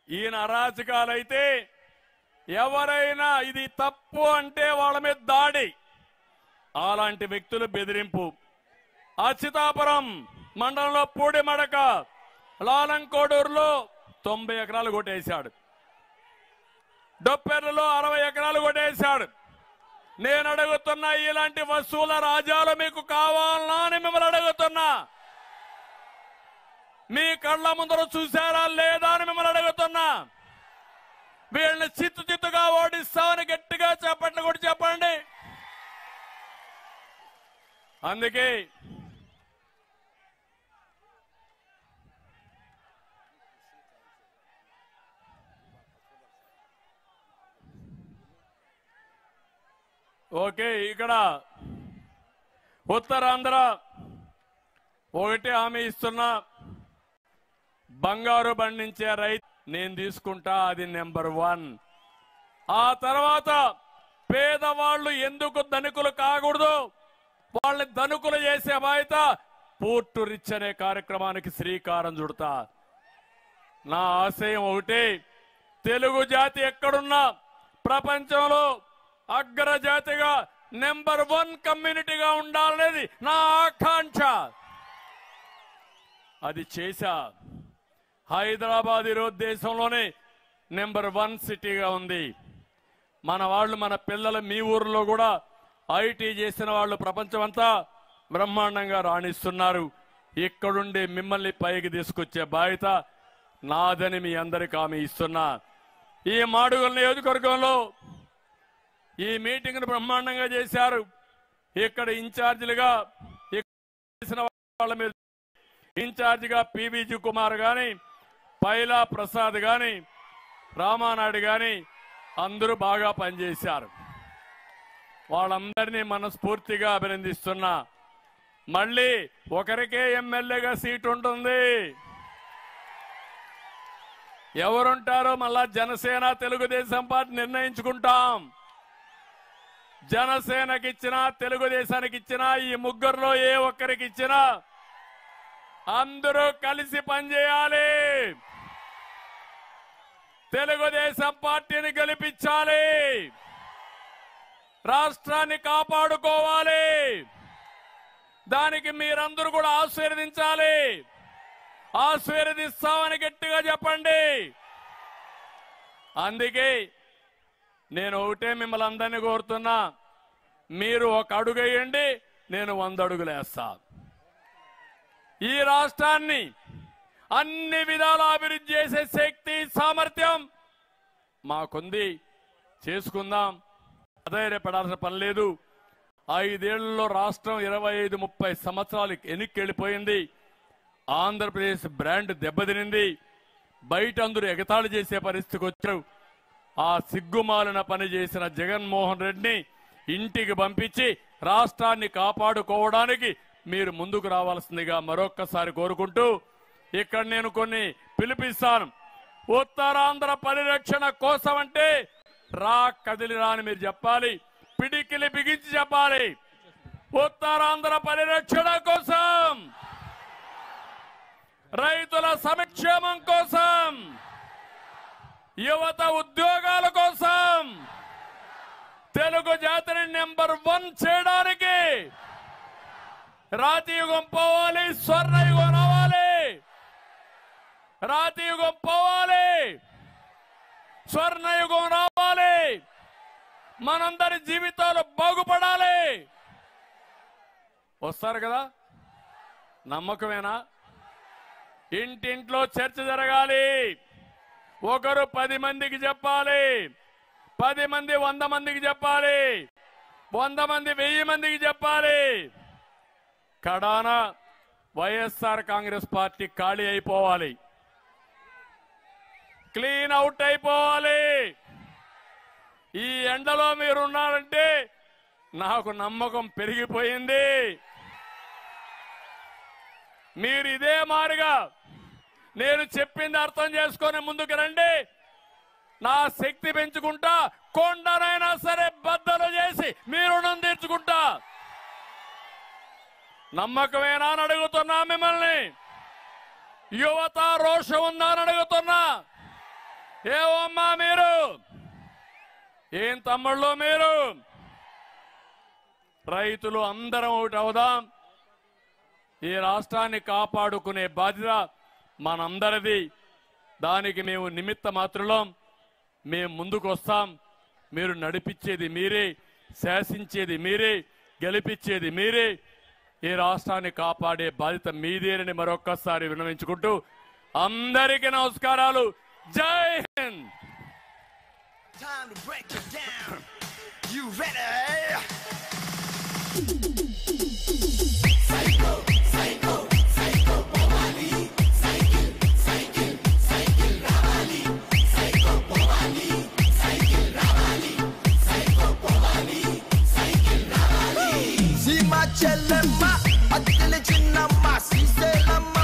ఈయన అరాచకాలైతే ఎవరైనా ఇది తప్పు అంటే వాళ్ళ మీద దాడి. అలాంటి వ్యక్తులు బెదిరింపు. అచితాపురం మండలంలో పూడిమడక లాలంకోడూరులో తొంభై ఎకరాలు కొట్టేశాడు. డొప్పెర్లలో అరవై ఎకరాలు కొట్టేశాడు. నేను అడుగుతున్నా ఇలాంటి వస్తువుల రాజాలు మీకు కావాలనా అని మిమ్మల్ని అడుగుతున్నా. మీ కళ్ళ ముందర చూసారా లేదా అని మిమ్మల్ని అడుగుతున్నా. వీళ్ళని చిత్తు చిత్తుగా ఓడిస్తామని గట్టిగా చెప్పండి కూడా చెప్పండి. అందుకే ఓకే ఇక్కడ ఉత్తరాంధ్ర ఒకటి హామీ ఇస్తున్నా బంగారు పండించే రైతు నేను తీసుకుంటా అది నెంబర్ వన్. ఆ తర్వాత పేదవాళ్ళు ఎందుకు ధనికులు కాకూడదు? వాళ్ళని ధనుకులు చేసే బాధ్యత పూర్టు రిచ్ అనే కార్యక్రమానికి శ్రీకారం చుడతా. నా ఆశయం ఒకటి తెలుగు జాతి ఎక్కడున్నా ప్రపంచంలో అగ్రజాతిగా నెంబర్ వన్ కమ్యూనిటీగా ఉండాలనేది నా ఆకాంక్ష. అది చేశా. హైదరాబాద్ ఈరోజు దేశంలోనే నెంబర్ వన్ సిటీగా ఉంది. మన వాళ్ళు మన పిల్లలు మీ ఊర్లో కూడా ఐటీ చేసిన వాళ్ళు ప్రపంచమంతా బ్రహ్మాండంగా రాణిస్తున్నారు. ఇక్కడుండి మిమ్మల్ని పైకి తీసుకొచ్చే బాధ్యత నాదని మీ అందరికి ఆమె ఇస్తున్నా. ఈ మాడుగుల నియోజకవర్గంలో ఈ మీటింగ్ను బ్రహ్మాండంగా చేశారు. ఇక్కడ ఇన్ఛార్జీలుగా ఇక్కడ చేసిన వాళ్ళ మీద ఇన్ఛార్జిగా పివిజి కుమార్ కానీ పైలా ప్రసాద్ గాని రామానాయుడు గాని అందరూ బాగా పనిచేశారు. వాళ్ళందరినీ మనస్ఫూర్తిగా అభినందిస్తున్నా. మళ్ళీ ఒకరికే ఎమ్మెల్యేగా సీట్ ఉంటుంది. ఎవరుంటారో మళ్ళా జనసేన తెలుగుదేశం పార్టీ నిర్ణయించుకుంటాం. జనసేనకిచ్చినా తెలుగుదేశానికి ఇచ్చినా ఈ ముగ్గురులో ఏ ఒక్కరికి ఇచ్చినా అందరూ కలిసి పనిచేయాలి. తెలుగుదేశం పార్టీని గెలిపించాలి. రాష్ట్రాన్ని కాపాడుకోవాలి. దానికి మీరందరూ కూడా ఆశీర్వదించాలి. ఆశీర్వదిస్తామని గట్టిగా చెప్పండి. అందుకే నేను ఒకటే మిమ్మల్ని అందరినీ కోరుతున్నా మీరు ఒక అడుగు వేయండి నేను వంద అడుగులు వేస్తాను ఈ రాష్ట్రాన్ని అన్ని విధాల అభివృద్ధి చేసే శక్తి సామర్థ్యం మాకుంది. చేసుకుందాం. అధైర్యపడాల్సిన పని లేదు. ఐదేళ్ళలో రాష్ట్రం ఇరవై ఐదు ముప్పై సంవత్సరాలు వెనక్కి వెళ్ళిపోయింది ఆంధ్రప్రదేశ్ బ్రాండ్ దెబ్బతినింది. బయట అందరూ ఎగతాళి చేసే పరిస్థితికి వచ్చారు. ఆ సిగ్గుమాలిన పని చేసిన జగన్మోహన్ రెడ్డిని ఇంటికి పంపించి రాష్ట్రాన్ని కాపాడుకోవడానికి మీరు ముందుకు రావాల్సిందిగా మరొక్కసారి కోరుకుంటూ ఇక్కడ నేను కొన్ని పిలిపిస్తాను. ఉత్తరాంధ్ర పరిరక్షణ కోసం అంటే రా కదిలిరా అని మీరు చెప్పాలి. పిడికిలి బిగించి చెప్పాలి. ఉత్తరాంధ్ర పరిరక్షణ కోసం రైతుల సంక్షేమం కోసం యువత ఉద్యోగాల కోసం తెలుగు జాతిని నెంబర్ వన్ చేయడానికి రాతియుగం పోవాలి స్వర్ణయుగం రావాలి. రాతియుగం పోవాలి స్వర్ణయుగం రావాలి. మనందరి జీవితాలు బాగుపడాలి. వస్తారు కదా? నమ్మకమేనా? ఇంటింట్లో చర్చ జరగాలి. ఒకరు పది మందికి చెప్పాలి. పది మంది వంద మందికి చెప్పాలి. వంద మంది వెయ్యి మందికి చెప్పాలి. కడాన వైఎస్ఆర్ కాంగ్రెస్ పార్టీ ఖాళీ అయిపోవాలి. క్లీన్ అవుట్ అయిపోవాలి. ఈ ఎండలో మీరున్నారంటే నాకు నమ్మకం పెరిగిపోయింది. మీరు ఇదే మారుగా నేను చెప్పింది అర్థం చేసుకొని ముందుకు రండి. నా శక్తి పెంచుకుంటా కొండనైనా సరే బద్దలు చేసి మీ రుణం తీర్చుకుంటా. నమ్మకమేనా అని అడుగుతున్నా మిమ్మల్ని. యువత రోషం ఉందా అని అడుగుతున్నా. ఏవమ్మా మీరు? ఏం తమ్ముళ్ళు మీరు? రైతులు అందరం ఒకటి అవుదాం. ఈ రాష్ట్రాన్ని కాపాడుకునే బాధ్యత మనందరిది. దానికి మేము నిమిత్త మాత్రలం. మేము ముందుకు వస్తాం మీరు నడిపించేది మీరే శాసించేది మీరే గెలిపించేది మీరే. ఈ రాష్ట్రాన్ని కాపాడే బాధ్యత మీదేనని మరొక్కసారి విన్నవించుకుంటూ అందరికీ నమస్కారాలు జై Hind Time to break it down. You ready? say I'm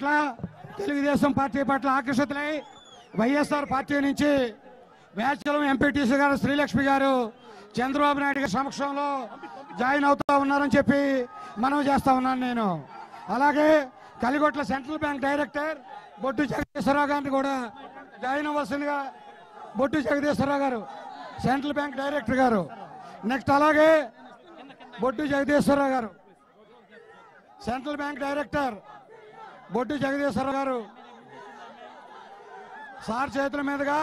పట్ల తెలుగుదేశం పార్టీ పట్ల ఆకర్షితులై వైఎస్ఆర్ పార్టీ నుంచి వేచలం ఎంపీటీసీ గారు శ్రీలక్ష్మి గారు చంద్రబాబు నాయుడు గారి సమక్షంలో జాయిన్ అవుతా ఉన్నారని చెప్పి మనం చేస్తా ఉన్నాను నేను. అలాగే కలిగొట్ల సెంట్రల్ బ్యాంక్ డైరెక్టర్ బొట్టు జగదీశ్వరరావు గారిని కూడా జాయిన్ అవ్వాల్సిందిగా బొట్టు జగదీశ్వరరావు గారు సెంట్రల్ బ్యాంక్ డైరెక్టర్ గారు. నెక్స్ట్ అలాగే బొట్టు జగదీశ్వరరావు గారు central bank director Boddu Jagadeeswararao గారు సార్ చేతుల మీదుగా.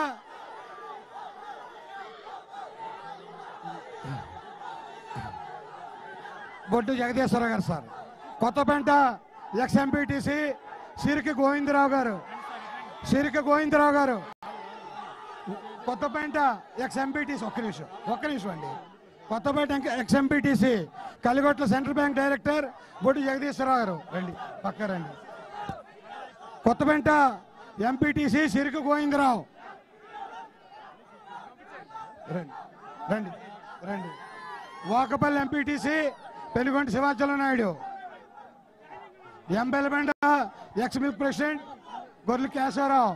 బొడ్డు జగదీశ్వరరావు గారు సార్. కొత్తపేంట ఎక్స్ఎంపీటీసీ సిరికి గోవిందరావు గారు. సిరికి గోవిందరావు గారు. కొత్తపేంట ఎక్స్ఎంపీటీసీ ఒక్క నిమిషం ఒక్క నిమిషం అండి. Kothapeta ex MPTC Kaligotla central bank director Boddu Jagadeeswararao గారు. రండి పక్క రండి. కొత్తపేట ఎంపీటీసీ సిరికి గోవిందరావు. రండి రండి రండి. Vakapalli MPTC Penugonda Sivachalam Naidu. ఎంబెల్బండ ex milk president Gorrela Kesavarao.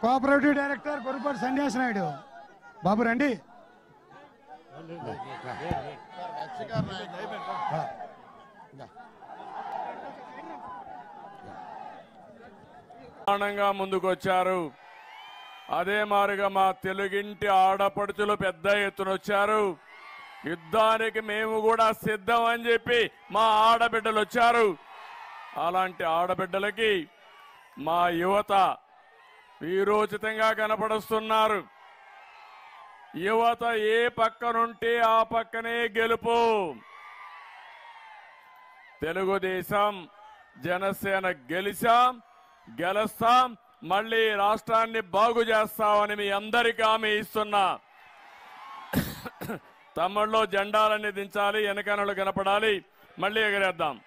Cooperative director Gorrepati సన్యాస నాయుడు. బాబు రండి. ప్రమాణంగా ముందుకొచ్చారు. అదే మారుగా మా తెలుగింటి ఆడపడుచులు పెద్ద ఎత్తున వచ్చారు. యుద్ధానికి మేము కూడా సిద్ధం అని చెప్పి మా ఆడబిడ్డలు వచ్చారు. అలాంటి ఆడబిడ్డలకి మా యువత వీరోచితంగా కనపడుస్తున్నారు. యువత ఏ పక్కనుంటే ఆ పక్కనే గెలుపు. తెలుగుదేశం జనసేన గెలిచాం. గెలుస్తాం మళ్ళీ రాష్ట్రాన్ని బాగు చేస్తామని మీ అందరికీ హామీ ఇస్తున్నా. తమ్ముళ్ళు జెండాలన్నీ దించాలి వెనకనలు కనపడాలి మళ్ళీ ఎగరేద్దాం.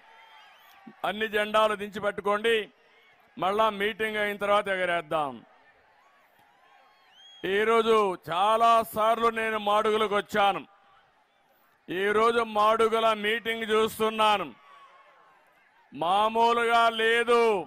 అన్ని జెండాలు దించి పెట్టుకోండి మళ్ళా మీటింగ్ అయిన తర్వాత ఎగరేద్దాం. ఈరోజు చాలా సార్లు నేను మాడుగులకు వచ్చాను. ఈరోజు మాడుగుల మీటింగ్ చూస్తున్నాను. మామూలుగా లేదు.